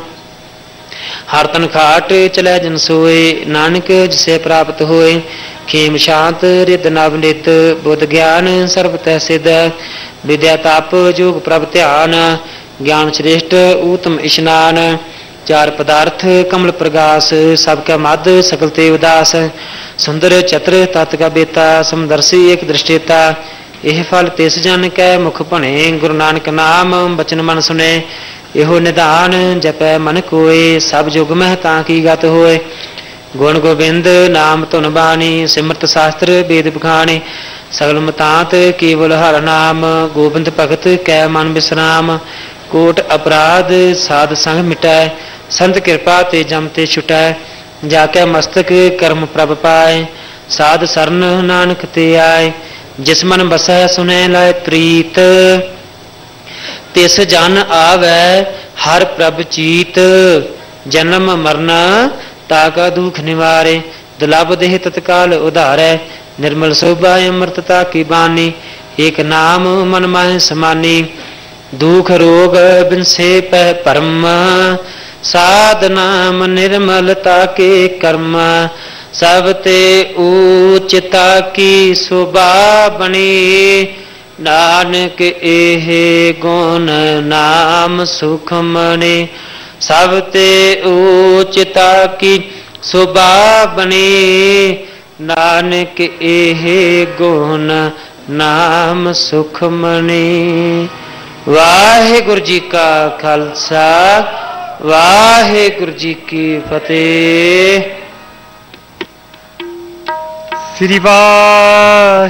ਹਰ ਤਨ ਖਾਟ ਚਲੇ ਜਨ ਸੋਏ, ਨਾਨਕ ਜਿਸੇ ਪ੍ਰਾਪਤ ਹੋਏ खेम शांत रिद नवनित बुद्ध ज्ञान सर्वतः सिद्ध विद्या तप योग प्रभ ध्यान ज्ञान श्रेष्ठ उत्तम स्नान चार पदार्थ कमल प्रकाश सबका मद सकल ते उदास सुंदर चत्र तत्का बेता समदर्शी एक दृष्टिता यह फल तिस जन कै मुख भने गुरु नानक नाम बचन मन सुने यो निदान जपै मन कोय सब युग मह ता की गत होए ਗੁਣ ਗੋਬਿੰਦ ਨਾਮ ਧੁਨ ਬਾਣੀ, ਸਿਮਰਤ ਸ਼ਾਸਤਰ ਵੇਦ ਬਖਾਣੇ ਸਗਲ ਮਤਾਂਤ ਕੇਵਲ ਹਰ ਨਾਮ, ਗੋਬਿੰਦ ਭਗਤ ਕੈ ਮਨ ਬਿਸਰਾਮ, ਕੋਟ ਅਪਰਾਧ ਸਾਧ ਸੰਗ ਮਿਟਾਏ ਸੰਤ ਕਿਰਪਾ ਤੇ ਜਮ ਤੇ ਛੁਟਾਏ ਜਾ ਕੇ ਮਸਤਕ ਕਰਮ ਪ੍ਰਭ ਪਾਏ, ਸਾਧ ਸਰਨ ਨਾਨਕ ਤੇ ਆਏ, ਜਿਸ ਮਨ ਬਸੈ ਸੁਨੇ ਲੈ ਪ੍ਰੀਤ, ਤਿਸ ਜਨ ਆਵੈ ਹਰ ਪ੍ਰਭ ਚੀਤ, ਜਨਮ ਮਰਨ ਤਾਕਾ ਦੁਖ ਨਿਵਾਰੇ ਦੁਲਬ ਦੇਹ ਤਤਕਾਲ ਉਧਾਰੈ, ਨਿਰਮਲ ਸੋਭਾ ਅਮਰਤਤਾ ਕੀ ਬਾਣੀ, ਏਕ ਨਾਮ ਮਨ ਮਾਹਿ ਸਮਾਨੀ। ਦੁਖ ਰੋਗ ਬਿਨਸੇ ਪਹਿ ਪਰਮ ਸਾਧ ਨਾਮ ਨਿਰਮਲਤਾ ਕੇ ਕਰਮ। ਸਭ ਤੇ ਊਚਤਾ ਕੀ ਸੁਭਾ ਬਣੀ, ਨਾਨਕ ਇਹ ਗੁਣ ਨਾਮ ਸੁਖ ਮਣੇ। ਸਭ ਤੇ ਊਚਤਾ ਕੀ ਸੁਭਾ ਬਣੀ ਨਾਨਕ ਇਹ ਗੁਣ ਨਾਮ ਸੁਖ ਮਣੀ ਵਾਹਿਗੁਰੂ ਜੀ ਕਾ ਖਾਲਸਾ ਵਾਹਿਗੁਰੂ ਜੀ ਕੀ ਫਤਿਹ ਸ੍ਰੀ ਵਾਹਿਗੁਰੂ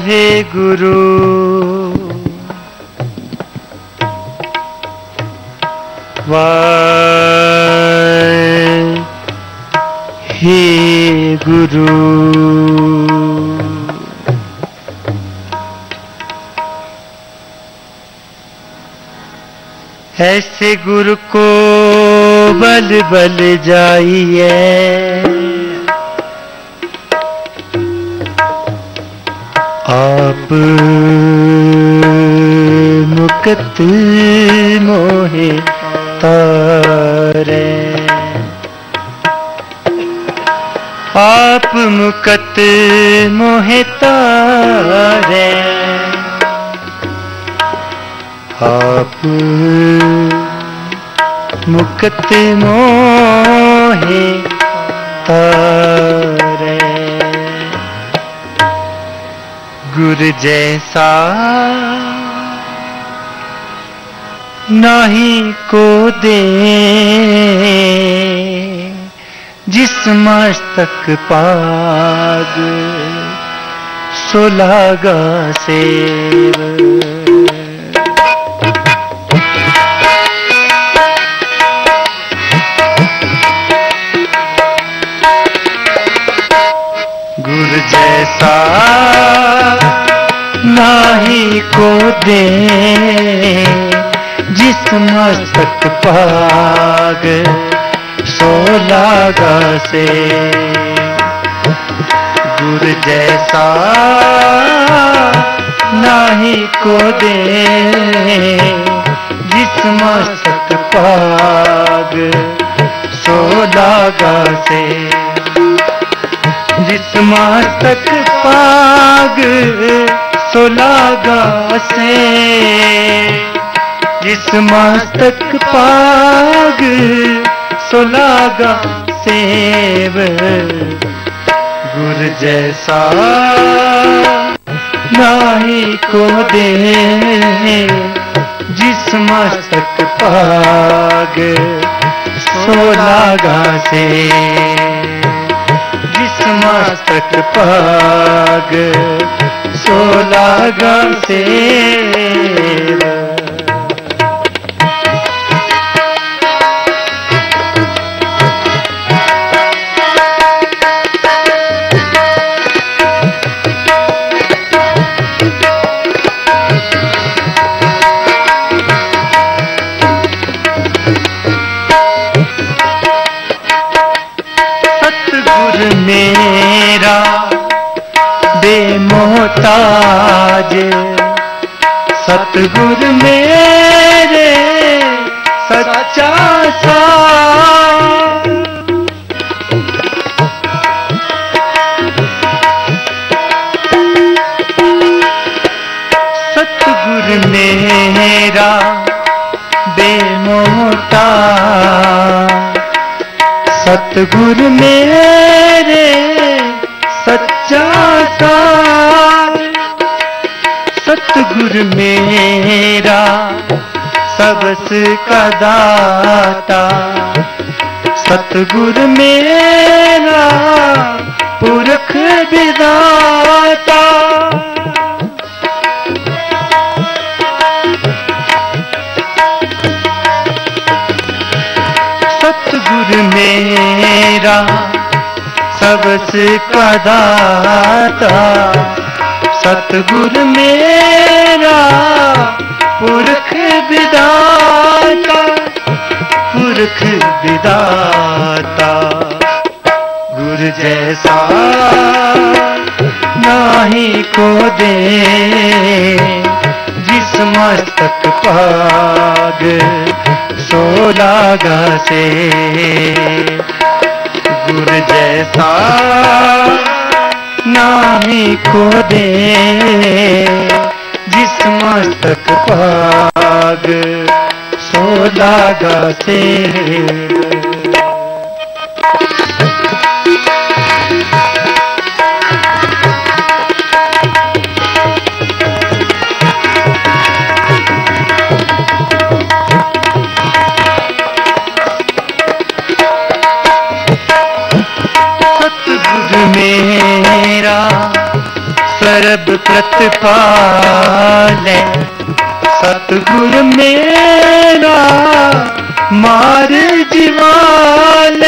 हे गुरु। ऐसे गुरु को बल बल जाइए। आप मुकत मोहे तारे। आप मुकत मोहे तारे आप मुकत मोहे तारे गुर जैसा नहीं को दे। जिस मस्तक पाग सोलागा सेव। गुर जैसा नाही को दे जिस मस्तक पाग सोलागा से। गुर जैसा नाही को दे जिस मस्तक पाग। सोलागा से। जिस मातक पाग, सोलागा से। जिस मातक पाग सोलागा सेव गुर जैसा। नाही को दे जिस मस्तक पाग। सोलागा से जिस मस्तक पाग। सोलागा से सतगुर मेरे सच्चा सा सतगुर मेरा बेमोहता सतगुर मेरे का दाता सतगुर मेरा पुरख विदाता सतगुर मेरा सबस का दाता सतगुर मेरा पुरख विदाता गुर जैसा नाही को दे, जिस मस्तक पाग सोलागा से। गुर जैसा नाही को दे, जिस मस्तक पाग सोलागा से। सरब प्रतिपाल सतगुरु मेरा मार जीवाल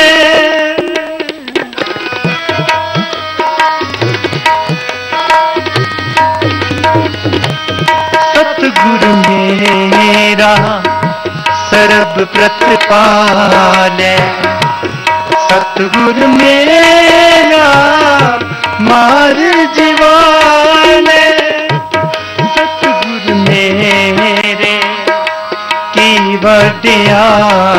सतगुरु मेरा सरब प्रतिपाल सतगुर मेरा मार जीवान की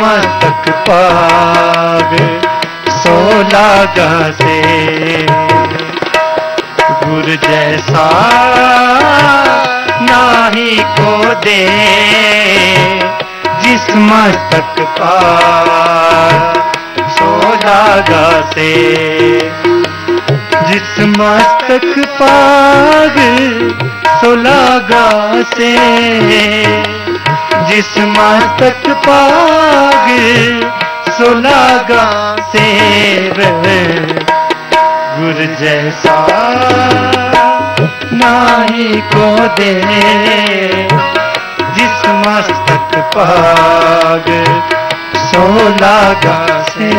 मस्तक पाग सोलागा से गुर जैसा नाही को दे, जिस मस्तक पार सोलागा से जिस मस्तक पाग सोलागा से। जिस मस्तक पाग सोलागा से गुर जैसा नाही को दे जिस मस्तक पाग सोलागा से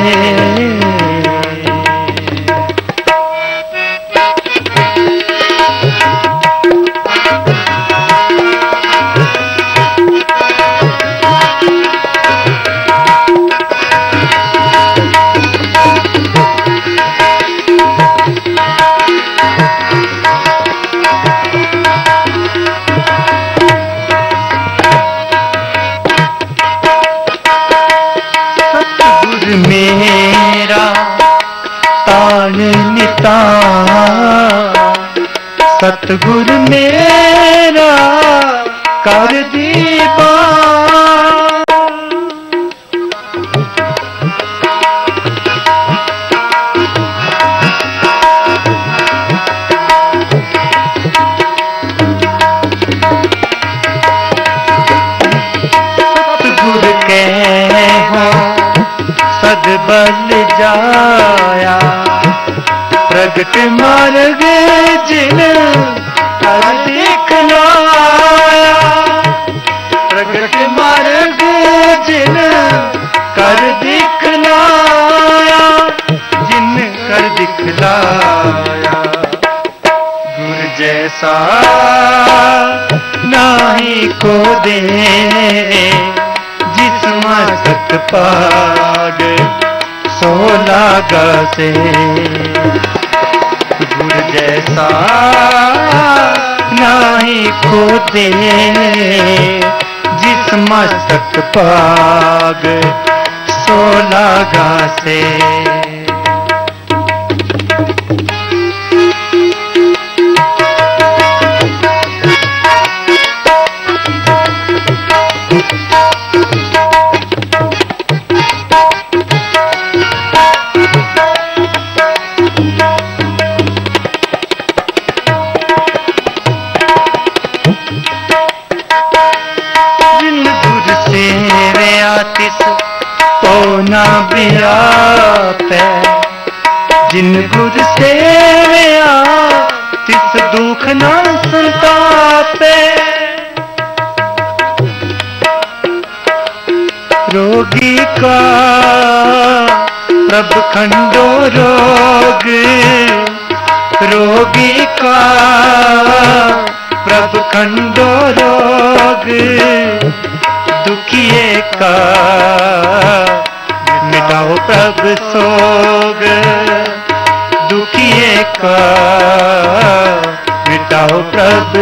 सतगुर मेरा कर दीपा सतगुर के हो सद बल जाया प्रगट जैसा नाही को दे जिस मस्तक पाग सोलागा से। गुर जैसा नाही को दे जिस मस्तक पाग सोलागा से।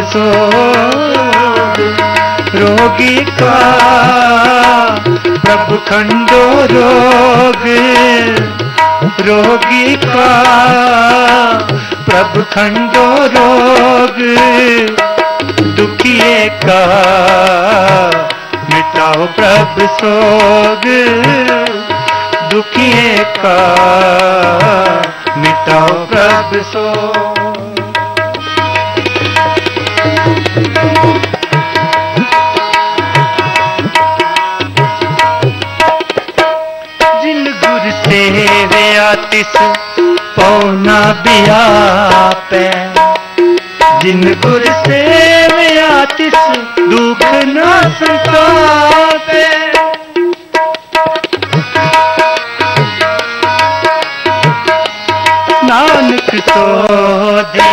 सोग रोगी का प्रभु खंडो रोग। रोगी का प्रभु खंडो रोग। दुखिए का मिटाओ प्रभ सोग। दुखिए का मिटाओ प्रभ सोग। जिन गुर सेवे आतिस पौना बियापै जिन गुर सेवे आतिस नानक सो दे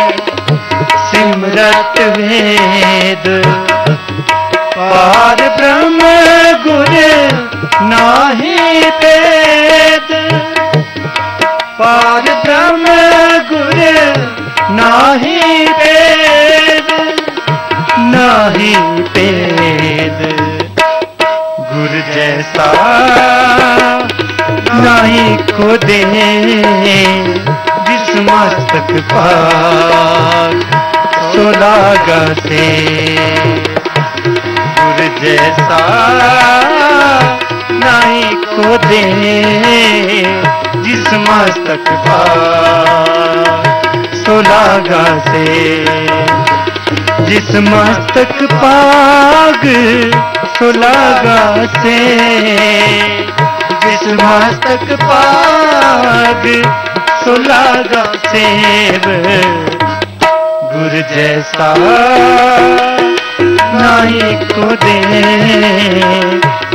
सिमरत वेद पार ब्रह्म गुर नाही वेद पार ब्रह्म गुर नाही वेद नाही वेद गुर जैसा नाही को दे जिस मस्तक पाग सोलागा से गुर जैसा नहीं को दे जिस मस्तक पाग सोलागा से जिस मस्तक पाग। सुलागा से जिस मस्तक पाग। सुलागा सेव गुर जैसा नाई को दे,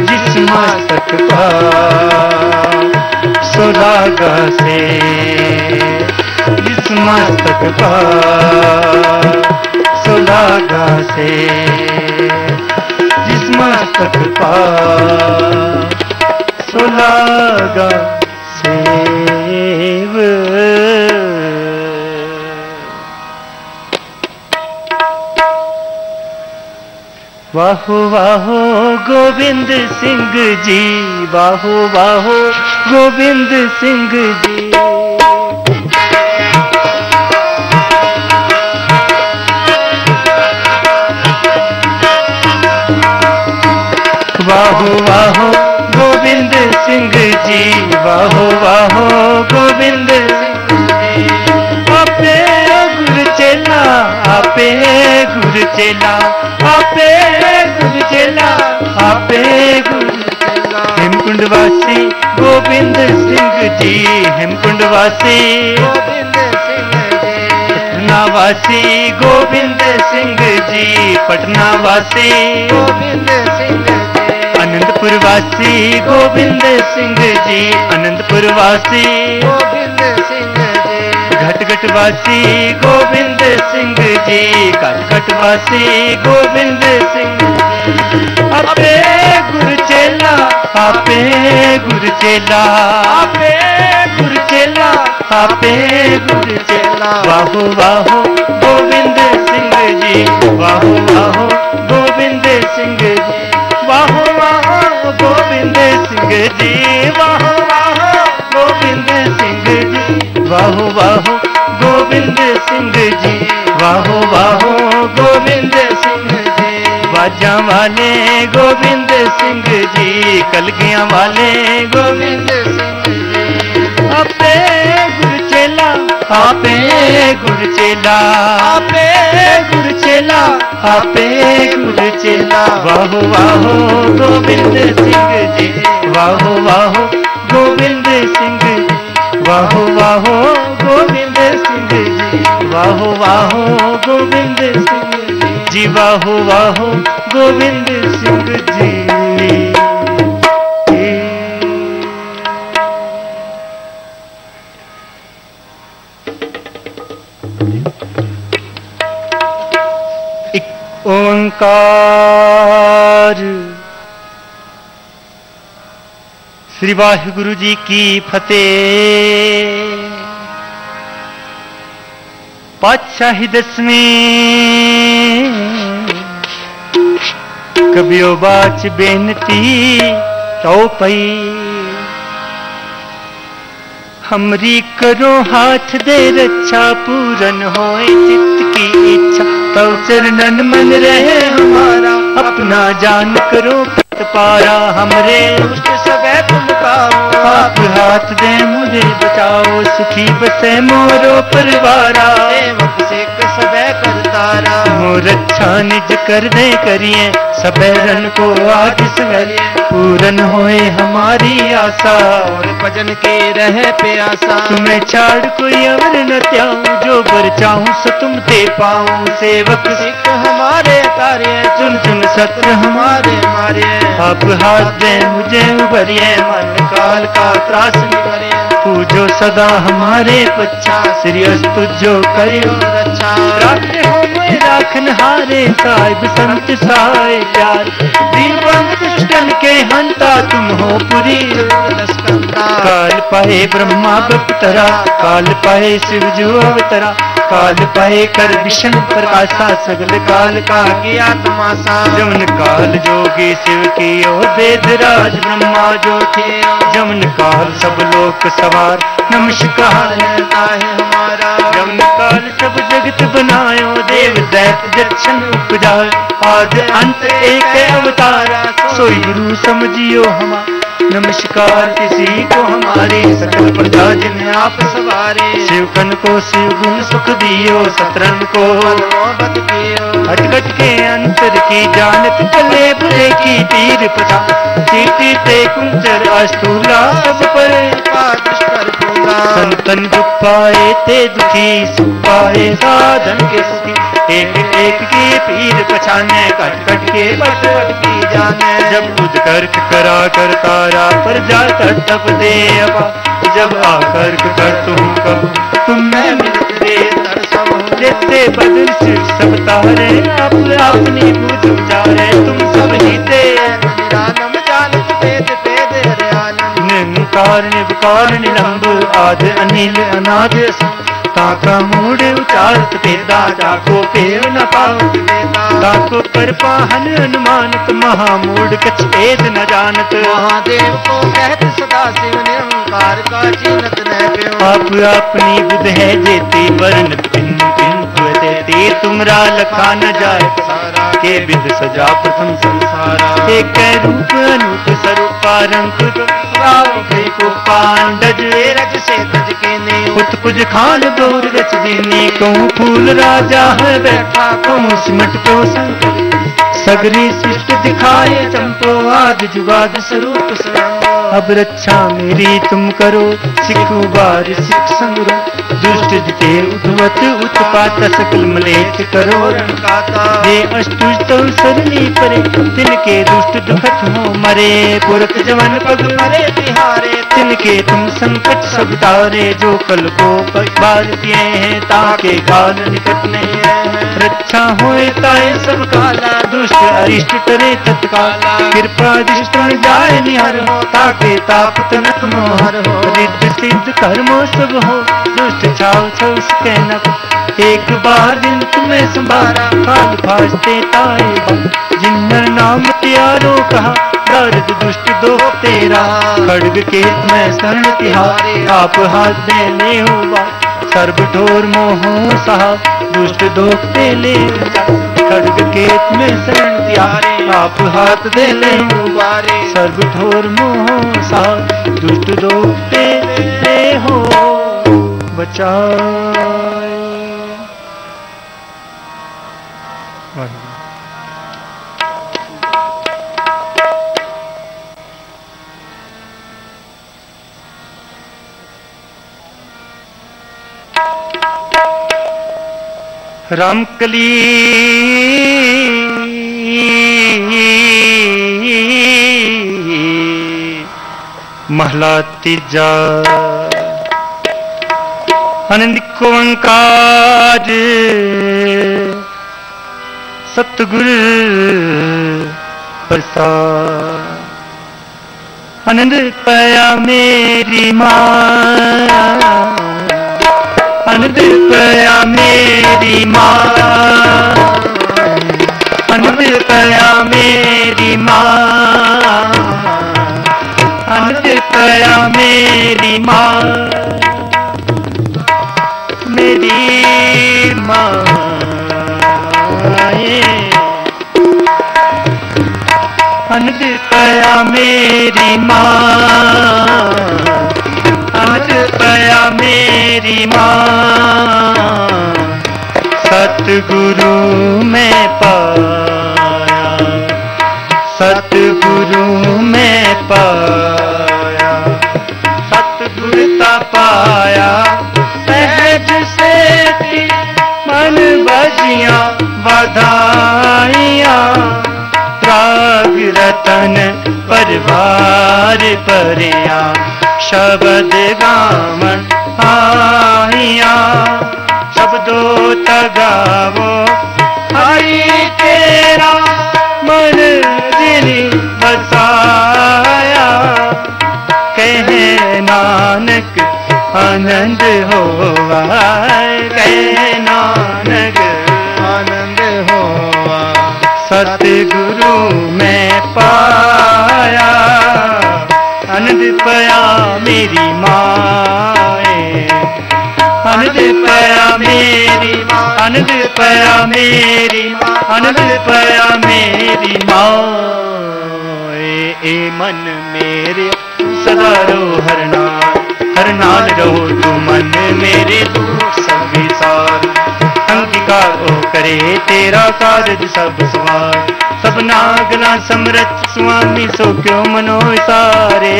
जिस मस्तक पाग सुलागा से जिस मस्तक पाग सुलागा से जिस मस्तक पाग सुलागा वाहो वाहो गोविंद सिंह जी वाहो वाहो गोविंद सिंह जी वाहो वाहो गोविंद सिंह जी वाहो वाहो गोविंद सिंह जी आपे गुरु चेला आपे गुरु चेला आपे गुरु चेला आपे गुरु चेला हेमकुंड वासी गोविंद सिंह जी हेमकुंड वासी गोविंद सिंह जी पटना वासी गोविंद सिंह जी पटना वासी गोविंद सिंह जी अनंतपुर वासी गोविंद सिंह जी अनंतपुर वासी गोविंद सिंह जी घट घट वासी गोविंद सिंह जी घट गोविंद सिंह आपे गुरु चेला, आपे गुरु चेला। आपे गुरु चेला, आपे गुरु चेला। वाहो वाहो, गोविंद सिंह जी। वाहो वाहो, गोविंद सिंह जी। वाहो वाहो, गोविंद सिंह जी। गोविंद सिंह जी। वाहो वाहो, गोविंद सिंह जी। वाहो वाहो, गोविंद सिंह जी। बाजा वाले गोविंद सिंह जी। कलगियाँ वाले गोविंद सिंह जी। आपे गुरु चेला, आपे गुरु चेला। आपे गुरु चेला, आपे गुरु चेला। वाहो वाहो, गोविंद सिंह जी। वाहो वाहो, गोविंद सिंह वाहो वाहो, गोविंद सिंह जी। वाहो वाहो, गोविंद सिंह जी। वाहो वाहो, गोविंद सिंह जी। ਇੱਕ श्री वाहिगुरु जी की फतेह। पातशाही दसवी। कबियो बाच बेनती तो पई। हमरी करो हाथ दे रक्षा पूरन होए चित्त की इच्छा। तो चरणन मन रहे हमारा, अपना जान करो। पारा हमरे। सबे तुम पाओ आप हाथ दे मुझे बचाओ सुखी बसे मोरो परिवारा। सेवक सबे करतारा मोर अच्छा निज कर दे करिए सबैरन को आज सवेरे पूरन होए हमारी आशा और भजन के रहे प्यासा। तुम्हें छाड़ कोई अवर न त्याऊं, जो बर चाहूँ सो तुम दे पाऊँ। सेवक सिख हमारे तारे, चुन चुन सत्र हमारे मारे। आप हाथ दे, मुझे उभरिए, मन काल का त्रास निवरिए। पूजो सदा हमारे बच्चा श्री अस्तु जो करियो राखन हारे साहिब संत साए प्यार। बंद दुष्टन के हंता तुम हो पुरी। काल पाए ब्रह्मा बपतरा काल पाए शिव जो अवतरा। काल पाए कर विष्णु प्रकाशा सगल काल का किया तमाशा। जमन काल जोगी शिव की वेद राज ब्रह्मा जो थे। जमन काल सब लोक सवार, नमस्कार हमारा। जमन काल सब जगत बनायो, देव दैत दर्शन उपजाय आद अंत एक अवतारा, सोई गुरु समझियो हमा। नमस्कार किसी को हमारे सकल प्रजा जिन्हें आप सवारे। शिवकन को शिव गुण सुख दियो सतरन को। कियो के अंतर की जानत भले बुरे की तीर पता चीटी ते कुंचर अस्तूला सब पर। संतन दुख पाए ते दुखी सुख पाए साधन के सुखी। एक एक की पीर पछाने कट कट के बट बट की जाने। जब बुध कर्क करा कर तारा पर जाता तब दे जब आकर कर तुम कब तुम मैं मिलते दर्शन लेते बदल सिर सब तारे आप अपनी बुझ उजारे तुम सब ही दे। निकार निकार निलंब आद अनिल अनाद ताका मूड उचारत पेदा जाको पेव न पाओ ताको पर पाहन अनुमानत महामूड कछ भेद न जानत। महादेव को कहत सदा शिव निरंकार का चीनत न प्यो। आप अपनी बुध है जेते वर्ण पिन पिन हुए ते तुमरा लखा न जाए के बिद सजा प्रथम संसारा। एक रूप अनूप स्वरूप को के कुछ खान दूर रच दीनी, कहूँ फूल राजा है बैठा, कहूँ सिमट को संग सगरी सृष्टि दिखाए चंपो, आद जुगाद स्वरूप अब रक्षा मेरी तुम करो, सिख बार सिख संगरो दुष्ट जिते उद्वत उत्पात सकल मलेच करो। जे अष्टुष्ट सरनी परे, तिनके दुष्ट दुखत हो मरे। पुरख जवन पग मरे तिहारे तिनके तुम संकट सब तारे जो कल को बार दिए हैं, ताके काल निकट नहीं है। रक्षा होए ताए सब काला दुष्ट तत्काल कृपा दृष्ट जाए निहर हो, ताके ताप तनक मोहर हो। रिद्ध सिद्ध कर्मो सब हो, दुष्ट छाव छव सके न एक बार दिन तुम्हें संभारा, काल फासते ताए। जिन्नर नाम त्यारो कहा, दर्द दुष्ट दो तेरा। खड़ग के मैं शरण तिहारे, आप हाथ दे ले हुआ सर्व ठोर मोह सहा दुष्ट दोखते ले। खड़ग केत में शरण तिहारे आप हाथ दे ले। हुआ सर्व ठोर मोह सहा दुष्ट दोखते ले हो। बचाए। वाहिगुरू। रामकली। महला तीजा आनंद को अंकार सतगुरु प्रसाद। आनंद पाया मेरी माँ। आनंद मेरी माँ। आनंद मेरी माँ। आनंद मेरी माँ। मेरी माँ। आनंद मेरी माँ। आज पया मेरी माँ सतगुरु में पाया। सतगुरु में पाया। सतगुरता पाया। सहज से मन बजिया बधाइया। राग रतन परिवार परिया। शब्द गावन आइया शब्दों तगावो, हरि तेरा मन दिली बसाया। कहे नानक आनंद होवा कहे नानक आनंद होवा सतगुरु में पाया। पाया मेरी माए। आनंद पाया मेरी पाया मेरी पाया मेरी माए। ए मन मेरे सदा रो हर नाल। हर नाल रहो तू मन मेरे दुख सब विसार अंगीकार ओ करे तेरा कारज सब सवार सब नागला समृत स्वामी सो क्यों मनो सारे?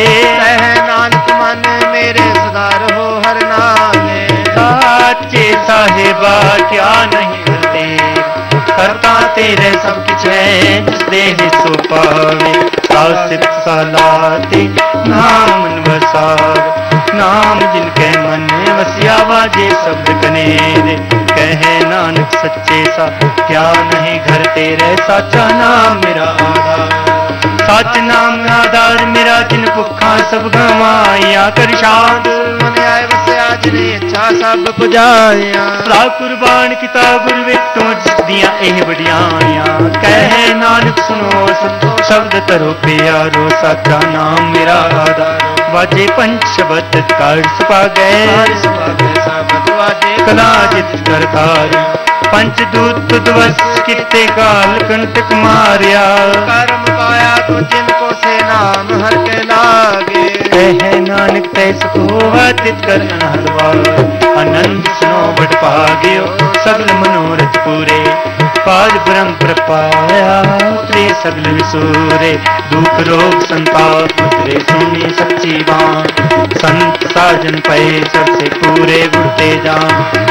नानक मन मेरे सदार हो हर नाम। साचे साहेबा क्या नहीं करते तेरे सब कुछ है देह सो पावे सलाते नाम मन वसावे नाम जिनके मन में वसिया बाजे शब्द कने कहे नानक सच्चे सा, क्या नहीं घर तेरे साचा नाम मेरा आधार? ਸਚ ਨਾਮ ਆਧਾਰ ਮੇਰਾ ਜਿਨ ਭੁੱਖਾ ਸਭ ਗਵਾਇਆ ਕਰ ਸ਼ਾਂਤ। ਮਨ ਆਏ ਵਸਿਆ ਜਿਨੇ ਇੱਛਾ ਸਭ ਪੁਜਾਇਆ। ਸਦਾ ਕੁਰਬਾਨ ਕੀਤਾ ਗੁਰ ਵੇਖੋ ਜਿਸਦੀਆਂ ਇਹ ਵਡਿਆਈਆਂ। ਕਹਿ ਨਾਨਕ ਸੁਣੋ ਸਤੋ ਸ਼ਬਦ ਤਰੋ ਪਿਆਰੋ ਸਾਚਾ ਨਾਮ ਮੇਰਾ ਆਧਾਰ। बाजे पंचवत कार सुपा गए कलाजित करतार। पंच दूत दिवस किते काल कंटक मारिया। कर्म पाया तो जिनको से नाम हर के लागे कह नानक तय सुखो होवा तित कर हरवा आनंद सुनो, बट पागियो सगल मनोरथ पूरे। पार ब्रह्म प्रपाया, उतरे सगल विसूरे। दुख, रोग, संताप, उतरे सुनी सच्ची बात संत साजन पे सबसे पूरे उड़ते जा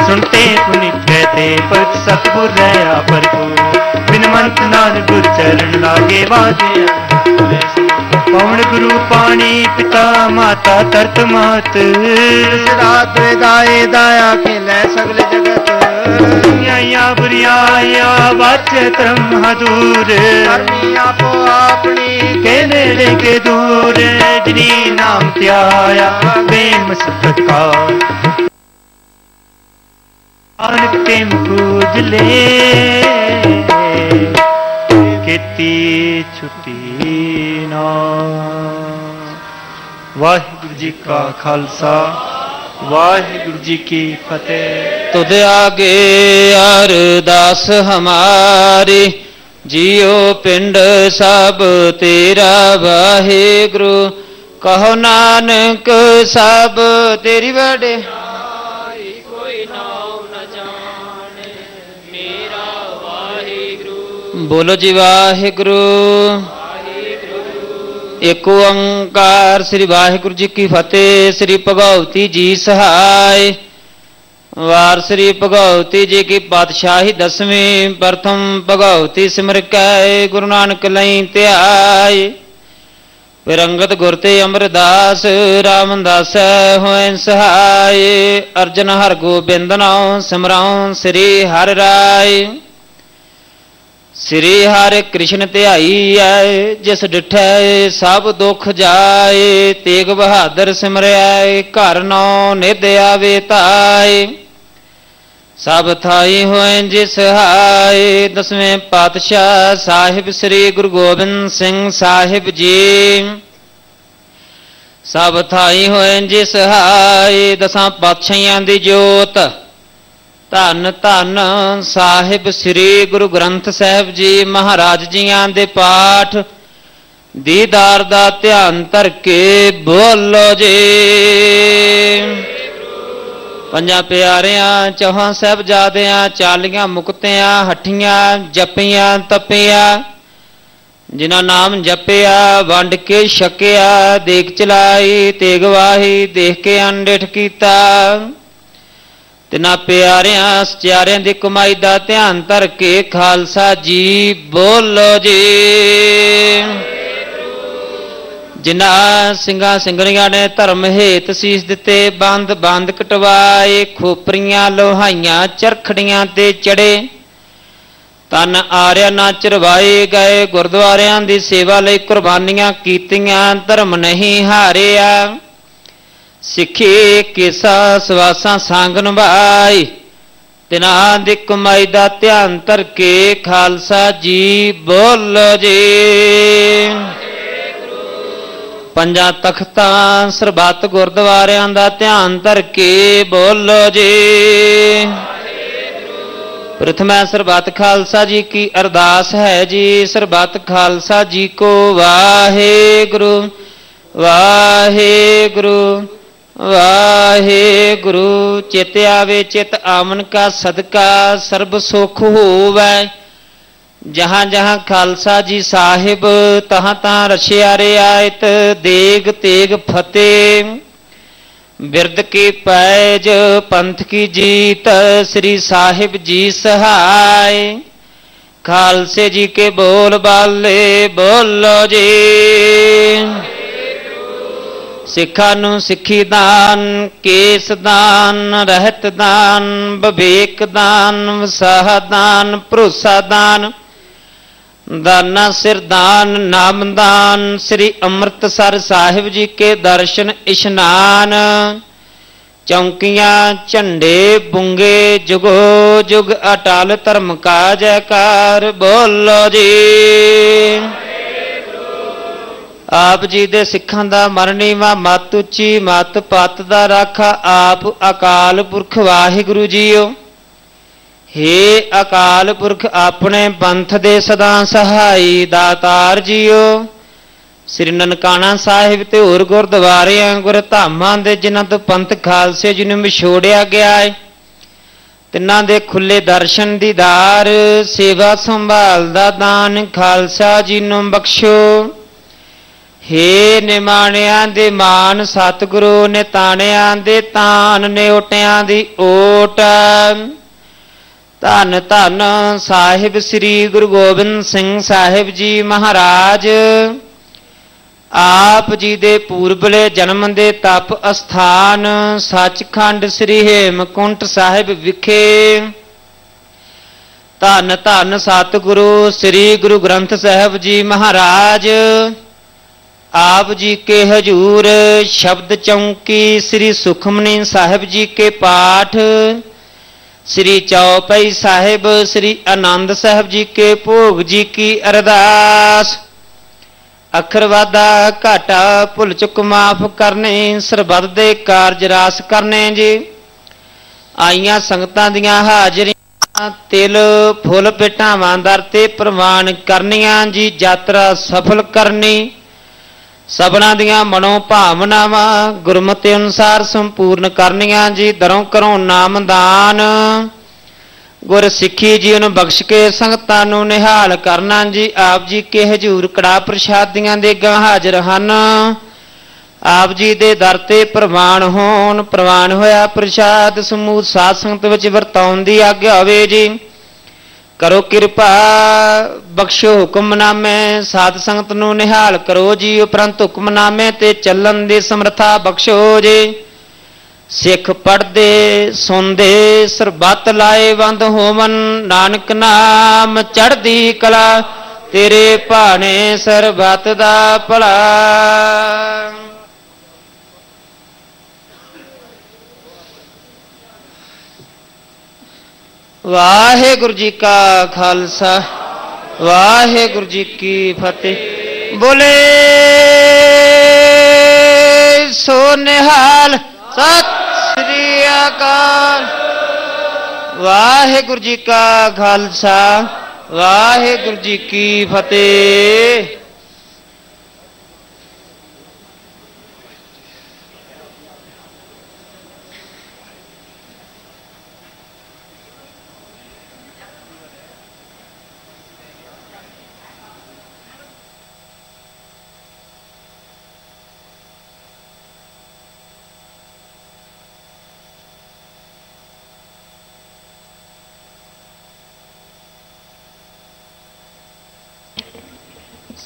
सुनते पुनित कहते पर सतपुर रहा पर को बिन मंत नान गुर चरण लागे बाजे। पवन गुरु पानी पिता माता तरत मात रात दाए दाया खेले सगल जगत या बुरिया वाच्य ब्रह्म दूर करनी आपो अपनी के नेड़े के दूर जिनी नाम त्याया प्रेम सत्कार नानक प्रेम पूजले खेती ਛੁੱਟੀ ਨਾ ਵਾਹਿਗੁਰੂ ਜੀ ਕਾ ਖਾਲਸਾ ਵਾਹਿਗੁਰੂ ਜੀ ਕੀ ਫਤਿਹ तुद आगे अरदास हमारी जियो पिंड सब तेरा वाहे गुरु कहो नानक सब तेरी ਬੋਲੋ ਜੀ ਵਾਹਿਗੁਰੂ ਏਕ ਓੰਕਾਰ ਸ੍ਰੀ ਵਾਹਿਗੁਰੂ ਜੀ ਕੀ ਫਤਿਹ ਸ੍ਰੀ ਭਗਵਤੀ ਜੀ ਸਹਾਇ ਵਾਰ ਸ੍ਰੀ ਭਗਵਤੀ ਜੀ ਕੀ ਪਾਤਸ਼ਾਹੀ ਦਸਵੀਂ ਪ੍ਰਥਮ ਭਗਵਤੀ ਸਿਮਰ ਕੈ ਗੁਰੂ ਨਾਨਕ ਲਈ ਧਿਆਏ ਪਿਰੰਗਤ ਗੁਰ ਤੇ ਅਮਰਦਾਸ ਰਾਮਦਾਸ ਹੋਏ ਸਹਾਈ ਅਰਜਨ ਹਰ ਗੋਬਿੰਦ ਨਾਮ ਸਿਮਰਾਉ ਸ੍ਰੀ ਹਰਿ ਰਾਏ ਸ੍ਰੀ ਹਰਿ ਕ੍ਰਿਸ਼ਨ ਧਿਆਈ ਐ, ਜਿਸ ਡਿਠੈ ਸਭ ਦੁੱਖ ਜਾਏ, ਤੇਗ ਬਹਾਦਰ ਸਿਮਰਿਆ ਘਰ ਨੋ ਨਿਧ ਆਵੇ ਤਾਏ। ਸਭ ਥਾਈ ਹੋਏ ਜਿਸ ਹਾਏ, ਦਸਵੇਂ ਪਾਤਸ਼ਾਹ ਸਾਹਿਬ ਸ੍ਰੀ ਗੁਰੂ ਗੋਬਿੰਦ ਸਿੰਘ ਸਾਹਿਬ ਜੀ। ਸਭ ਥਾਈ ਹੋਏ ਜਿਸ ਹਾਏ, ਦਸਾਂ ਪਾਤਸ਼ਾਹਾਂ ਦੀ ਜੋਤ ਧੰਨ ਧੰਨ ਸਾਹਿਬ ਸ੍ਰੀ ਗੁਰੂ ਗ੍ਰੰਥ ਸਾਹਿਬ ਜੀ ਮਹਾਰਾਜ ਜੀਆਂ ਦੇ ਪਾਠ ਦੀਦਾਰ ਦਾ ਧਿਆਨ ਧਰ ਕੇ ਬੋਲੋ ਜੀ ਪੰਜਾਂ ਪਿਆਰਿਆਂ ਚੌਹਾਂ ਸਾਹਿਬਜ਼ਾਦਿਆਂ ਚਾਲੀਆਂ ਮੁਕਤਿਆਂ ਹੱਠੀਆਂ ਜਪੀਆਂ ਤਪੀਆਂ ਜਿਨ੍ਹਾਂ ਨਾਮ ਜਪਿਆ ਵੰਡ ਕੇ ਛਕਿਆ ਦੇਖ ਚਲਾਈ ਤੇ ਗਵਾਹੀ ਦੇਖ ਕੇ ਅੰਡਿਠ ਕੀਤਾ ਤਿਨਾ ਪਿਆਰਿਆਂ ਸਚਿਆਰਿਆਂ ਦੀ ਕਮਾਈ ਦਾ ਧਿਆਨ ਧਰ ਕੇ ਖਾਲਸਾ ਜੀ, ਬੋਲੋ ਜੀ। ਜਿਨ੍ਹਾਂ ਸਿੰਘਾਂ ਸਿੰਘਣੀਆਂ ਨੇ ਧਰਮ ਹੇਤ ਸੀਸ ਦਿੱਤੇ, ਬੰਦ ਬੰਦ ਕਟਵਾਏ, ਖੋਪਰੀਆਂ ਲੋਹਾਈਆਂ, ਚਰਖੜੀਆਂ ਤੇ ਚੜੇ। ਤਨ ਆਰਿਆ ਨਾ ਚਰਵਾਏ ਗਏ, ਗੁਰਦੁਆਰਿਆਂ ਦੀ ਸੇਵਾ ਲਈ ਕੁਰਬਾਨੀਆਂ ਕੀਤੀਆਂ, ਧਰਮ ਨਹੀਂ ਹਾਰਿਆ। ਸਿੱਖੀ ਕਿਸਾ ਸਵਾਸਾਂ ਸੰਗ ਨਿਭਾਈ ਤਿਨਾਂ ਦੀ ਕਮਾਈ ਦਾ ਧਿਆਨ ਧਰ ਕੇ ਖਾਲਸਾ ਜੀ ਬੋਲੋ ਜੀ ਪੰਜਾਂ ਤਖਤਾਂ ਸਰਬੱਤ ਗੁਰਦੁਆਰਿਆਂ ਦਾ ਧਿਆਨ ਧਰ ਕੇ ਬੋਲੋ ਜੀ ਪ੍ਰਥਮਾ ਸਰਬੱਤ ਖਾਲਸਾ ਜੀ ਕੀ ਅਰਦਾਸ ਹੈ ਜੀ ਸਰਬੱਤ ਖਾਲਸਾ ਜੀ ਕੋ ਵਾਹਿਗੁਰੂ ਵਾਹਿਗੁਰੂ वाहे गुरु चित आवे चित आमन का सदका, सर्ब सुख होवै। जहाँ जहाँ खालसा जी साहिब, तहां तहाँ रशिया रियायत देग तेग फतेह। बिरद की पैज, पंथ की जीत, श्री साहिब जी सहाय। खालसे जी के बोल बाले, बोलो जी। ਸਿੱਖਾਂ ਨੂੰ ਸਿੱਖੀ ਦਾਨ, ਕੇਸ ਦਾਨ, ਰਹਿਤ ਦਾਨ, ਵਿਵੇਕ ਦਾਨ, ਵਸਾਹ ਦਾਨ, ਭਰੋਸਾ ਦਾਨ, ਦਾਨਾ ਸਿਰ ਦਾਨ, ਨਾਮ ਦਾਨ, ਸ੍ਰੀ ਅੰਮ੍ਰਿਤਸਰ ਸਾਹਿਬ ਜੀ ਕੇ ਦਰਸ਼ਨ ਇਸ਼ਨਾਨ, ਚੌਂਕੀਆਂ, ਝੰਡੇ, ਬੁੰਗੇ, ਜੁਗੋ ਜੁਗ ਅਟਲ ਧਰਮ ਕਾ ਜੈਕਾਰ ਬੋਲੋ ਜੀ। ਆਪ ਜੀ ਦੇ ਸਿੱਖਾਂ ਦਾ ਮਰਨੀਵਾ ਮਤ ਉੱਚੀ, ਮਤ ਪਤ ਦਾ ਰਾਖਾ, ਆਪ ਅਕਾਲ ਪੁਰਖ ਵਾਹਿਗੁਰੂ ਜੀਓ। ਹੇ ਅਕਾਲ ਪੁਰਖ, ਆਪਣੇ ਪੰਥ ਦੇ ਸਦਾ ਸਹਾਈ ਦਾਤਾਰ ਜੀਓ। ਸ੍ਰੀ ਨਨਕਾਣਾ ਸਾਹਿਬ ਤੇ ਹੋਰ ਗੁਰਦੁਆਰਿਆਂ ਗੁਰਧਾਮਾਂ ਦੇ ਜਿਨ੍ਹਾਂ ਤੋਂ ਪੰਥ ਖਾਲਸੇ ਜੀ ਨੂੰ ਵਿਛੋੜਿਆ ਗਿਆ ਹੈ ਤਿੰਨਾਂ ਦੇ ਖੁੱਲੇ ਦਰਸ਼ਨ ਦੀਦਾਰ ਸੇਵਾ ਸੰਭਾਲ ਦਾ ਦਾਨ ਖਾਲਸਾ ਜੀ ਨੂੰ ਬਖਸ਼ੋ। ਹੇ ਨਿਮਾਣਿਆਂ ਦੇ ਮਾਨ ਸਤਿਗੁਰੂ ਨੇ ਤਾਣਿਆਂ ਦੇ ਤਾਨ ਨੇ ਓਟਿਆਂ ਦੀ ਓਟ। ਧੰਨ ਧੰਨ ਸਾਹਿਬ ਸ੍ਰੀ ਗੁਰੂ ਗੋਬਿੰਦ ਸਿੰਘ ਸਾਹਿਬ ਜੀ ਮਹਾਰਾਜ। ਆਪ ਜੀ ਦੇ ਪੂਰਬਲੇ ਜਨਮ ਦੇ ਤਪ ਅਸਥਾਨ ਸੱਚਖੰਡ ਸ੍ਰੀ ਹੇਮਕੁੰਟ ਸਾਹਿਬ ਵਿਖੇ। ਧੰਨ ਧੰਨ ਸਤਿਗੁਰੂ ਸ੍ਰੀ ਗੁਰੂ ਗ੍ਰੰਥ ਸਾਹਿਬ ਜੀ ਮਹਾਰਾਜ। ਆਪ ਜੀ ਕੇ ਹਜੂਰ ਸ਼ਬਦ ਚੌਂਕੀ ਸ੍ਰੀ ਸੁਖਮਨੀ ਸਾਹਿਬ ਜੀ ਕੇ ਪਾਠ ਸ੍ਰੀ ਚੌਪਈ ਸਾਹਿਬ ਸ੍ਰੀ ਆਨੰਦ ਸਾਹਿਬ ਜੀ ਕੇ ਭੋਗ ਜੀ ਕੀ ਅਰਦਾਸ ਅਖਰ ਵਾਦਾ ਘਾਟਾ ਭੁੱਲ ਚੁੱਕ ਮਾਫ ਕਰਨੇ ਸਰਬੱਤ ਦੇ ਕਾਰਜ ਰਾਸ ਕਰਨੇ ਜੀ ਆਈਆਂ ਸੰਗਤਾਂ ਦੀਆਂ ਹਾਜ਼ਰੀਆਂ ਤਿਲ ਫੁੱਲ ਪੇਟਾਵਾਂ ਦਰ ਤੇ ਪ੍ਰਵਾਨ ਕਰਨੀਆਂ ਜੀ ਯਾਤਰਾ ਸਫਲ ਕਰਨੀ ਸਭਨਾਂ ਦੀਆਂ ਮਨੋ ਭਾਵਨਾਵਾਂ ਗੁਰਮਤਿ ਅਨੁਸਾਰ ਸੰਪੂਰਨ ਕਰਨੀਆਂ ਜੀ, ਦਰੋਂ ਕਰੋ ਨਾਮਦਾਨ ਗੁਰ ਸਿੱਖੀ ਜੀ ਨੂੰ ਬਖਸ਼ ਕੇ ਸੰਗਤਾਂ ਨੂੰ ਨਿਹਾਲ ਕਰਨਾ ਜੀ, ਆਪ ਜੀ ਕੇ ਹਜੂਰ ਕੜਾ ਪ੍ਰਸ਼ਾਦੀਆਂ ਦੇ ਗਾਂ ਹਾਜ਼ਰ ਹਨ। ਆਪ ਜੀ ਦੇ ਦਰ ਤੇ ਪ੍ਰਵਾਨ ਹੋਣ, ਪ੍ਰਵਾਨ ਹੋਇਆ ਪ੍ਰਸ਼ਾਦ ਸਮੂਹ ਸਾਧ ਸੰਗਤ ਵਿੱਚ ਵਰਤਾਉਣ ਦੀ ਆਗਿਆ ਹੋਵੇ ਜੀ। ਕਰੋ ਕਿਰਪਾ, ਬਖਸ਼ੋ ਹੁਕਮਨਾਮੇ, ਸਾਧ ਸੰਗਤ ਨੂੰ ਨਿਹਾਲ ਕਰੋ ਜੀ, ਉਪਰੰਤ ਹੁਕਮਨਾਮੇ ਤੇ ਚੱਲਣ ਦੀ ਸਮਰੱਥਾ ਬਖਸ਼ੋ ਜੀ। ਸਿੱਖ ਪੜਦੇ ਸੁਣਦੇ, ਸਰਬੱਤ ਲਾਏ ਬੰਦ ਹੋਵਨ, ਨਾਨਕ ਨਾਮ ਚੜਦੀ ਕਲਾ, ਤੇਰੇ ਭਾਣੇ ਸਰਬੱਤ ਦਾ ਭਲਾ। ਵਾਹਿਗੁਰੂ ਜੀ ਕਾ ਖਾਲਸਾ ਵਾਹਿਗੁਰੂ ਜੀ ਕੀ ਫਤਿਹ ਬੋਲੇ ਸੋ ਨਿਹਾਲ ਸਤਿ ਸ੍ਰੀ ਅਕਾਲ ਵਾਹਿਗੁਰੂ ਜੀ ਕਾ ਖਾਲਸਾ ਵਾਹਿਗੁਰੂ ਜੀ ਕੀ ਫਤਿਹ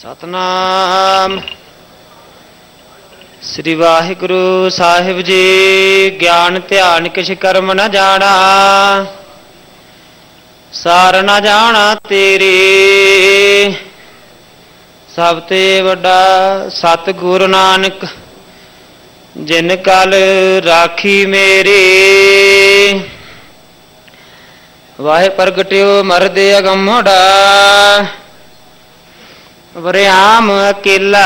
ਸਤਨਾਮ। ਸ੍ਰੀ ਵਾਹਿਗੁਰੂ ਸਾਹਿਬ ਜੀ, ਗਿਆਨ ਧਿਆਨ ਕਿਛ ਕਰਮ ਨ ਜਾਣਾ, ਸਾਰ ਨ ਜਾਣਾ ਤੇਰੇ। ਸਭ ਤੇ ਵੱਡਾ ਸਤ ਗੁਰੂ ਨਾਨਕ, ਜਿਨ ਕਲ ਰਾਖੀ ਮੇਰੀ। ਵਾਹਿ ਪ੍ਰਗਟਿਓ ਮਰਦੇ ਅਗੰਮੜਾ ਵਰਿਆਮ ਅਕੇਲਾ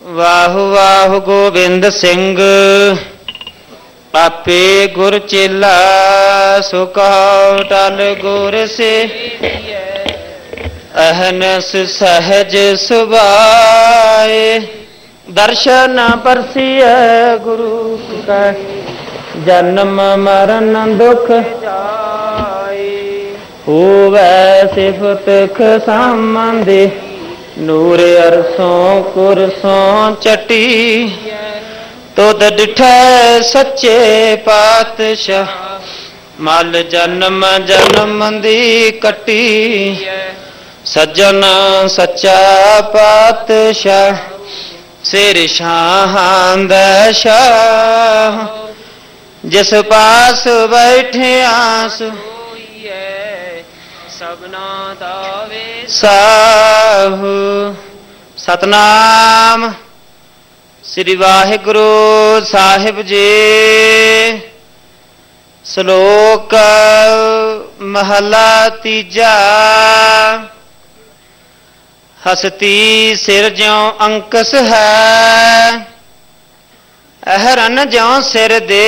ਵਾਹ ਵਾਹ ਗੋਬਿੰਦ ਸਿੰਘ ਪਾਪੇ ਗੁਰ ਚੇਲਾ ਸੁਖਾਉ ਟਲ ਗੁਰ ਸੇ ਅਹਨਸ ਸਹਜ ਸੁਭਾਏ ਦਰਸ਼ਨ ਪਰਸੀਐ ਗੁਰੂ ਕਾ ਜਨਮ ਮਰਨ ਦੁਖ ਜਾਏ हुए अरसों कुरसों चटी तो दिठे सच्चे पातशाह मल जन्म जन्म दी कटी सज्जन सच्चा पातशाह सिर शाह शाह जिस पास बैठे आस ਸਭਨਾ ਦਾ ਵੇ ਸਾਹ ਸਤਨਾਮ। ਸ੍ਰੀ ਵਾਹਿਗੁਰੂ ਸਾਹਿਬ ਜੀ। ਸ਼ਲੋਕ ਮਹਲਾ ਤੀਜਾ। ਹਸਤੀ ਸਿਰ ਜਿਉ ਅੰਕਸ ਹੈ, ਅਹਰਨ ਜਿਉ ਸਿਰ ਦੇ।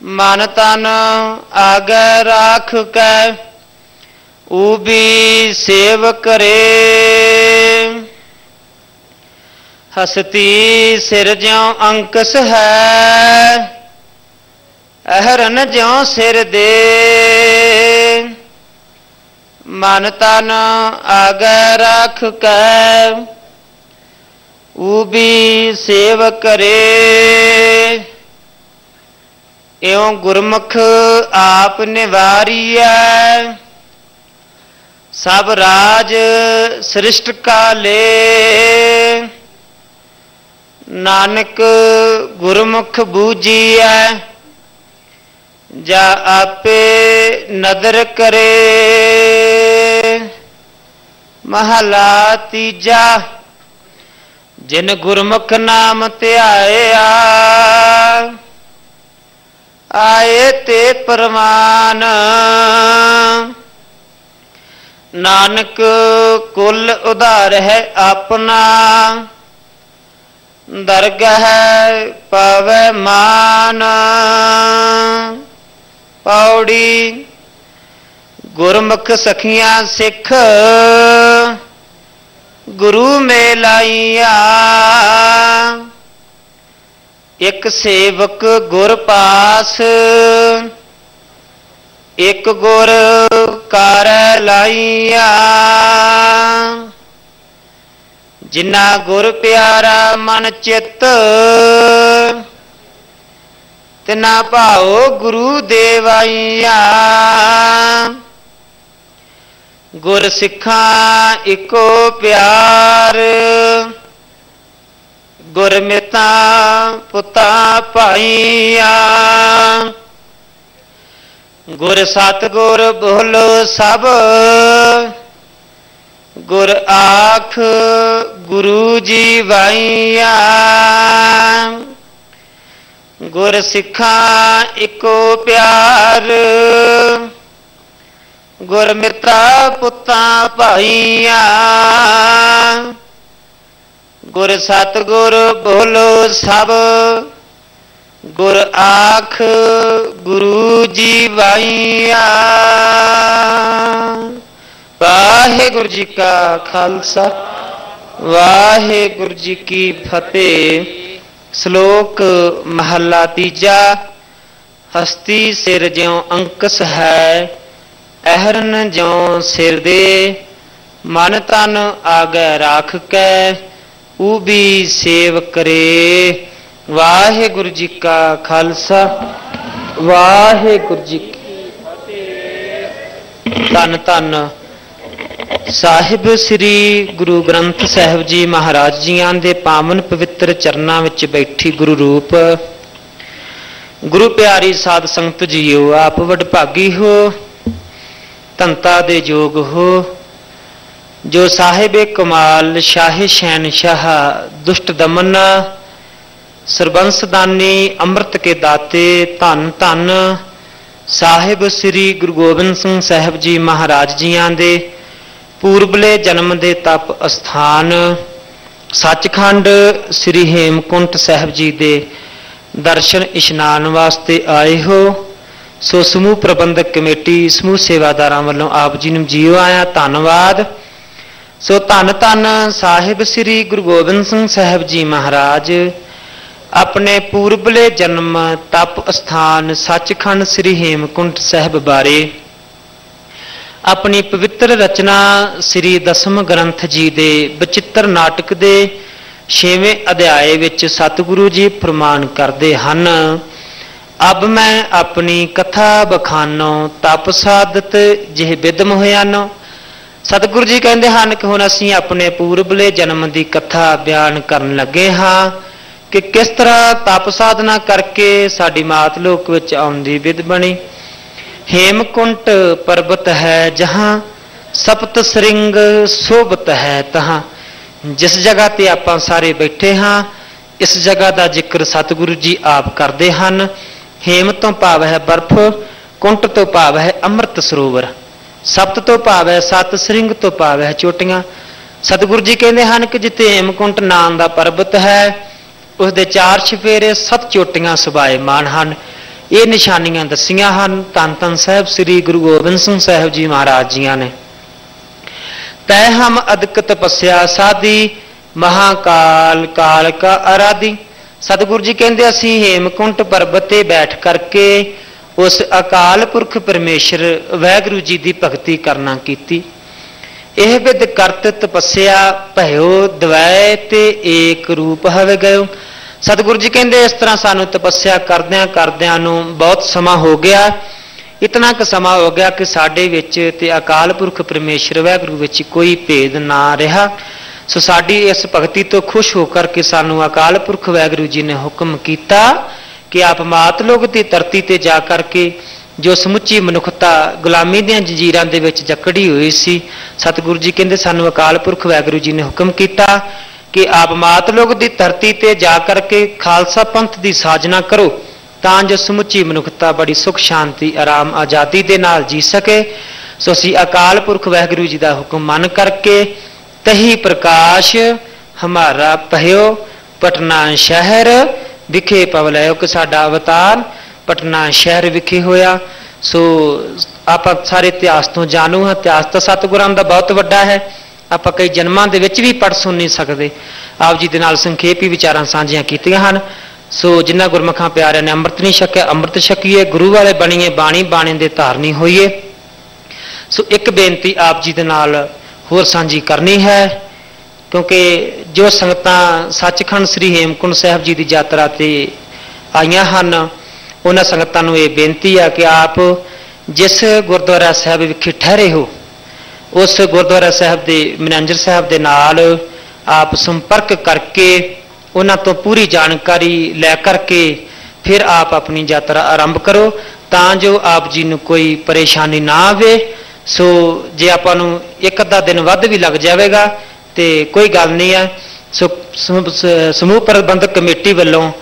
ਮਨ ਤਨ ਆਗੈ ਰਾਖ ਕੈ, ਊਬੀ ਸੇਵ ਕਰੇ। ਹਸਤੀ ਸਿਰ ਜਿਉ ਅੰਕਸ ਹੈ, ਅਹਰਨ ਜਿਉ ਸਿਰ ਦੇ। ਮਨ ਤਨ ਆਗੈ ਰਖ ਕੈ ਉਬੀ ਸੇਵ ਕਰੇ। ਇਉਂ ਗੁਰਮੁਖ ਆਪ ਨਿਵਾਰੀਐ। ਸਭ ਰਾਜ ਸ੍ਰਿਸ਼ਟ ਕਾਲੇ। ਨਾਨਕ ਗੁਰਮੁਖ ਬੂਜੀਐ। ਜਾ ਆਪੇ ਨਦਰ ਕਰੇ। ਮਹਲਾ ਤੀਜਾ। ਜਿਨ ਗੁਰਮੁਖ ਨਾਮ ਧਿਆਇਆ। ਆਏ ਤੇ ਪਰਮਾਨ। ਨਾਨਕ ਕੁੱਲ ਉਧਾਰ ਹੈ ਆਪਣਾ। ਦਰਗਹ ਪਵੈ ਮਾਨ। ਪੌੜੀ ਗੁਰਮੁਖ ਸਖੀਆਂ ਸਿੱਖ। ਗੁਰੂ ਮੇਲਾਈਆ। ਇੱਕ ਸੇਵਕ ਗੁਰ ਪਾਸ, ਇੱਕ ਗੁਰ ਕਰ ਲਾਈਆ। ਜਿਨਾ ਗੁਰ ਪਿਆਰਾ ਮਨ ਚਿੱਤ, ਤਿਨਾ ਭਾਉ ਗੁਰੂ ਦੇਵਾਈਆ। ਗੁਰ ਸਿੱਖਾਂ ਇੱਕੋ ਪਿਆਰ ਗੁਰਮਿਤਾ ਪੁੱਤਾ ਭਾਈਆ ਗੁਰ ਸਤ ਗੁਰ ਬੋਲੋ ਸਭ ਗੁਰ ਆਖ ਗੁਰੂ ਜੀ ਵਾਈਆ ਗੁਰ ਸਿੱਖਾਂ ਇੱਕੋ ਪਿਆਰ ਗੁਰ ਮਿੱਤਰਾ ਪੁੱਤਾਂ ਭਾਈਆ ਗੁਰ ਸਤ ਗੁਰ ਬੋਲੋ ਸਭ ਗੁਰ ਆਖ ਗੁਰੂ ਜੀ ਵਾਈਆ ਵਾਹਿਗੁਰੂ ਜੀ ਕਾ ਖਾਲਸਾ ਵਾਹਿਗੁਰੂ ਜੀ ਕੀ ਫਤਿਹ ਸ਼ਲੋਕ ਮਹੱਲਾ ਤੀਜਾ ਹਸਤੀ ਸਿਰ ਜਿਉ ਅੰਕਸ ਹੈ ਅਹਰਨ ਜਿਉ ਸਿਰ ਦੇ ਮਨ ਤਨ ਆਗੈ ਰਾਖ ਕੈ ਉਬੀ ਸੇਵ ਕਰੇ। ਵਾਹਿਗੁਰੂ ਜੀ ਕਾ ਖਾਲਸਾ। ਵਾਹਿਗੁਰੂ ਜੀ ਕੀ ਫਤਿਹ। ਸਾਹਿਬ ਸ੍ਰੀ ਗੁਰੂ ਗ੍ਰੰਥ ਸਾਹਿਬ ਜੀ ਮਹਾਰਾਜ ਜੀਆਂ ਦੇ ਪਾਵਨ ਪਵਿੱਤਰ ਚਰਨਾਂ ਵਿੱਚ ਬੈਠੀ ਗੁਰੂ ਰੂਪ। ਗੁਰੂ ਪਿਆਰੀ ਸਾਧ ਸੰਗਤ ਜੀਓ, ਆਪ ਵਡਭਾਗੀ ਹੋ ਤੰਤਾ ਦੇ ਯੋਗ ਹੋ। ਜੋ ਸਾਹਿਬ ਕਮਾਲ, ਸ਼ਾਹ ਸ਼ਹਿਨशाह ਦੁਸ਼ਟ ਦਮਨ ਸਰਬੰਸ ਦਾਨੀ ਅੰਮ੍ਰਿਤ ਕੇ ਦਾਤੇ, ਧੰਨ ਧੰਨ, ਸਾਹਿਬ ਸ੍ਰੀ ਗੁਰੂ ਗੋਬਿੰਦ ਸਿੰਘ ਸਾਹਿਬ ਜੀ ਮਹਾਰਾਜ ਜੀਆਂ ਦੇ ਪੂਰਬਲੇ ਜਨਮ ਦੇ ਤਪ ਅਸਥਾਨ, ਸੱਚਖੰਡ ਸ੍ਰੀ ਹੇਮਕੁੰਟ ਸਾਹਿਬ ਜੀ ਦੇ ਦਰਸ਼ਨ ਇਸ਼ਨਾਨ ਵਾਸਤੇ ਆਏ ਹੋ। ਸੋ ਸਮੂਹ ਪ੍ਰਬੰਧਕ ਕਮੇਟੀ, ਸਮੂਹ ਸੇਵਾਦਾਰਾਂ ਵੱਲੋਂ ਆਪ ਜੀ ਨੂੰ ਜੀਓ ਆਇਆ ਧੰਨਵਾਦ। ਸੋ ਧੰਨ ਧੰਨ ਸਾਹਿਬ ਸ੍ਰੀ ਗੁਰੂ ਗੋਬਿੰਦ ਸਿੰਘ ਸਾਹਿਬ ਜੀ ਮਹਾਰਾਜ। ਆਪਣੇ ਪੂਰਬਲੇ ਜਨਮ ਤਪ ਅਸਥਾਨ ਸੱਚਖੰਡ ਸ੍ਰੀ ਹੇਮਕੁੰਟ ਸਾਹਿਬ ਬਾਰੇ ਆਪਣੀ ਪਵਿੱਤਰ ਰਚਨਾ ਸ੍ਰੀ ਦਸਮ ਗ੍ਰੰਥ ਜੀ ਦੇ ਬਚਿੱਤਰ ਨਾਟਕ ਦੇ 6ਵੇਂ ਅਧਿਆਏ ਵਿੱਚ ਸਤਿਗੁਰੂ ਜੀ ਫਰਮਾਨ ਕਰਦੇ ਹਨ, ਅਬ ਮੈਂ ਆਪਣੀ ਕਥਾ ਬਖਾਨੋ ਤਪ ਸਾਧਤ ਜਿਹ ਬਿਦਮ ਹੋਇਆਨੋ ਸਤਿਗੁਰੂ ਜੀ ਕਹਿੰਦੇ ਹਨ ਕਿ ਹੁਣ ਅਸੀਂ ਆਪਣੇ ਪੂਰਬਲੇ ਜਨਮ ਦੀ ਕਥਾ ਬਿਆਨ ਕਰਨ ਲੱਗੇ ਹਾਂ ਕਿ ਕਿਸ ਤਰ੍ਹਾਂ ਤਪ ਸਾਧਨਾ ਕਰਕੇ ਸਾਡੀ ਮਾਤ ਲੋਕ ਵਿੱਚ ਆਉਣ ਦੀ ਵਿਧ ਬਣੀ ਹੇਮਕੁੰਟ ਪਰਬਤ ਹੈ ਜਹਾਂ ਸਪਤ ਸ੍ਰਿੰਗ ਸੋਭਤ ਹੈ ਤਹਾਂ ਜਿਸ ਜਗ੍ਹਾ ਤੇ ਆਪਾਂ ਸਾਰੇ ਬੈਠੇ ਹਾਂ ਇਸ ਜਗ੍ਹਾ ਦਾ ਜ਼ਿਕਰ ਸਤਿਗੁਰੂ ਜੀ ਆਪ ਕਰਦੇ ਹਨ ਹੇਮ ਤੋਂ ਭਾਵ ਹੈ ਬਰਫ਼ ਕੁੰਟ ਤੋਂ ਭਾਵ ਹੈ ਅੰਮ੍ਰਿਤ ਸਰੋਵਰ ਸਪਤ ਤੋਂ ਭਾਵ ਹੈ ਸਤ ਸ੍ਰਿੰਗ ਤੋਂ ਭਾਵ ਹੈ ਚੋਟੀਆਂ। ਸਤਿਗੁਰੂ ਜੀ ਕਹਿੰਦੇ ਹਨ ਕਿ ਜਿੱਥੇ ਹੇਮਕੁੰਟ ਨਾਮ ਦਾ ਪਰਬਤ ਹੈ ਉਸ ਦੇ ਚਾਰ ਛਫੇਰੇ ਸੱਤ ਚੋਟੀਆਂ ਸੁਭਾਏਮਾਨ ਹਨ। ਇਹ ਨਿਸ਼ਾਨੀਆਂ ਦੱਸੀਆਂ ਹਨ ਤਨ ਤਨ ਸਾਹਿਬ ਸ੍ਰੀ ਗੁਰੂ ਗੋਬਿੰਦ ਸਿੰਘ ਸਾਹਿਬ ਜੀ ਮਹਾਰਾਜ ਜੀਆਂ ਨੇ। ਤੈ ਹਮ ਅਦਕ ਤਪੱਸਿਆ ਸਾਧੀ, ਮਹਾਕਾਲ ਕਾਲ ਕਾ ਆਰਾਧੀ। ਸਤਿਗੁਰੂ ਜੀ ਕਹਿੰਦੇ ਅਸੀਂ ਹੇਮਕੁੰਟ ਪਰਬਤ ਤੇ ਬੈਠ ਕਰਕੇ ਉਸ ਅਕਾਲ ਪੁਰਖ ਪਰਮੇਸ਼ਰ ਵਾਹਿਗੁਰੂ ਜੀ ਦੀ ਭਗਤੀ ਕਰਨਾ ਕੀਤੀ। ਇਹ ਵਿਦ ਕਰਤ ਤਪੱਸਿਆ ਭਇਓ ਦਵੈ ਤੇ ਏਕ ਰੂਪ ਹਵੇ ਗਇਓ। ਸਤਿਗੁਰੂ ਜੀ ਕਹਿੰਦੇ, ਇਸ ਤਰ੍ਹਾਂ ਸਾਨੂੰ ਤਪੱਸਿਆ ਕਰਦਿਆਂ ਕਰਦਿਆਂ ਨੂੰ ਬਹੁਤ ਸਮਾਂ ਹੋ ਗਿਆ। ਇਤਨਾ ਕੁ ਸਮਾਂ ਹੋ ਗਿਆ ਕਿ ਸਾਡੇ ਵਿੱਚ ਤੇ ਅਕਾਲ ਪੁਰਖ ਪਰਮੇਸ਼ਰ ਵਾਹਿਗੁਰੂ ਵਿੱਚ ਕੋਈ ਭੇਦ ਨਾ ਰਿਹਾ। ਸੋ ਸਾਡੀ ਇਸ ਭਗਤੀ ਤੋਂ ਖੁਸ਼ ਹੋ ਕਰਕੇ ਸਾਨੂੰ ਅਕਾਲ ਪੁਰਖ ਵਾਹਿਗੁਰੂ ਜੀ ਨੇ ਹੁਕਮ ਕੀਤਾ। ਕਿ ਆਪ ਮਾਤ ਲੋਕ ਦੀ ਧਰਤੀ ਤੇ ਜਾ ਕਰਕੇ ਜੋ ਸਮੁੱਚੀ ਮਨੁੱਖਤਾ ਗੁਲਾਮੀ ਦੀਆਂ ਜੰਜੀਰਾਂ ਦੇ ਵਿੱਚ ਜਕੜੀ ਹੋਈ ਸੀ, ਸਤਿਗੁਰੂ ਜੀ ਕਹਿੰਦੇ ਸਾਨੂੰ ਅਕਾਲ ਪੁਰਖ ਵਾਹਿਗੁਰੂ ਜੀ ਨੇ ਹੁਕਮ ਕੀਤਾ ਕਿ ਆਪ ਮਾਤ ਲੋਕ ਦੀ ਧਰਤੀ ਤੇ ਜਾ ਕਰਕੇ ਖਾਲਸਾ ਪੰਥ ਦੀ ਸਾਜਨਾ ਕਰੋ, ਤਾਂ ਜੋ ਸਮੁੱਚੀ ਮਨੁੱਖਤਾ ਬੜੀ ਸੁਖ, ਸ਼ਾਂਤੀ, ਆਰਾਮ, ਆਜ਼ਾਦੀ ਦੇ ਨਾਲ ਜੀ ਸਕੇ। ਸੋ ਅਸੀਂ ਅਕਾਲ ਪੁਰਖ ਵਾਹਿਗੁਰੂ ਜੀ ਦਾ ਹੁਕਮ ਮੰਨ ਕਰਕੇ ਤਹੀ ਪ੍ਰਕਾਸ਼ ਹਮਾਰਾ ਪਹਿਓ ਪਟਨਾ ਸ਼ਹਿਰ ਵਿਖੇ ਪਵਲਿਓ ਕਿ ਸਾਡਾ ਅਵਤਾਰ ਪਟਨਾ ਸ਼ਹਿਰ ਵਿਖੇ ਹੋਇਆ। ਸੋ ਆਪਾਂ ਸਾਰੇ ਇਤਿਹਾਸ ਤੋਂ ਜਾਣੂ ਹਾਂ। ਇਤਿਹਾਸ ਤਾਂ ਸਤਿਗੁਰਾਂ ਦਾ ਬਹੁਤ ਵੱਡਾ ਹੈ। ਆਪਾਂ ਕਈ ਜਨਮਾਂ ਦੇ ਵਿੱਚ ਵੀ ਪੜ ਸੁਣ ਨਹੀਂ ਸਕਦੇ। ਆਪ ਜੀ ਦੇ ਨਾਲ ਸੰਖੇਪ ਹੀ ਵਿਚਾਰਾਂ ਸਾਂਝੀਆਂ ਕੀਤੀਆਂ ਹਨ। ਸੋ ਜਿਨ੍ਹਾਂ ਗੁਰਮਖਾਂ ਪਿਆਰਿਆਂ ਨੇ ਅੰਮ੍ਰਿਤ ਨਹੀਂ ਛਕਿਆ, ਅੰਮ੍ਰਿਤ ਛਕੀਏ, ਗੁਰੂ ਵਾਲੇ ਬਣੀਏ, ਬਾਣੀ ਬਾਣੇ ਦੇ ਧਾਰਨੀ ਹੋਈਏ। ਸੋ ਇੱਕ ਬੇਨਤੀ ਆਪ ਜੀ ਦੇ ਨਾਲ ਹੋਰ ਸਾਂਝੀ ਕਰਨੀ ਹੈ। ਕਿਉਂਕਿ ਜੋ ਸੰਗਤਾਂ ਸੱਚਖੰਡ ਸ੍ਰੀ ਹੇਮਕੁੰਟ ਸਾਹਿਬ ਜੀ ਦੀ ਯਾਤਰਾ ਤੇ ਆਈਆਂ ਹਨ, ਉਹਨਾਂ ਸੰਗਤਾਂ ਨੂੰ ਇਹ ਬੇਨਤੀ ਆ ਕਿ ਆਪ ਜਿਸ ਗੁਰਦੁਆਰਾ ਸਾਹਿਬ ਵਿਖੇ ਠਹਿਰੇ ਹੋ, ਉਸ ਗੁਰਦੁਆਰਾ ਸਾਹਿਬ ਦੇ ਮੈਨੇਜਰ ਸਾਹਿਬ ਦੇ ਨਾਲ ਆਪ ਸੰਪਰਕ ਕਰਕੇ ਉਹਨਾਂ ਤੋਂ ਪੂਰੀ ਜਾਣਕਾਰੀ ਲੈ ਕਰਕੇ ਫਿਰ ਆਪ ਆਪਣੀ ਯਾਤਰਾ ਆਰੰਭ ਕਰੋ, ਤਾਂ ਜੋ ਆਪ ਜੀ ਨੂੰ ਕੋਈ ਪਰੇਸ਼ਾਨੀ ਨਾ ਆਵੇ। ਸੋ ਜੇ ਆਪਾਂ ਨੂੰ ਇੱਕ ਅੱਧਾ ਦਿਨ ਵੱਧ ਵੀ ਲੱਗ ਜਾਵੇਗਾ ਤੇ ਕੋਈ ਗੱਲ ਨਹੀਂ ਹੈ ਸੋ ਸਮੂਹ- ਪ੍ਰਬੰਧਕ ਕਮੇਟੀ ਵੱਲੋਂ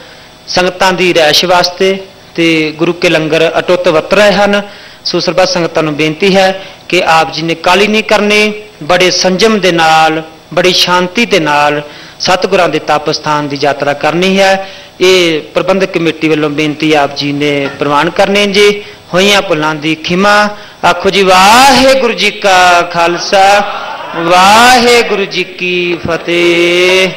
ਸੰਗਤਾਂ ਦੀ ਰਿਹਾਇਸ਼ ਵਾਸਤੇ ਤੇ ਗੁਰੂ ਕੇ ਲੰਗਰ ਅਟੁੱਟ ਵਰਤ ਰਹੇ ਹਨ। ਸੋ ਸਰਬੱਤ ਸੰਗਤਾਂ ਨੂੰ ਬੇਨਤੀ ਹੈ ਕਿ ਆਪ ਜੀ ਨੇ ਕਾਲੀ ਨਹੀਂ ਕਰਨੀ, ਬੜੇ ਸੰਜਮ ਦੇ ਨਾਲ, ਬੜੀ ਸ਼ਾਂਤੀ ਦੇ ਨਾਲ ਸਤਿਗੁਰਾਂ ਦੇ ਤਪ ਸਥਾਨ ਦੀ ਯਾਤਰਾ ਕਰਨੀ ਹੈ। ਇਹ ਪ੍ਰਬੰਧਕ ਕਮੇਟੀ ਵੱਲੋਂ ਬੇਨਤੀ ਆਪ ਜੀ ਨੇ ਪ੍ਰਵਾਨ ਕਰਨੇ ਜੀ। ਹੋਈਆਂ ਭੁੱਲਾਂ ਦੀ ਖਿਮਾ। ਆਖੋ ਜੀ, ਵਾਹਿਗੁਰੂ ਜੀ ਕਾ ਖਾਲਸਾ। ਵਾਹਿਗੁਰੂ ਜੀ ਕੀ ਫਤਿਹ।